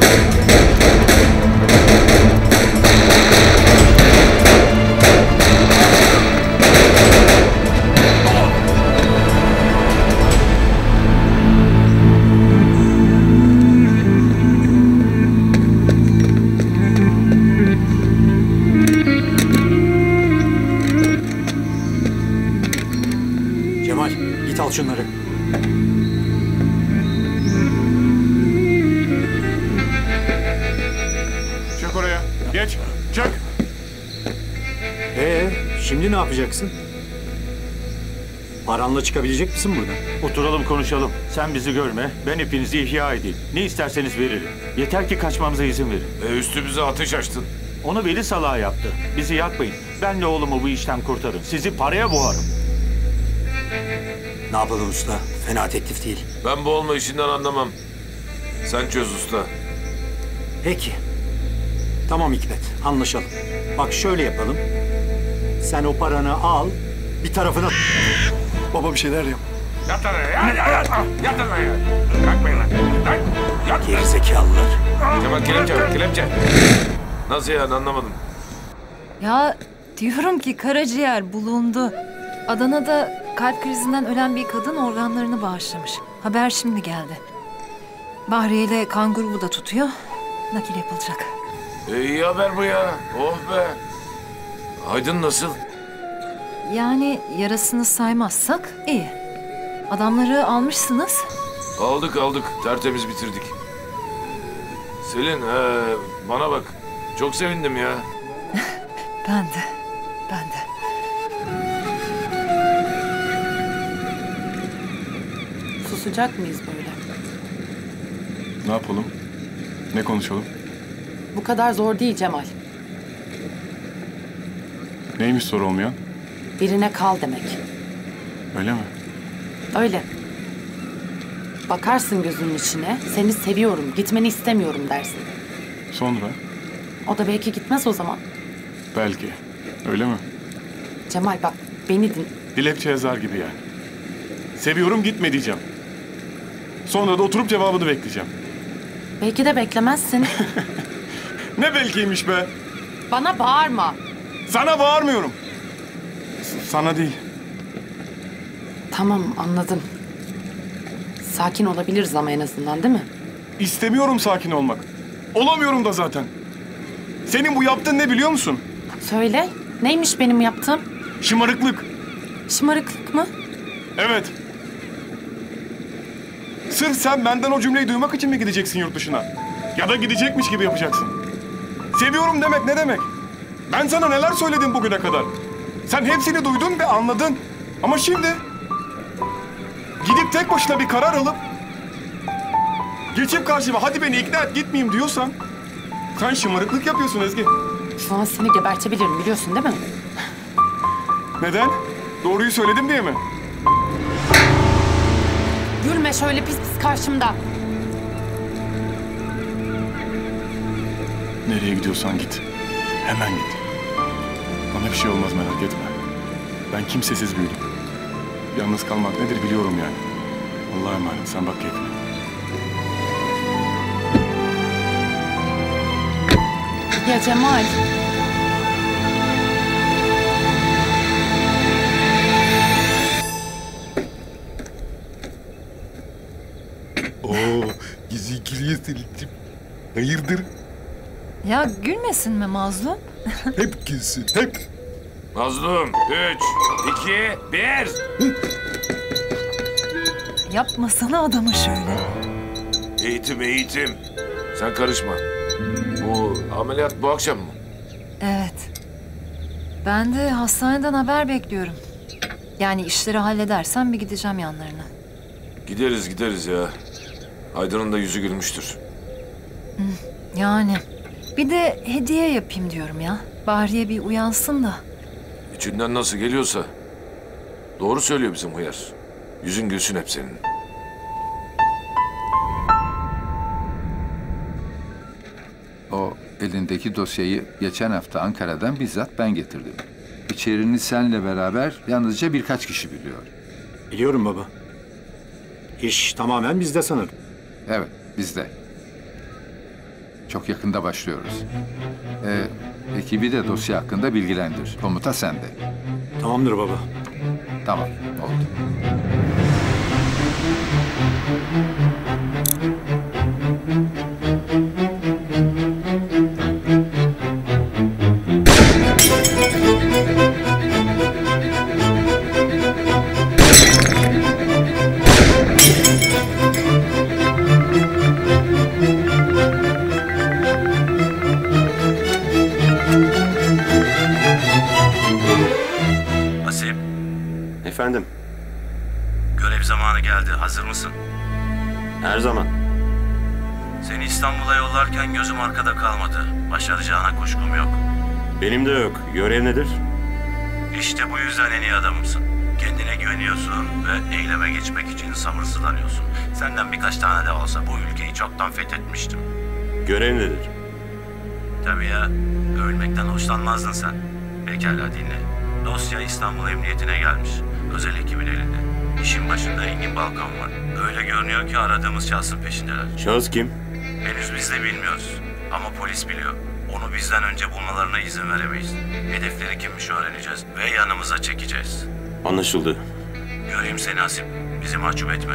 yapacaksın? Paranla çıkabilecek misin buradan? Oturalım konuşalım. Sen bizi görme. Ben hepinizi ihya edeyim. Ne isterseniz veririm. Yeter ki kaçmamıza izin verin. E üstümüze ateş açtın. Onu veli salağı yaptı. Bizi yakmayın. Benle oğlumu bu işten kurtarın. Sizi paraya boğarım. Ne yapalım usta? Fena teklif değil. Ben bu olma işinden anlamam. Sen çöz usta. Peki. Tamam Hikmet, anlaşalım. Bak şöyle yapalım. Sen o paranı al, bir tarafına... Baba bir şeyler yap. Yat lan ya. Yat, yat, yat lan ya. Kalkmayın lan. Lan, Yat. Gerizekalılar. Kemal kelepçe ver kelepçe. Nasıl yani anlamadım. Ya diyorum ki karaciğer bulundu. Adana'da kalp krizinden ölen bir kadın organlarını bağışlamış. Haber şimdi geldi. Bahriye ile kan grubu da tutuyor. Nakil yapılacak. E, iyi haber bu ya. Oh be. Aydın nasıl? Yani yarasını saymazsak iyi. Adamları almışsınız. Aldık aldık. Tertemiz bitirdik. Selin he, bana bak. Çok sevindim ya. Ben de. Ben de. Susacak mıyız böyle? Ne yapalım? Ne konuşalım? Bu kadar zor değil Cemal. Neymiş soru olmayan? Birine kal demek. Öyle mi? Öyle. Bakarsın gözünün içine, seni seviyorum, gitmeni istemiyorum dersin. Sonra? O da belki gitmez o zaman. Belki. Öyle mi? Cemal bak, beni din... Dilekçe yazar gibi yani. Seviyorum gitme diyeceğim. Sonra da oturup cevabını bekleyeceğim. Belki de beklemezsin. Ne belkiymiş be? Bana bağırma. Sana bağırmıyorum. S- sana değil. Tamam, anladım. Sakin olabiliriz ama en azından değil mi? İstemiyorum sakin olmak. Olamıyorum da zaten. Senin bu yaptığın ne biliyor musun? Söyle, neymiş benim yaptığım? Şımarıklık. Şımarıklık mı? Evet. Sırf sen benden o cümleyi duymak için mi gideceksin yurt dışına? Ya da gidecekmiş gibi yapacaksın. Seviyorum demek ne demek? Ben sana neler söyledim bugüne kadar? Sen hepsini duydun ve anladın. Ama şimdi... Gidip tek başına bir karar alıp... Geçip karşıma hadi beni ikna et gitmeyeyim diyorsan... Sen şımarıklık yapıyorsun Ezgi. Şu an seni gebertebilirim biliyorsun değil mi? Neden? Doğruyu söyledim diye mi? Gülme şöyle pis pis karşımda. Nereye gidiyorsan git. Hemen git. Bana bir şey olmaz merak etme. Ben kimsesiz büyüdüm. Yalnız kalmak nedir biliyorum yani. Allah'a emanet sen bak keyfine. Ya Cemal. Oo, gizli ikiliye serildim. Hayırdır? Ya gülmesin mi Mazlum? Hep gülsün, hep. Mazlum. Üç, iki, bir. Yapmasana adamı şöyle. Eğitim, eğitim. Sen karışma. Bu ameliyat bu akşam mı? Evet. Ben de hastaneden haber bekliyorum. Yani işleri halledersem bir gideceğim yanlarına. Gideriz gideriz ya. Aydın'ın da yüzü gülmüştür. Yani. Bir de hediye yapayım diyorum ya. Bahriye bir uyansın da. İçinden nasıl geliyorsa. Doğru söylüyor bizim hıyar. Yüzün gülsün hep senin. O elindeki dosyayı geçen hafta Ankara'dan bizzat ben getirdim. İçeriğini senle beraber yalnızca birkaç kişi biliyor. Biliyorum baba. İş tamamen bizde sanırım. Evet, bizde. Çok yakında başlıyoruz. Ee, ekibi de dosya hakkında bilgilendir. Komuta sende. Tamamdır baba. Tamam, oldu. Arkada kalmadı. Başaracağına kuşkum yok. Benim de yok. Görev nedir? İşte bu yüzden en iyi adamımsın. Kendine güveniyorsun ve eyleme geçmek için sabırsızlanıyorsun. Senden birkaç tane de olsa bu ülkeyi çoktan fethetmiştim. Görev nedir? Tabii ya, övülmekten hoşlanmazdın sen. Pekala dinle. Dosya İstanbul Emniyetine gelmiş. Özel ekibin elinde. İşin başında Engin Balkan var. Öyle görünüyor ki aradığımız şahsın peşindeler. Şahıs kim? Henüz biz de bilmiyoruz. Ama polis biliyor. Onu bizden önce bulmalarına izin veremeyiz. Hedefleri kimmiş öğreneceğiz ve yanımıza çekeceğiz. Anlaşıldı. Göreyim seni Asim. Bizi mahcup etme.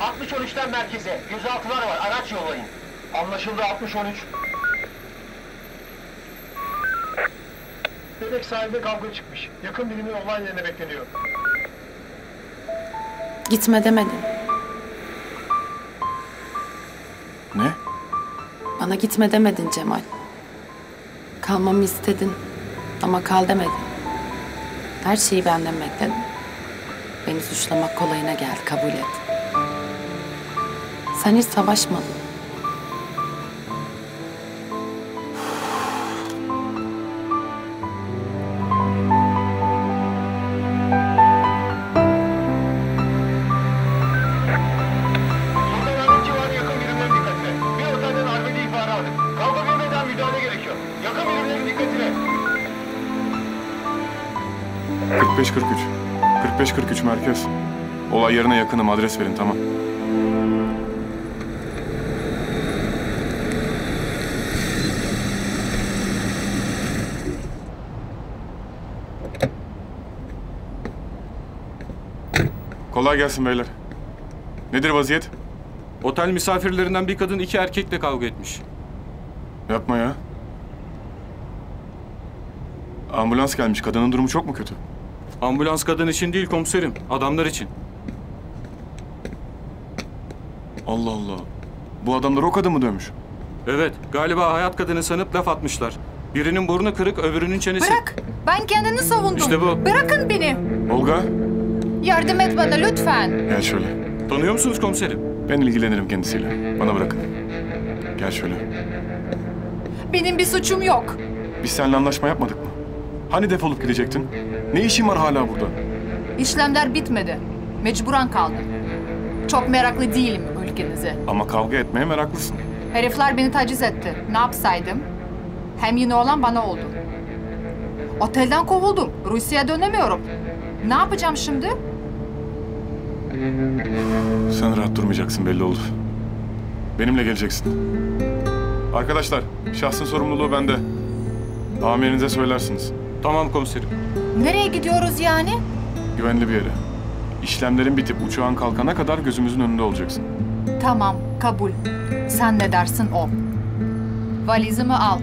...60-13'ten merkeze. Gözaltılar var. Araç yollayın. Anlaşıldı 60-13. Bebek sahilde kavga çıkmış. Yakın birimi olay yerine bekleniyor. Gitme demedim. Ne? Bana gitme demedin Cemal. Kalmamı istedin ama kal demedin. Her şeyi benden bekledin. Beni suçlamak kolayına geldi, kabul et. Sen hiç savaşmadın. Olay yerine yakınım adres verin tamam. Kolay gelsin beyler. Nedir vaziyet? Otel misafirlerinden bir kadın iki erkekle kavga etmiş. Yapma ya. Ambulans gelmiş. Kadının durumu çok mu kötü? Ambulans kadın için değil komiserim, adamlar için. Allah Allah. Bu adamlar o kadın mı dövmüş? Evet, galiba hayat kadını sanıp laf atmışlar. Birinin burnu kırık, öbürünün çenesi. Bırak. Ben kendini savundum. İşte bu. Bırakın beni. Olga, Yardım et bana lütfen. gel şöyle. Tanıyor musunuz komiserim? Ben ilgilenirim kendisiyle. Bana bırakın. Gel şöyle. Benim bir suçum yok. Biz seninle anlaşma yapmadık mı? Hani defolup gidecektin? Ne işin var hala burada? İşlemler bitmedi. Mecburen kaldım. Çok meraklı değilim ülkenize. Ama kavga etmeye meraklısın. Herifler beni taciz etti. Ne yapsaydım? Hem yine olan bana oldu. Otelden kovuldum. Rusya'ya dönemiyorum. Ne yapacağım şimdi? Sen rahat durmayacaksın belli oldu. Benimle geleceksin. Arkadaşlar, şahsın sorumluluğu bende. Amirinize söylersiniz. Tamam komiserim. Nereye gidiyoruz yani? Güvenli bir yere. İşlemlerin bitip uçağın kalkana kadar gözümüzün önünde olacaksın. Tamam, kabul. Sen ne dersin o. Valizimi al.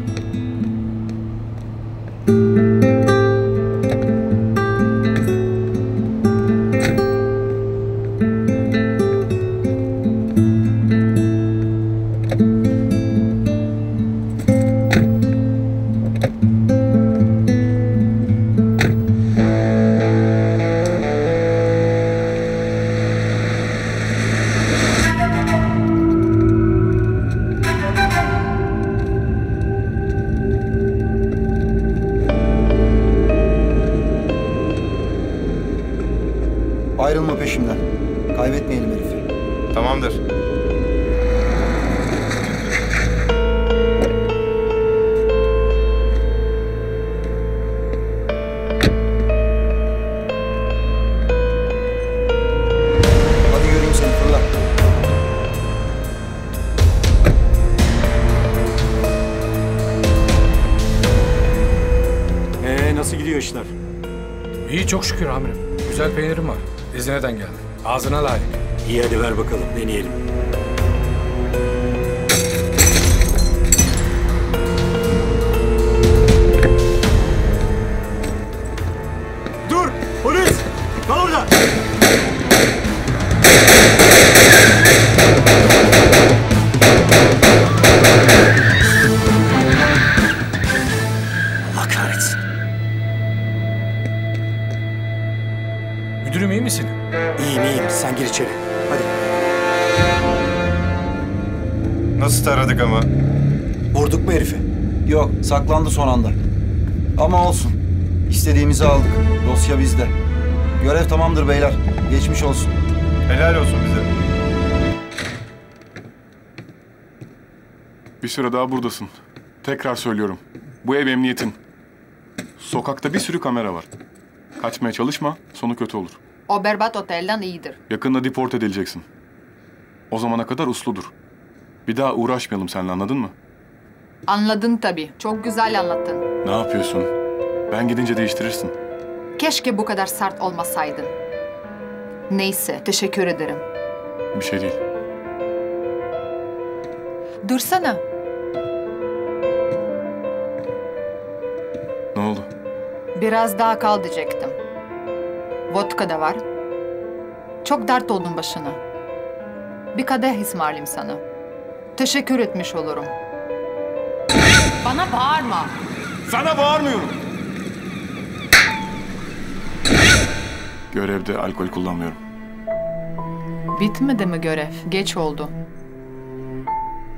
Tamamdır beyler. Geçmiş olsun. Helal olsun bize. Bir süre daha buradasın. Tekrar söylüyorum. Bu ev emniyetin. Sokakta bir sürü kamera var. Kaçmaya çalışma, sonu kötü olur. O berbat otelden iyidir. Yakında deport edileceksin. O zamana kadar usludur. Bir daha uğraşmayalım seninle anladın mı? Anladın tabii. Çok güzel anlattın. Ne yapıyorsun? Ben gidince değiştirirsin. Keşke bu kadar sert olmasaydın. Neyse, teşekkür ederim. Bir şey değil. Dursana. Ne oldu? Biraz daha kal diyecektim. Vodka da var. Çok dert oldun başına. Bir kadeh ısmarlayayım sana. Teşekkür etmiş olurum. Bana bağırma. Sana bağırmıyorum. Görevde alkol kullanmıyorum. Bitmedi mi görev? Geç oldu.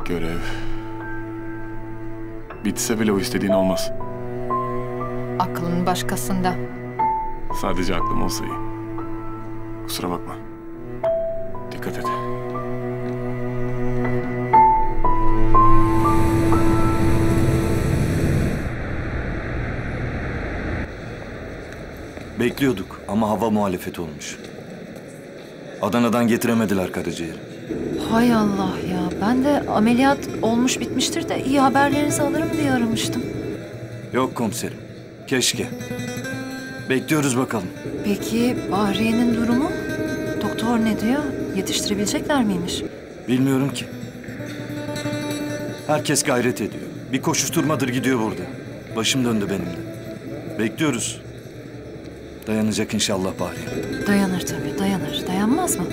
Görev... Bitse bile o istediğin olmaz. Aklın başkasında. Sadece aklım olsa iyi. Kusura bakma. Dikkat et. Bekliyorduk ama hava muhalefeti olmuş. Adana'dan getiremediler karaciğeri. Hay Allah ya. Ben de ameliyat olmuş bitmiştir de iyi haberlerinizi alırım diye aramıştım. Yok komiserim. Keşke. Bekliyoruz bakalım. Peki Bahriye'nin durumu? Doktor ne diyor? Yetiştirebilecekler miymiş? Bilmiyorum ki. Herkes gayret ediyor. Bir koşuşturmadır gidiyor burada. Başım döndü benim de. Bekliyoruz. Dayanacak inşallah Bahriye. Dayanır tabii, dayanır. Dayanmaz mı?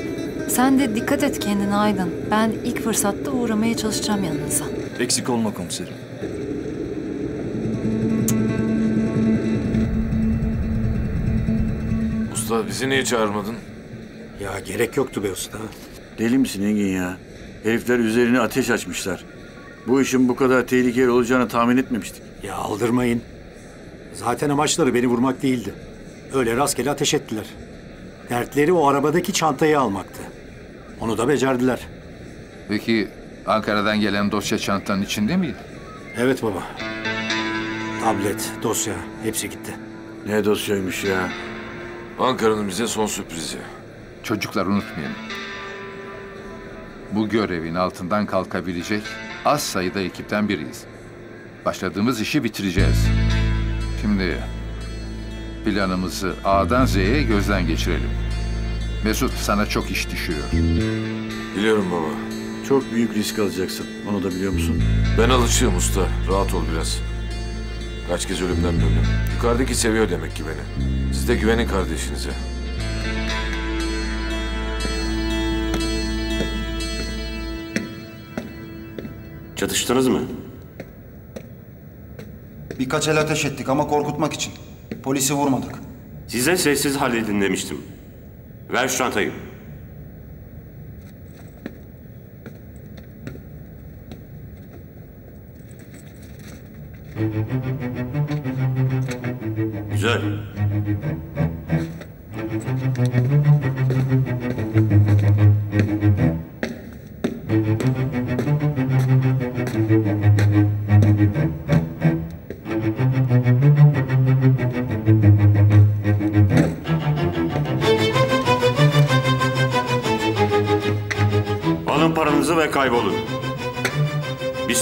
Sen de dikkat et kendine Aydın. Ben ilk fırsatta uğramaya çalışacağım yanınıza. Eksik olma komiserim. Usta bizi niye çağırmadın? Ya gerek yoktu be usta. Deli misin Engin ya? Herifler üzerine ateş açmışlar. Bu işin bu kadar tehlikeli olacağını tahmin etmemiştik. Ya aldırmayın. Zaten amaçları beni vurmak değildi. Öyle rastgele ateş ettiler. Dertleri o arabadaki çantayı almaktı. Onu da becerdiler. Peki Ankara'dan gelen dosya çantanın içinde miydi? Evet baba. Tablet, dosya hepsi gitti. Ne dosyaymış ya? Ankara'nın bize son sürprizi. Çocuklar unutmayın. Bu görevin altından kalkabilecek az sayıda ekipten biriyiz. Başladığımız işi bitireceğiz. Şimdi planımızı A'dan Z'ye gözden geçirelim. Mesut sana çok iş düşüyor. Biliyorum baba. Çok büyük risk alacaksın. Onu da biliyor musun? Ben alışığım usta. Rahat ol biraz. Kaç kez ölümden döndüm. Yukarıdaki seviyor demek ki beni. Siz de güvenin kardeşinize. Çatıştınız mı? Birkaç el ateş ettik ama korkutmak için. Polisi vurmadık. Size sessiz halledin demiştim. Ver şu çantayı. Güzel.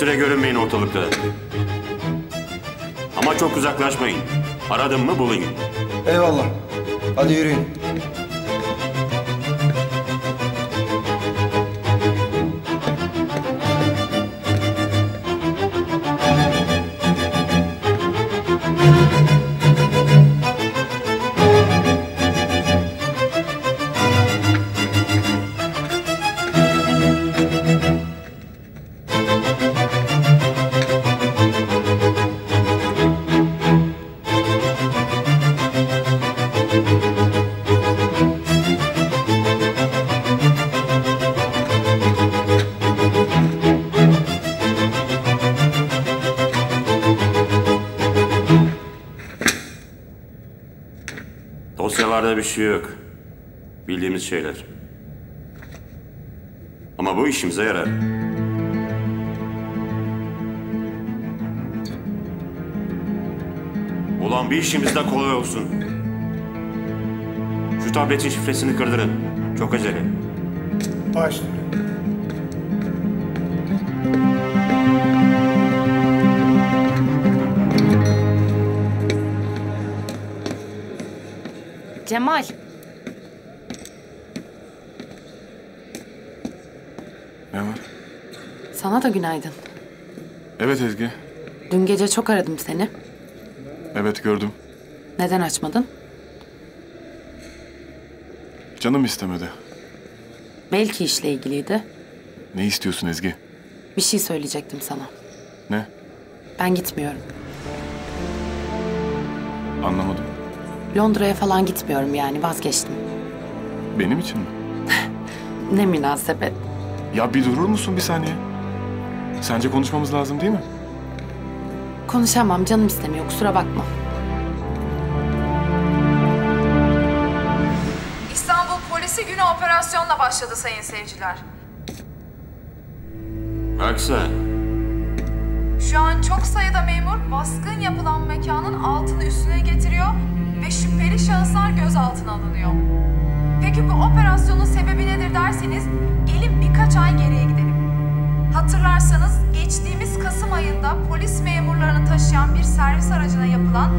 Süre görünmeyin ortalıkta. Ama çok uzaklaşmayın. Aradım mı bulun. Eyvallah. Hadi yürüyün. Bu işimize yarar. Ulan bir işimiz de kolay olsun. Şu tabletin şifresini kırdırın. Çok acele. Baş. Cemal. Ne var? Sana da günaydın. Evet Ezgi. Dün gece çok aradım seni. Evet gördüm. Neden açmadın? Canım istemedi. Belki işle ilgiliydi. Ne istiyorsun Ezgi? Bir şey söyleyecektim sana. Ne? Ben gitmiyorum. Anlamadım. Londra'ya falan gitmiyorum yani vazgeçtim. Benim için mi? Ne münasebet. Ya bir durur musun bir saniye? Sence konuşmamız lazım değil mi? Konuşamam canım istemiyor kusura bakma. İstanbul polisi güne operasyonla başladı sayın seyirciler. Bak sen. Şu an çok sayıda memur baskın yapılan mekanın altını üstüne getiriyor ve şüpheli şahıslar gözaltına alınıyor. Peki bu operasyonun sebebi nedir derseniz gelin birkaç ay geriye gidelim. Hatırlarsanız geçtiğimiz Kasım ayında polis memurlarını taşıyan bir servis aracına yapılan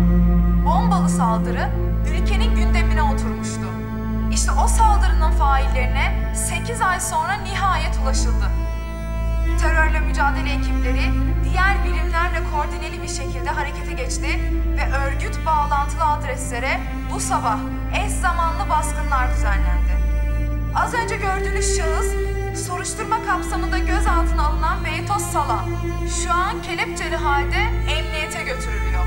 bombalı saldırı ülkenin gündemine oturmuştu. İşte o saldırının faillerine 8 ay sonra nihayet ulaşıldı. Terörle mücadele ekipleri diğer birimlerle koordineli bir şekilde harekete geçti ve örgüt bağlantılı adreslere bu sabah eş zamanlı baskınlar düzenlendi. Az önce gördüğünüz şahıs soruşturma kapsamında gözaltına alınan Beytos Salan. Şu an kelepçeli halde emniyete götürülüyor.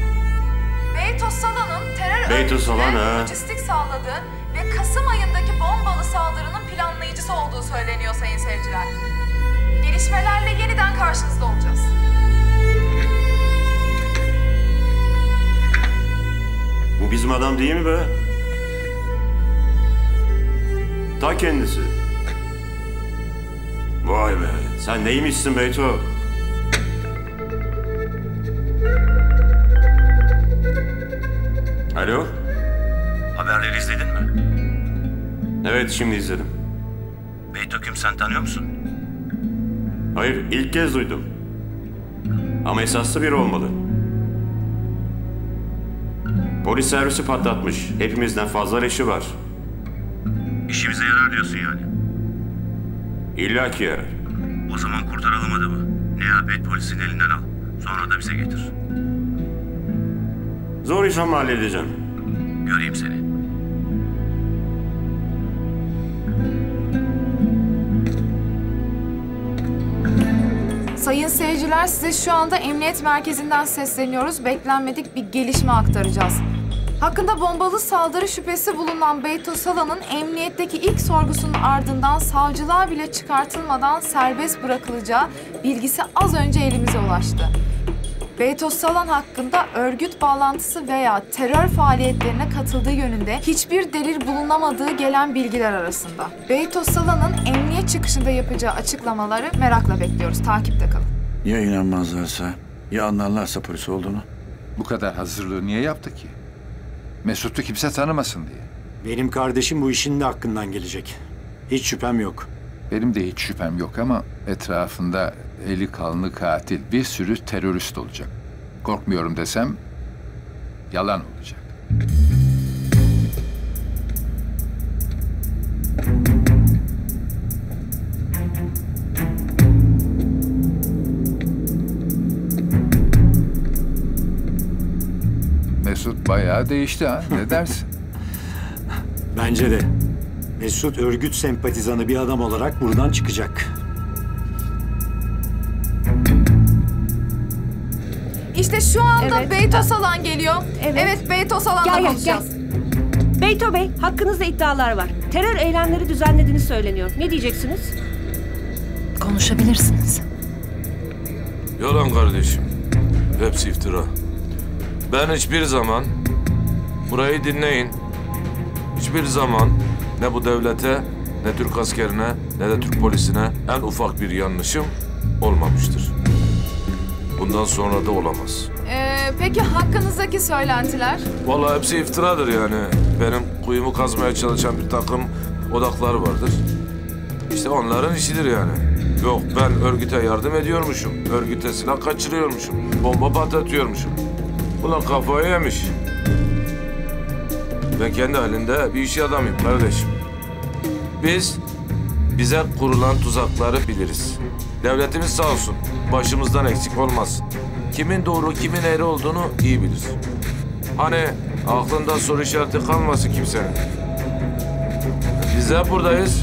Beytos Salan'ın terör Beytos örgütüne lojistik sağladığı ve Kasım ayındaki bombalı saldırının planlayıcısı olduğu söyleniyor sayın seyirciler. Gelişmelerle yeniden karşınızda olacağız. Bu bizim adam değil mi be? Ta kendisi. Vay be, sen neymişsin Beyto? Alo? Haberleri izledin mi? Evet, şimdi izledim. Beytöküm sen tanıyor musun? Hayır, ilk kez duydum. Ama esaslı biri olmalı. Polis servisi patlatmış. Hepimizden fazla leşi var. İşimize yarar diyorsun yani. İlla ki yarar. O zaman kurtaralım adamı. Nihayet polisin elinden al. Sonra da bize getir. Zor iş ama halledeceğim. Göreyim seni. Sayın seyirciler size şu anda emniyet merkezinden sesleniyoruz. Beklenmedik bir gelişme aktaracağız. Hakkında bombalı saldırı şüphesi bulunan Beyto Sala'nın emniyetteki ilk sorgusunun ardından savcılığa bile çıkartılmadan serbest bırakılacağı bilgisi az önce elimize ulaştı. Beytos Salan hakkında örgüt bağlantısı veya terör faaliyetlerine katıldığı yönünde hiçbir delil bulunamadığı gelen bilgiler arasında. Beytos Salan'ın emniyet çıkışında yapacağı açıklamaları merakla bekliyoruz. Takipte kalın. Ya inanmazlarsa, ya anlarlarsa polis olduğunu? Bu kadar hazırlığı niye yaptı ki? Mesut'u kimse tanımasın diye. Benim kardeşim bu işin de hakkından gelecek. Hiç şüphem yok. Benim de hiç şüphem yok ama etrafında eli kanlı katil bir sürü terörist olacak. Korkmuyorum desem yalan olacak. Mesut bayağı değişti ha. Ne dersin? Bence de. Mesut örgüt sempatizanı bir adam olarak buradan çıkacak. İşte şu anda Evet. Beyto Salan geliyor. Evet. Evet, Beyto Salan'la Gel, gel, konuşacağız. Beyto Bey, hakkınızda iddialar var. Terör eylemleri düzenlediğini söyleniyor. Ne diyeceksiniz? Konuşabilirsiniz. Yalan kardeşim. Hepsi iftira. Ben hiçbir zaman, burayı dinleyin. Hiçbir zaman ne bu devlete, ne Türk askerine, ne de Türk polisine en ufak bir yanlışım olmamıştır. Bundan sonra da olamaz. Ee, peki hakkınızdaki söylentiler? Vallahi hepsi iftiradır yani. Benim kuyumu kazmaya çalışan bir takım odaklar vardır. İşte onların işidir yani. Yok ben örgüte yardım ediyormuşum. Örgüte silah kaçırıyormuşum. Bomba patlatıyormuşum. Ulan kafayı yemiş. Ben kendi halinde bir iş adamıyım kardeşim. Biz bize kurulan tuzakları biliriz. Devletimiz sağ olsun. Başımızdan eksik olmaz. Kimin doğru kimin eğri olduğunu iyi bilir. Hani aklında soru işareti kalmasın kimsenin. Biz hep buradayız.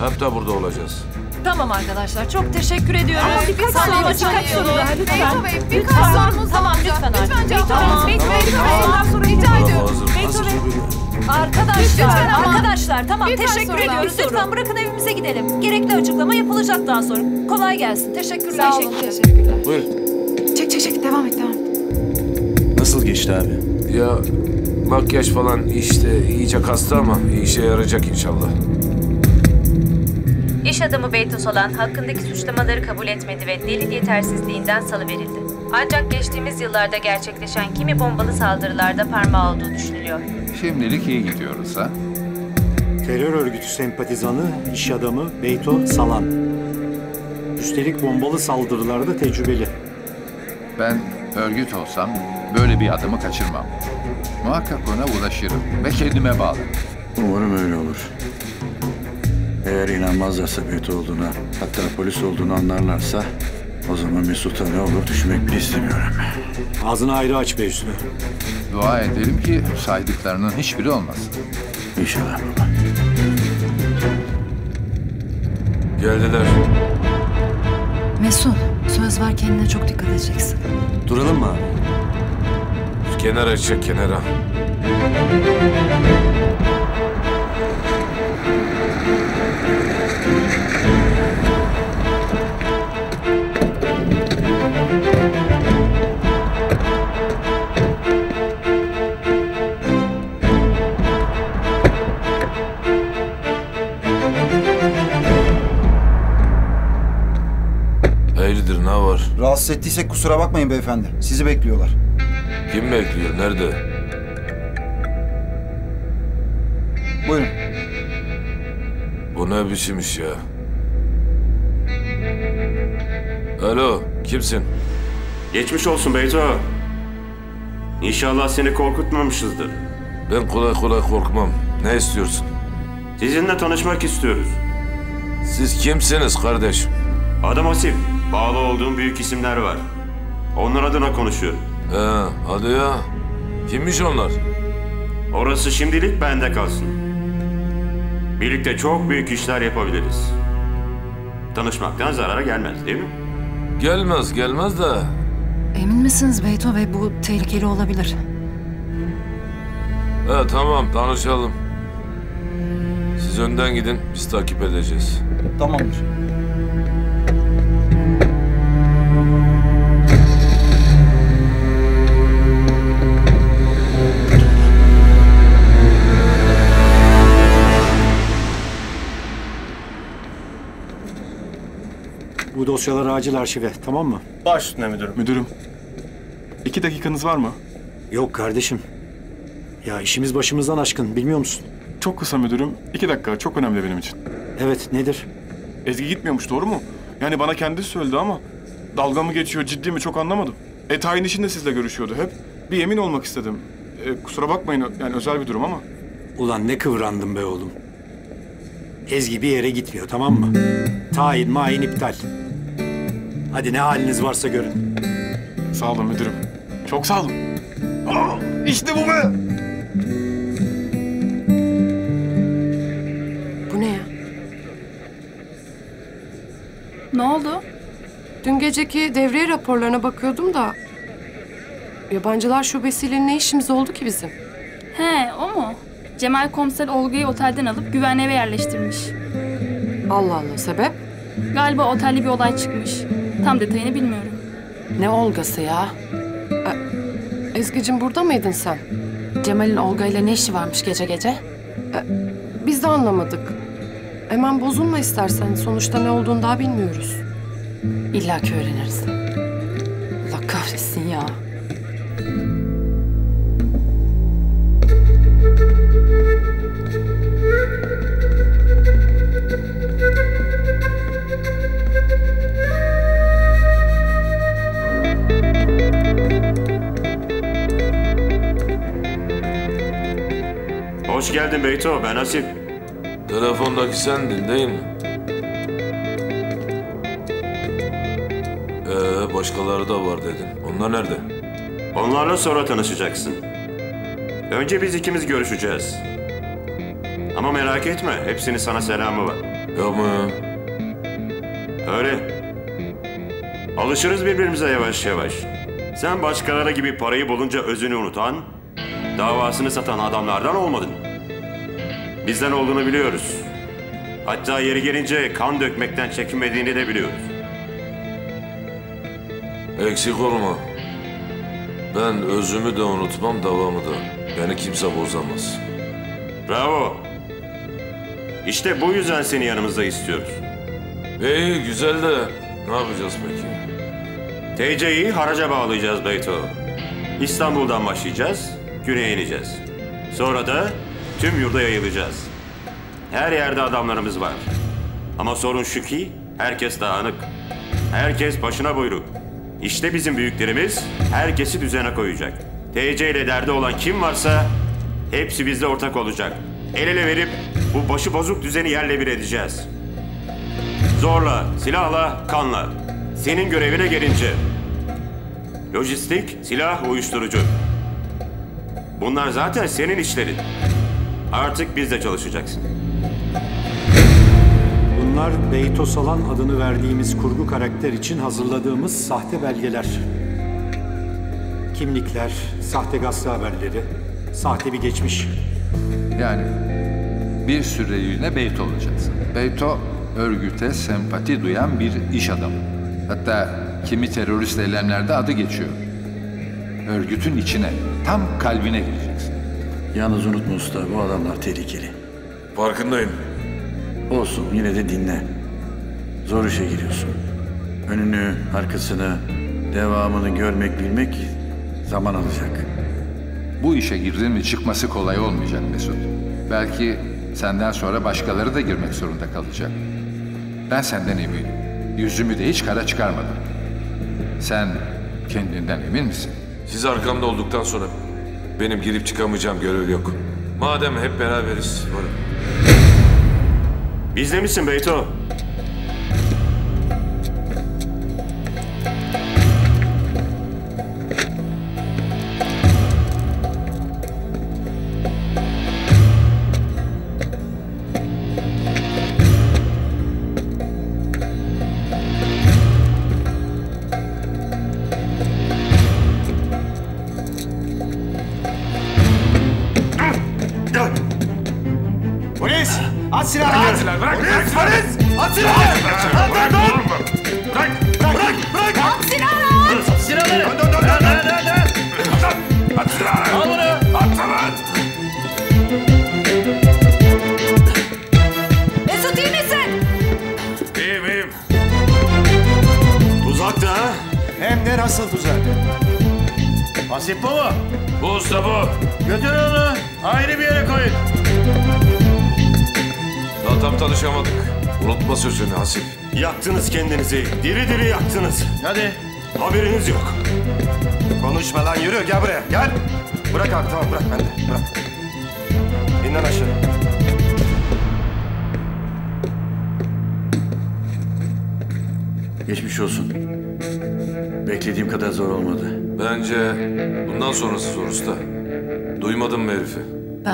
Hep de burada olacağız. Tamam arkadaşlar çok teşekkür ediyorum. Ama birkaç soru, birkaç soru daha lütfen. Beyto Bey, birkaç Lütfen. sorumuz Tamam olacak. lütfen artık. Lütfen cevap verin. Beyto Bey, sorular sorun rica ediyorum. Beyto. Bey. Arkadaşlar, arkadaşlar tamam teşekkür soru ediyoruz. Soru. Lütfen bırakın evimize gidelim. Gerekli açıklama yapılacak daha sonra. Kolay gelsin. Teşekkürler. Sağ olun, teşekkürler. Buyur. Çek çek çek, devam et, devam et. Nasıl geçti abi? Ya makyaj falan işte iyice kastı ama işe yarayacak inşallah. İş adamı Beytos olan hakkındaki suçlamaları kabul etmedi ve delil yetersizliğinden salıverildi. Ancak geçtiğimiz yıllarda gerçekleşen kimi bombalı saldırılarda parmağı olduğu düşünülüyor. Şimdilik iyi gidiyoruz ha. Terör örgütü sempatizanı, iş adamı Beyto Salan. Üstelik bombalı saldırılarda tecrübeli. Ben örgüt olsam böyle bir adamı kaçırmam. Muhakkak ona ulaşırım ve kendime bağlarım. Umarım öyle olur. Eğer inanmazlarsa Beto olduğuna, hatta polis olduğunu anlarlarsa o zaman Mesut'a ne olur düşünmek bile istemiyorum. Ağzını ayrı aç be Hüsnü. Dua edelim ki saydıklarının hiçbiri olmasın. İnşallah baba. Geldiler. Mesut söz ver kendine çok dikkat edeceksin. Duralım mı abi? Kenara çek kenara. Rahatsız ettiysek kusura bakmayın beyefendi. Sizi bekliyorlar. Kim bekliyor? Nerede? Buyurun. Bu ne biçim iş ya? Alo, kimsin? Geçmiş olsun Beyto. İnşallah seni korkutmamışızdır. Ben kolay kolay korkmam. Ne istiyorsun? Sizinle tanışmak istiyoruz. Siz kimsiniz kardeşim? Adım Asif. Bağlı olduğum büyük isimler var. Onlar adına konuşuyorum. He, hadi ya. Kimmiş onlar? Orası şimdilik bende kalsın. Birlikte çok büyük işler yapabiliriz. Tanışmaktan zarara gelmez değil mi? Gelmez, gelmez de. Emin misiniz Beyto Bey bu tehlikeli olabilir? He tamam, tanışalım. Siz önden gidin, biz takip edeceğiz. Tamamdır. Dosyaları acil arşive, tamam mı? Baş üstüne müdürüm. Müdürüm. İki dakikanız var mı? Yok kardeşim. Ya işimiz başımızdan aşkın, bilmiyor musun? Çok kısa müdürüm. İki dakika çok önemli benim için. Evet, nedir? Ezgi gitmiyormuş doğru mu? Yani bana kendisi söyledi ama dalga mı geçiyor ciddi mi çok anlamadım. E tayin işinde sizle görüşüyordu hep. Bir emin olmak istedim. E, kusura bakmayın yani özel bir durum ama. Ulan ne kıvrandın be oğlum. Ezgi bir yere gitmiyor, tamam mı? Tayin mayin iptal. Hadi ne haliniz varsa görün. Sağ olun müdürüm. Çok sağ olun. işte bu be! Bu ne ya? Ne oldu? Dün geceki devriye raporlarına bakıyordum da... Yabancılar şubesiyle ne işimiz oldu ki bizim? He, o mu? Cemal komiser Olga'yı otelden alıp güvenli eve yerleştirmiş. Allah Allah, sebep? Galiba otelde bir olay çıkmış. Tam detayını bilmiyorum. Ne Olga'sı ya? Ezgi'cim burada mıydın sen? Cemal'in Olga ile ne işi varmış gece gece? Biz de anlamadık. Hemen bozulma istersen. Sonuçta ne olduğunu daha bilmiyoruz. İlla ki öğreniriz. Allah kahretsin ya. Beyto. Ben Asif. Telefondaki sendin değil mi? Ee, başkaları da var dedin. Onlar nerede? Onlarla sonra tanışacaksın. Önce biz ikimiz görüşeceğiz. Ama merak etme. Hepsinin sana selamı var. Yok mu? Öyle. Alışırız birbirimize yavaş yavaş. Sen başkaları gibi parayı bulunca özünü unutan, davasını satan adamlardan olmadın. Bizden olduğunu biliyoruz. Hatta yeri gelince kan dökmekten çekinmediğini de biliyoruz. Eksik olma. Ben özümü de unutmam, davamı da. Beni kimse bozamaz. Bravo. İşte bu yüzden seni yanımızda istiyoruz. İyi, güzel de ne yapacağız peki? TC'yi haraca bağlayacağız Beyto. İstanbul'dan başlayacağız, güneye ineceğiz. Sonra da tüm yurda yayılacağız. Her yerde adamlarımız var. Ama sorun şu ki herkes dağınık. Herkes başına buyruk. İşte bizim büyüklerimiz herkesi düzene koyacak. TC ile derdi olan kim varsa hepsi bizde ortak olacak. El ele verip bu başı bozuk düzeni yerle bir edeceğiz. Zorla, silahla, kanla. Senin görevine gelince. Lojistik, silah, uyuşturucu. Bunlar zaten senin işlerin. Artık bizde çalışacaksın. Bunlar Beyto Salan adını verdiğimiz kurgu karakter için hazırladığımız sahte belgeler. Kimlikler, sahte gazete haberleri, sahte bir geçmiş. Yani bir süreliğine Beyto olacaksın. Beyto, örgüte sempati duyan bir iş adamı. Hatta kimi terörist eylemlerde adı geçiyor. Örgütün içine, tam kalbine gireceksin. Yalnız unutma usta bu adamlar tehlikeli. Farkındayım. Olsun yine de dinle. Zor işe giriyorsun. Önünü, arkasını, devamını görmek, bilmek zaman alacak. Bu işe girdin mi çıkması kolay olmayacak Mesut. Belki senden sonra başkaları da girmek zorunda kalacak. Ben senden eminim. Yüzümü de hiç kara çıkarmadım. Sen kendinden emin misin? Siz arkamda olduktan sonra benim girip çıkamayacağım görev yok. Madem hep beraberiz, varım. Bizde misin Beyto?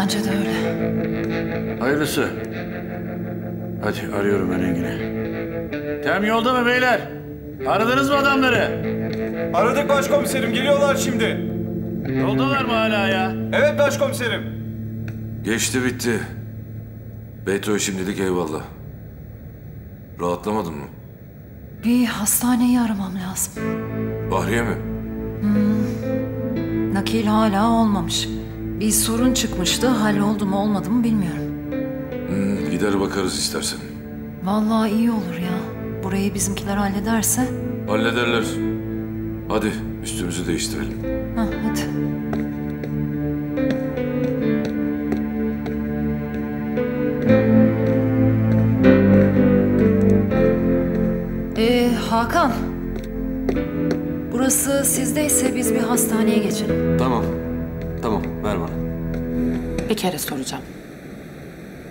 Bence de öyle. Hayırlısı. Hadi arıyorum ben Engin'i. Tem yolda mı beyler? Aradınız mı adamları? Aradık başkomiserim geliyorlar şimdi. Yoldalar mı hala ya? Evet başkomiserim. Geçti bitti. Beyto'ya şimdilik eyvallah. Rahatlamadın mı? Bir hastaneyi aramam lazım. Bahriye mi? Hmm. Nakil hala olmamış. Bir sorun çıkmıştı. Halloldu mu olmadı mı bilmiyorum. Hmm, gider bakarız istersen. Vallahi iyi olur ya. Burayı bizimkiler hallederse. Hallederler. Hadi üstümüzü değiştirelim. Hah, hadi. Ee, Hakan. Burası sizdeyse biz bir hastaneye geçelim. Tamam. Tamam. Bir kere soracağım.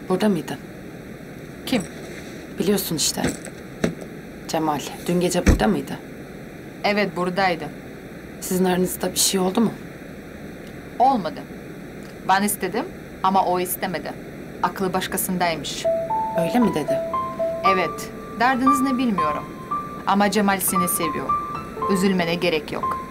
Burada mıydı? Kim? Biliyorsun işte. Cemal. Dün gece burada mıydı? Evet buradaydı. Sizin aranızda bir şey oldu mu? Olmadı. Ben istedim ama o istemedi. Aklı başkasındaymış. Öyle mi dedi? Evet. Derdiniz ne bilmiyorum. Ama Cemal seni seviyor. Üzülmene gerek yok.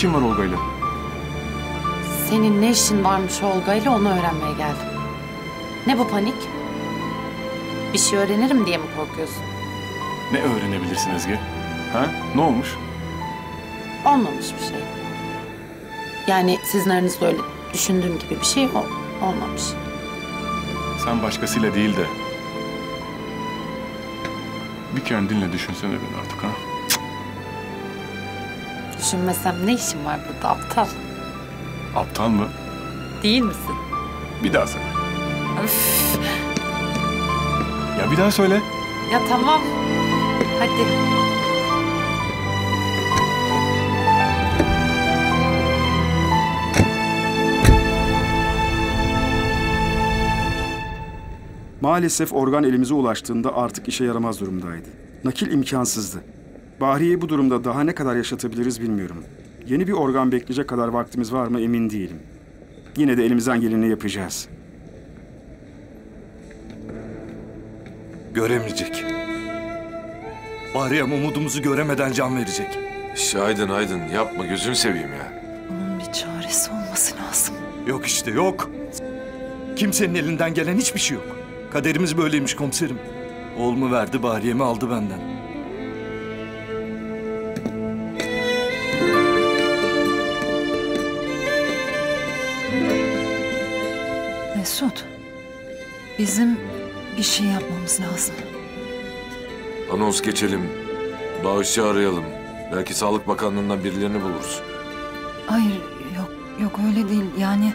İşin var Olga'yla? Senin ne işin varmış Olga ile onu öğrenmeye geldim. Ne bu panik? Bir şey öğrenirim diye mi korkuyorsun? Ne öğrenebilirsin Ezgi? Ha? Ne olmuş? Olmamış bir şey. Yani sizin aranızda öyle düşündüğüm gibi bir şey ol- olmamış. Sen başkasıyla değil de... Bir kendinle düşünsene beni artık ha. Düşünmesem ne işim var burada aptal? Aptal mı? Değil misin? Bir daha söyle. Öf. Ya bir daha söyle. Ya tamam. Hadi. Maalesef organ elimize ulaştığında artık işe yaramaz durumdaydı. Nakil imkansızdı. Bahriye'yi bu durumda daha ne kadar yaşatabiliriz bilmiyorum. Yeni bir organ bekleyecek kadar vaktimiz var mı emin değilim. Yine de elimizden geleni yapacağız. Göremeyecek. Meryem umudumuzu göremeden can verecek. Şş, Aydın Aydın yapma gözünü seveyim ya. Yok işte yok. Kimsenin elinden gelen hiçbir şey yok. Kaderimiz böyleymiş komiserim. Oğlumu verdi, Bahriye'mi aldı benden. Mesut, bizim bir şey yapmamız lazım. Anons geçelim. Bağışçı arayalım. Belki Sağlık Bakanlığı'ndan birilerini buluruz. Hayır, yok, yok öyle değil. Yani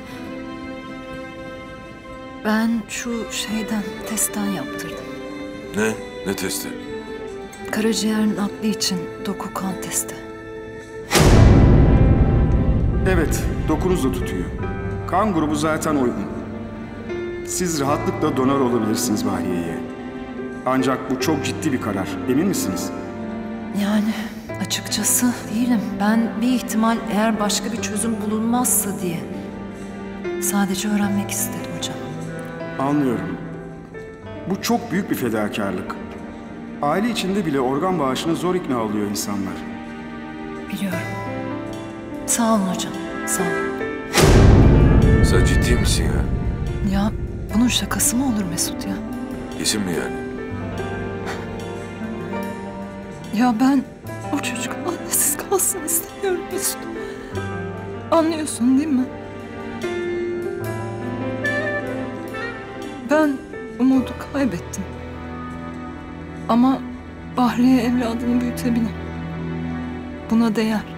ben şu şeyden, testten yaptırdım. Ne? Ne testi? Karaciğer nakli için doku kan testi. Evet, dokunuz da tutuyor. Kan grubu zaten uygun. Siz rahatlıkla donör olabilirsiniz Bahriye'ye. Ancak bu çok ciddi bir karar. Emin misiniz? Yani açıkçası değilim. Ben bir ihtimal eğer başka bir çözüm bulunmazsa diye sadece öğrenmek istedim hocam. Anlıyorum. Bu çok büyük bir fedakarlık. Aile içinde bile organ bağışına zor ikna oluyor insanlar. Biliyorum. Sağ olun hocam. Sağ olun. Sen ciddi misin ya? Ya bunun şakası mı olur Mesut ya? Kesin mi yani? Ya ben o çocuk annesiz kalsın istemiyorum Mesut. Anlıyorsun değil mi? Ben umudu kaybettim. Ama Bahriye evladını büyütebilir. Buna değer.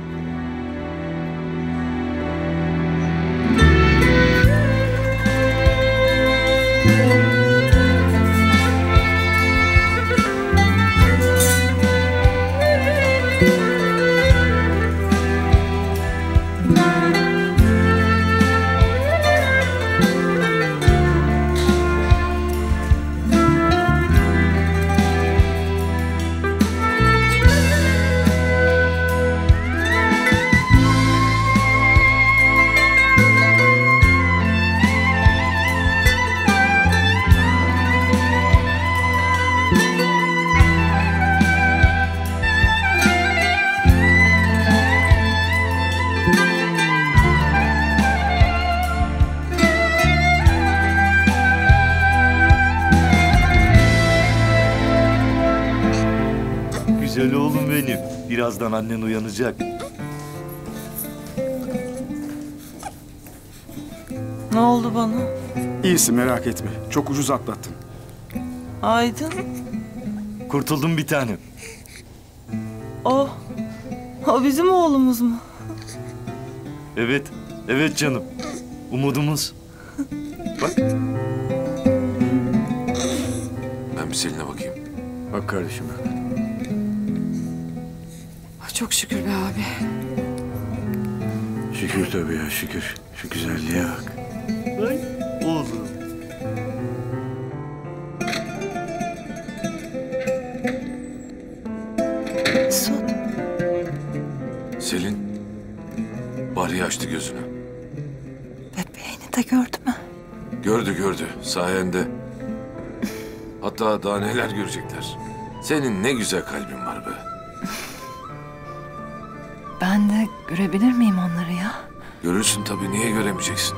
Birazdan annen uyanacak. Ne oldu bana? İyisin merak etme. Çok ucuz atlattın. Aydın. Kurtuldum bir tanem. O. O bizim oğlumuz mu? Evet, evet canım. Umudumuz. Bak. Ben bir Selin'e bakayım. Bak kardeşim. Çok şükür be abi. Şükür tabii ya şükür. Şu güzelliğe bak. Ay, oğlum. Mesut. Selin. Bahriye açtı gözünü. Bebeğini de gördü mü? Gördü gördü sayende. Hatta daha neler görecekler. Senin ne güzel kalbin var be. Görebilir miyim onları ya? Görürsün tabii niye göremeyeceksin?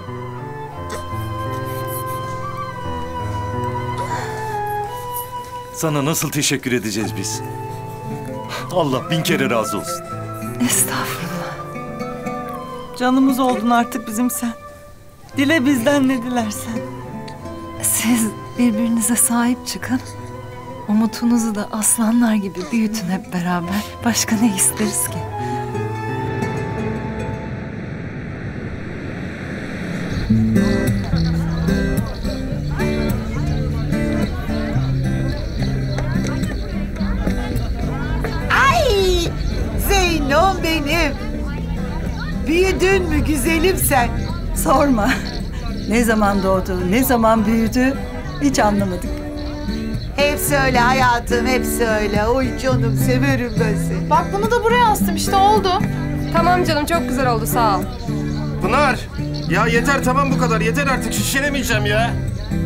Sana nasıl teşekkür edeceğiz biz? Allah bin kere razı olsun. Estağfurullah. Canımız oldun artık bizim sen. Dile bizden ne dilersen. Siz birbirinize sahip çıkın. Umutunuzu da aslanlar gibi büyütün hep beraber. Başka ne isteriz ki? Büyüdün mü güzelim sen? Sorma. Ne zaman doğdu, ne zaman büyüdü hiç anlamadık. Hepsi öyle hayatım, hepsi öyle. Oy canım severim ben seni. Bak bunu da buraya astım işte oldu. Tamam canım çok güzel oldu sağ ol. Pınar! Ya yeter tamam bu kadar. Yeter artık şişiremeyeceğim ya.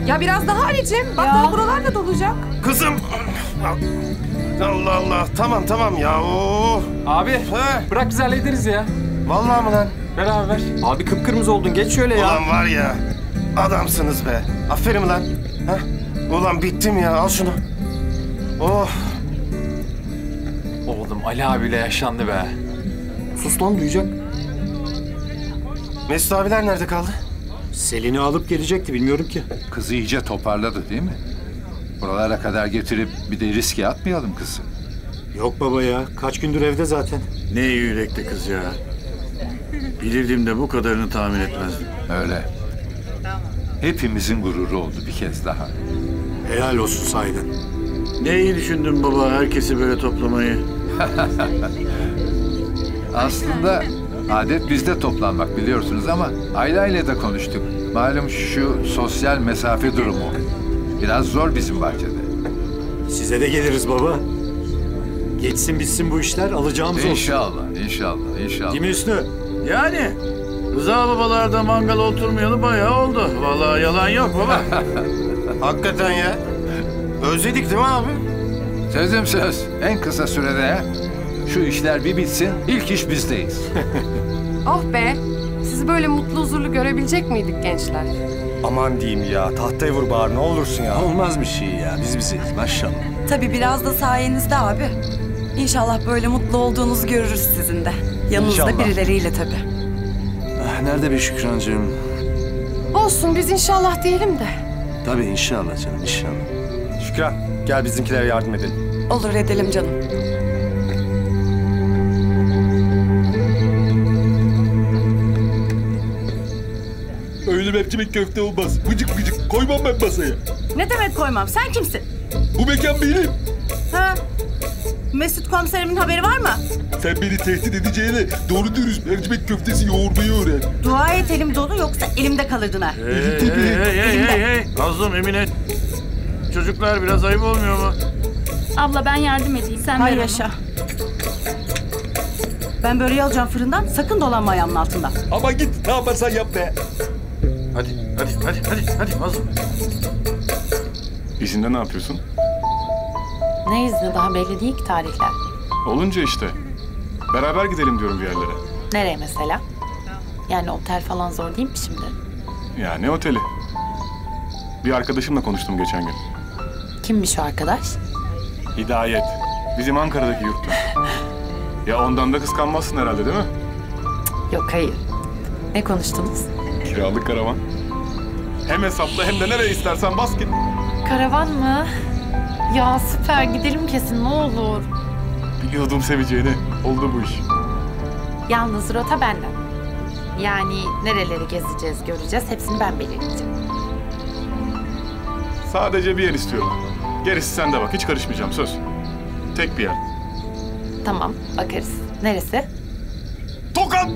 Ya biraz daha Ali'cim. Bak daha buralar da dolacak. Kızım! Allah Allah. Tamam tamam ya. Oo. Abi bırak biz hallederiz ya. Vallahi mı lan? Ver abi ver. Abi kıpkırmızı oldun. Geç şöyle ya. Ulan var ya. Adamsınız be. Aferin lan. Ha? Ulan bittim ya. Al şunu. Oh. Oğlum Ali abiyle yaşlandı be. Sus lan duyacak. Mesut abiler nerede kaldı? Selin'i alıp gelecekti bilmiyorum ki. Kızı iyice toparladı değil mi? Buralara kadar getirip bir de riske atmayalım kızı. Yok baba ya. Kaç gündür evde zaten. Ne iyi yürekli kız ya. Bilirdim bu kadarını tahmin etmezdim. Öyle. Hepimizin gururu oldu bir kez daha. Helal olsun sahiden. Ne iyi düşündün baba herkesi böyle toplamayı. Aslında adet bizde toplanmak biliyorsunuz ama Ayla ile de konuştuk. Malum şu sosyal mesafe durumu. Biraz zor bizim bahçede. Size de geliriz baba. Geçsin bitsin bu işler alacağımız olsun. İnşallah, inşallah, inşallah. Değil mi Hüsnü? Yani Rıza babalarda mangal oturmayalı bayağı oldu. Vallahi yalan yok baba. Hakikaten ya. Özledik değil mi abi? Sözüm söz. En kısa sürede şu işler bir bitsin. İlk iş bizdeyiz. Oh be. Sizi böyle mutlu huzurlu görebilecek miydik gençler? Aman diyeyim ya. Tahtaya vur bağır ne olursun ya. Olmaz bir şey ya. Biz biziz maşallah. Tabii biraz da sayenizde abi. İnşallah böyle mutlu olduğunuzu görürüz sizin de. Yanınızda İnşallah. birileriyle tabii. Ah, nerede be Şükrancığım? Olsun biz inşallah diyelim de. Tabii inşallah canım inşallah. Şükran gel bizimkilere yardım edelim. Olur edelim canım. Öyle mercimek köfte olmaz. Vıcık vıcık koymam ben masaya. Ne demek koymam? Sen kimsin? Bu mekan benim. Ha? Mesut komiserimin haberi var mı? Sen beni tehdit edeceğine doğru dürüst mercimek köftesi yoğurmayı öğren. Dua et elim dolu yoksa elimde kalırdın ha. Hey hey hey hey hey hey. Nazlım Emine. Çocuklar biraz ayıp olmuyor mu? Abla ben yardım edeyim. Sen Hay ver onu. yaşa. Ben böreği alacağım fırından. Sakın dolanma ayağımın altında. Ama git ne yaparsan yap be. Hadi hadi hadi hadi hadi Nazlım. İzinde ne yapıyorsun? Ne izni daha belli değil ki tarihler. Olunca işte. Beraber gidelim diyorum bir yerlere. Nereye mesela? Yani otel falan zor değil mi şimdi? Ya ne oteli? Bir arkadaşımla konuştum geçen gün. Kimmiş o arkadaş? Hidayet. Bizim Ankara'daki yurttu. Ya ondan da kıskanmazsın herhalde değil mi? Yok hayır. Ne konuştunuz? Kiralık karavan. Hem hesapla hem de nereye istersen bas git. Karavan mı? Ya süper gidelim kesin ne olur. Biliyordum seveceğini. Oldu bu iş. Yalnız rota benden. Yani nereleri gezeceğiz, göreceğiz hepsini ben belirleyeceğim. Sadece bir yer istiyorum. Gerisi sende bak. Hiç karışmayacağım söz. Tek bir yer. Tamam, bakarız. Neresi? Tokat!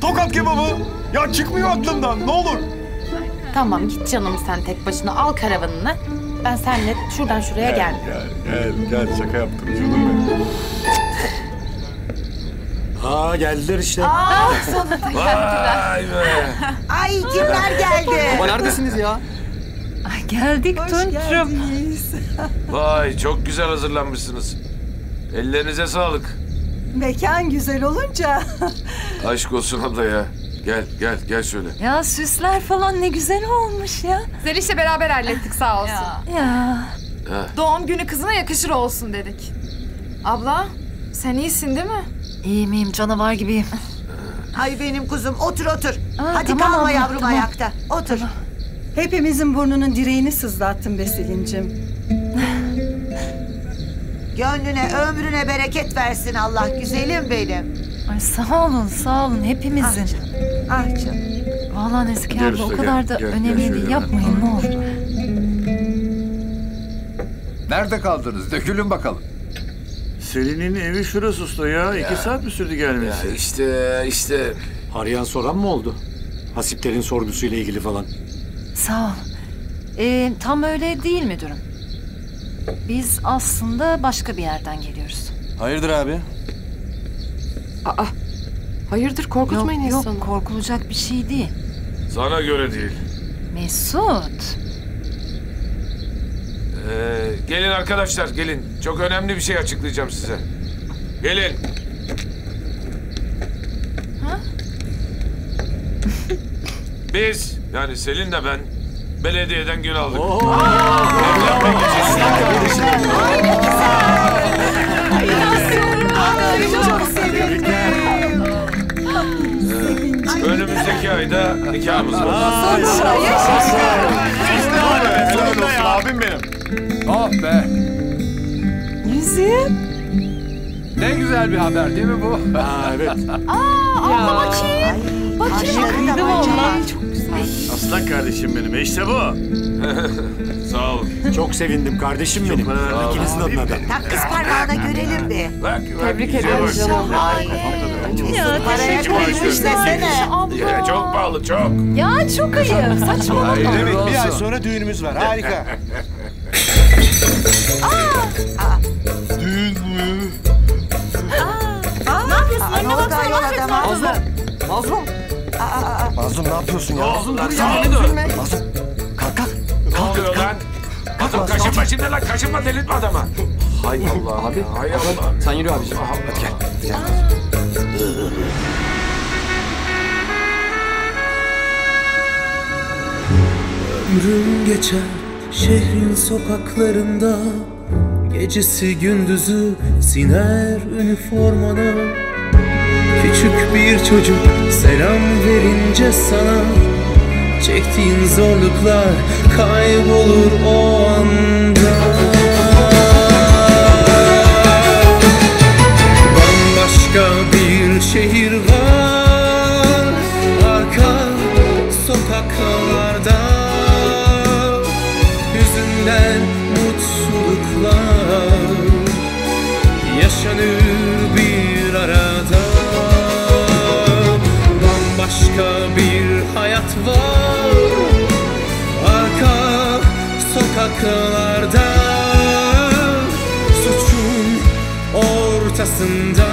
Tokat kebabı! Ya çıkmıyor aklımdan. Ne olur. Tamam git canım sen tek başına al karavanını. Ben seninle şuradan şuraya gel. Gel, gel, gel. Şaka yaptım canım benim. Aa geldiler işte. Aa, sonunda Vay be. Ay kimler geldi? Baba neredesiniz ya? Ay geldik Tunç'um. Vay çok güzel hazırlanmışsınız. Ellerinize sağlık. Mekan güzel olunca. Aşk olsun abla ya. Gel gel gel şöyle. Ya süsler falan ne güzel olmuş ya. Zeliş'le beraber hallettik sağ olsun. Ya. Ha. Doğum günü kızına yakışır olsun dedik. Abla sen iyisin değil mi? İyiyim iyiyim canavar gibiyim. Ay benim kuzum otur otur. Aa, Hadi tamam kalma abla, yavrum tamam. ayakta. Otur. Hepimizin burnunun direğini sızlattın be Selin'cim. Gönlüne ömrüne bereket versin Allah güzelim benim. Ay sağ olun sağ olun hepimizin. Ah canım. Vallahi Nezike Gel abla o usta, kadar gel, da gel, gel önemli şöyle değil. hemen. Yapmayın ne olur. Nerede kaldınız? Dökülün bakalım. Selin'in evi şurası usta ya. İki saat mi sürdü gelmesi? Ya işte işte. Arayan soran mı oldu? Hasiplerin sorgusuyla ilgili falan. Sağ ol. Ee, tam öyle değil müdürüm. Biz aslında başka bir yerden geliyoruz. Hayırdır abi? Aa, hayırdır korkutmayın yok, insanı. Yok korkulacak bir şey değil. Sana göre değil. Mesut. Ee, gelin arkadaşlar gelin. Çok önemli bir şey açıklayacağım size. Gelin. Biz yani Selin de ben belediyeden gün aldık. Evlenmek için. Ne güzel. Ne güzel. Çok sevindim. Önümüzdeki ayda nikahımız var. İşte abi. Helal olsun abim benim. Oh be. Yüzüğüm. Ne güzel bir haber değil mi bu? Ha evet. Aa, abla bakayım. Bakayım. Kıydım valla. Çok güzel. Aslan kardeşim benim. İşte bu. Sağ ol. Çok sevindim kardeşim benim. İkinizin adına da. Tak kız parmağına görelim bir. Bak, Tebrik ederim canım. Ya koymuş desene. Ya, çok pahalı çok. Ya çok ayıp. Saçmalama. Evet bir ay sonra düğünümüz var. Harika. Düğün mü? Ne yapıyorsun? Önüne baksana mahvettin adamı. Mazlum. Mazlum ne yapıyorsun ya? Mazlum dur ya. Dur. Mazlum. Kalk kalk. Ne oluyor lan? Adam kaşınma şimdi lan kaşınma delirtme adamı. Hay Allah. Abi. Hay Allah. Sen yürü abiciğim. Hadi gel. Ömrüm geçer şehrin sokaklarında Gecesi gündüzü siner üniformana Küçük bir çocuk selam verince sana. Çektiğin zorluklar kaybolur o anda var. Arka sokaklarda Suçun ortasında.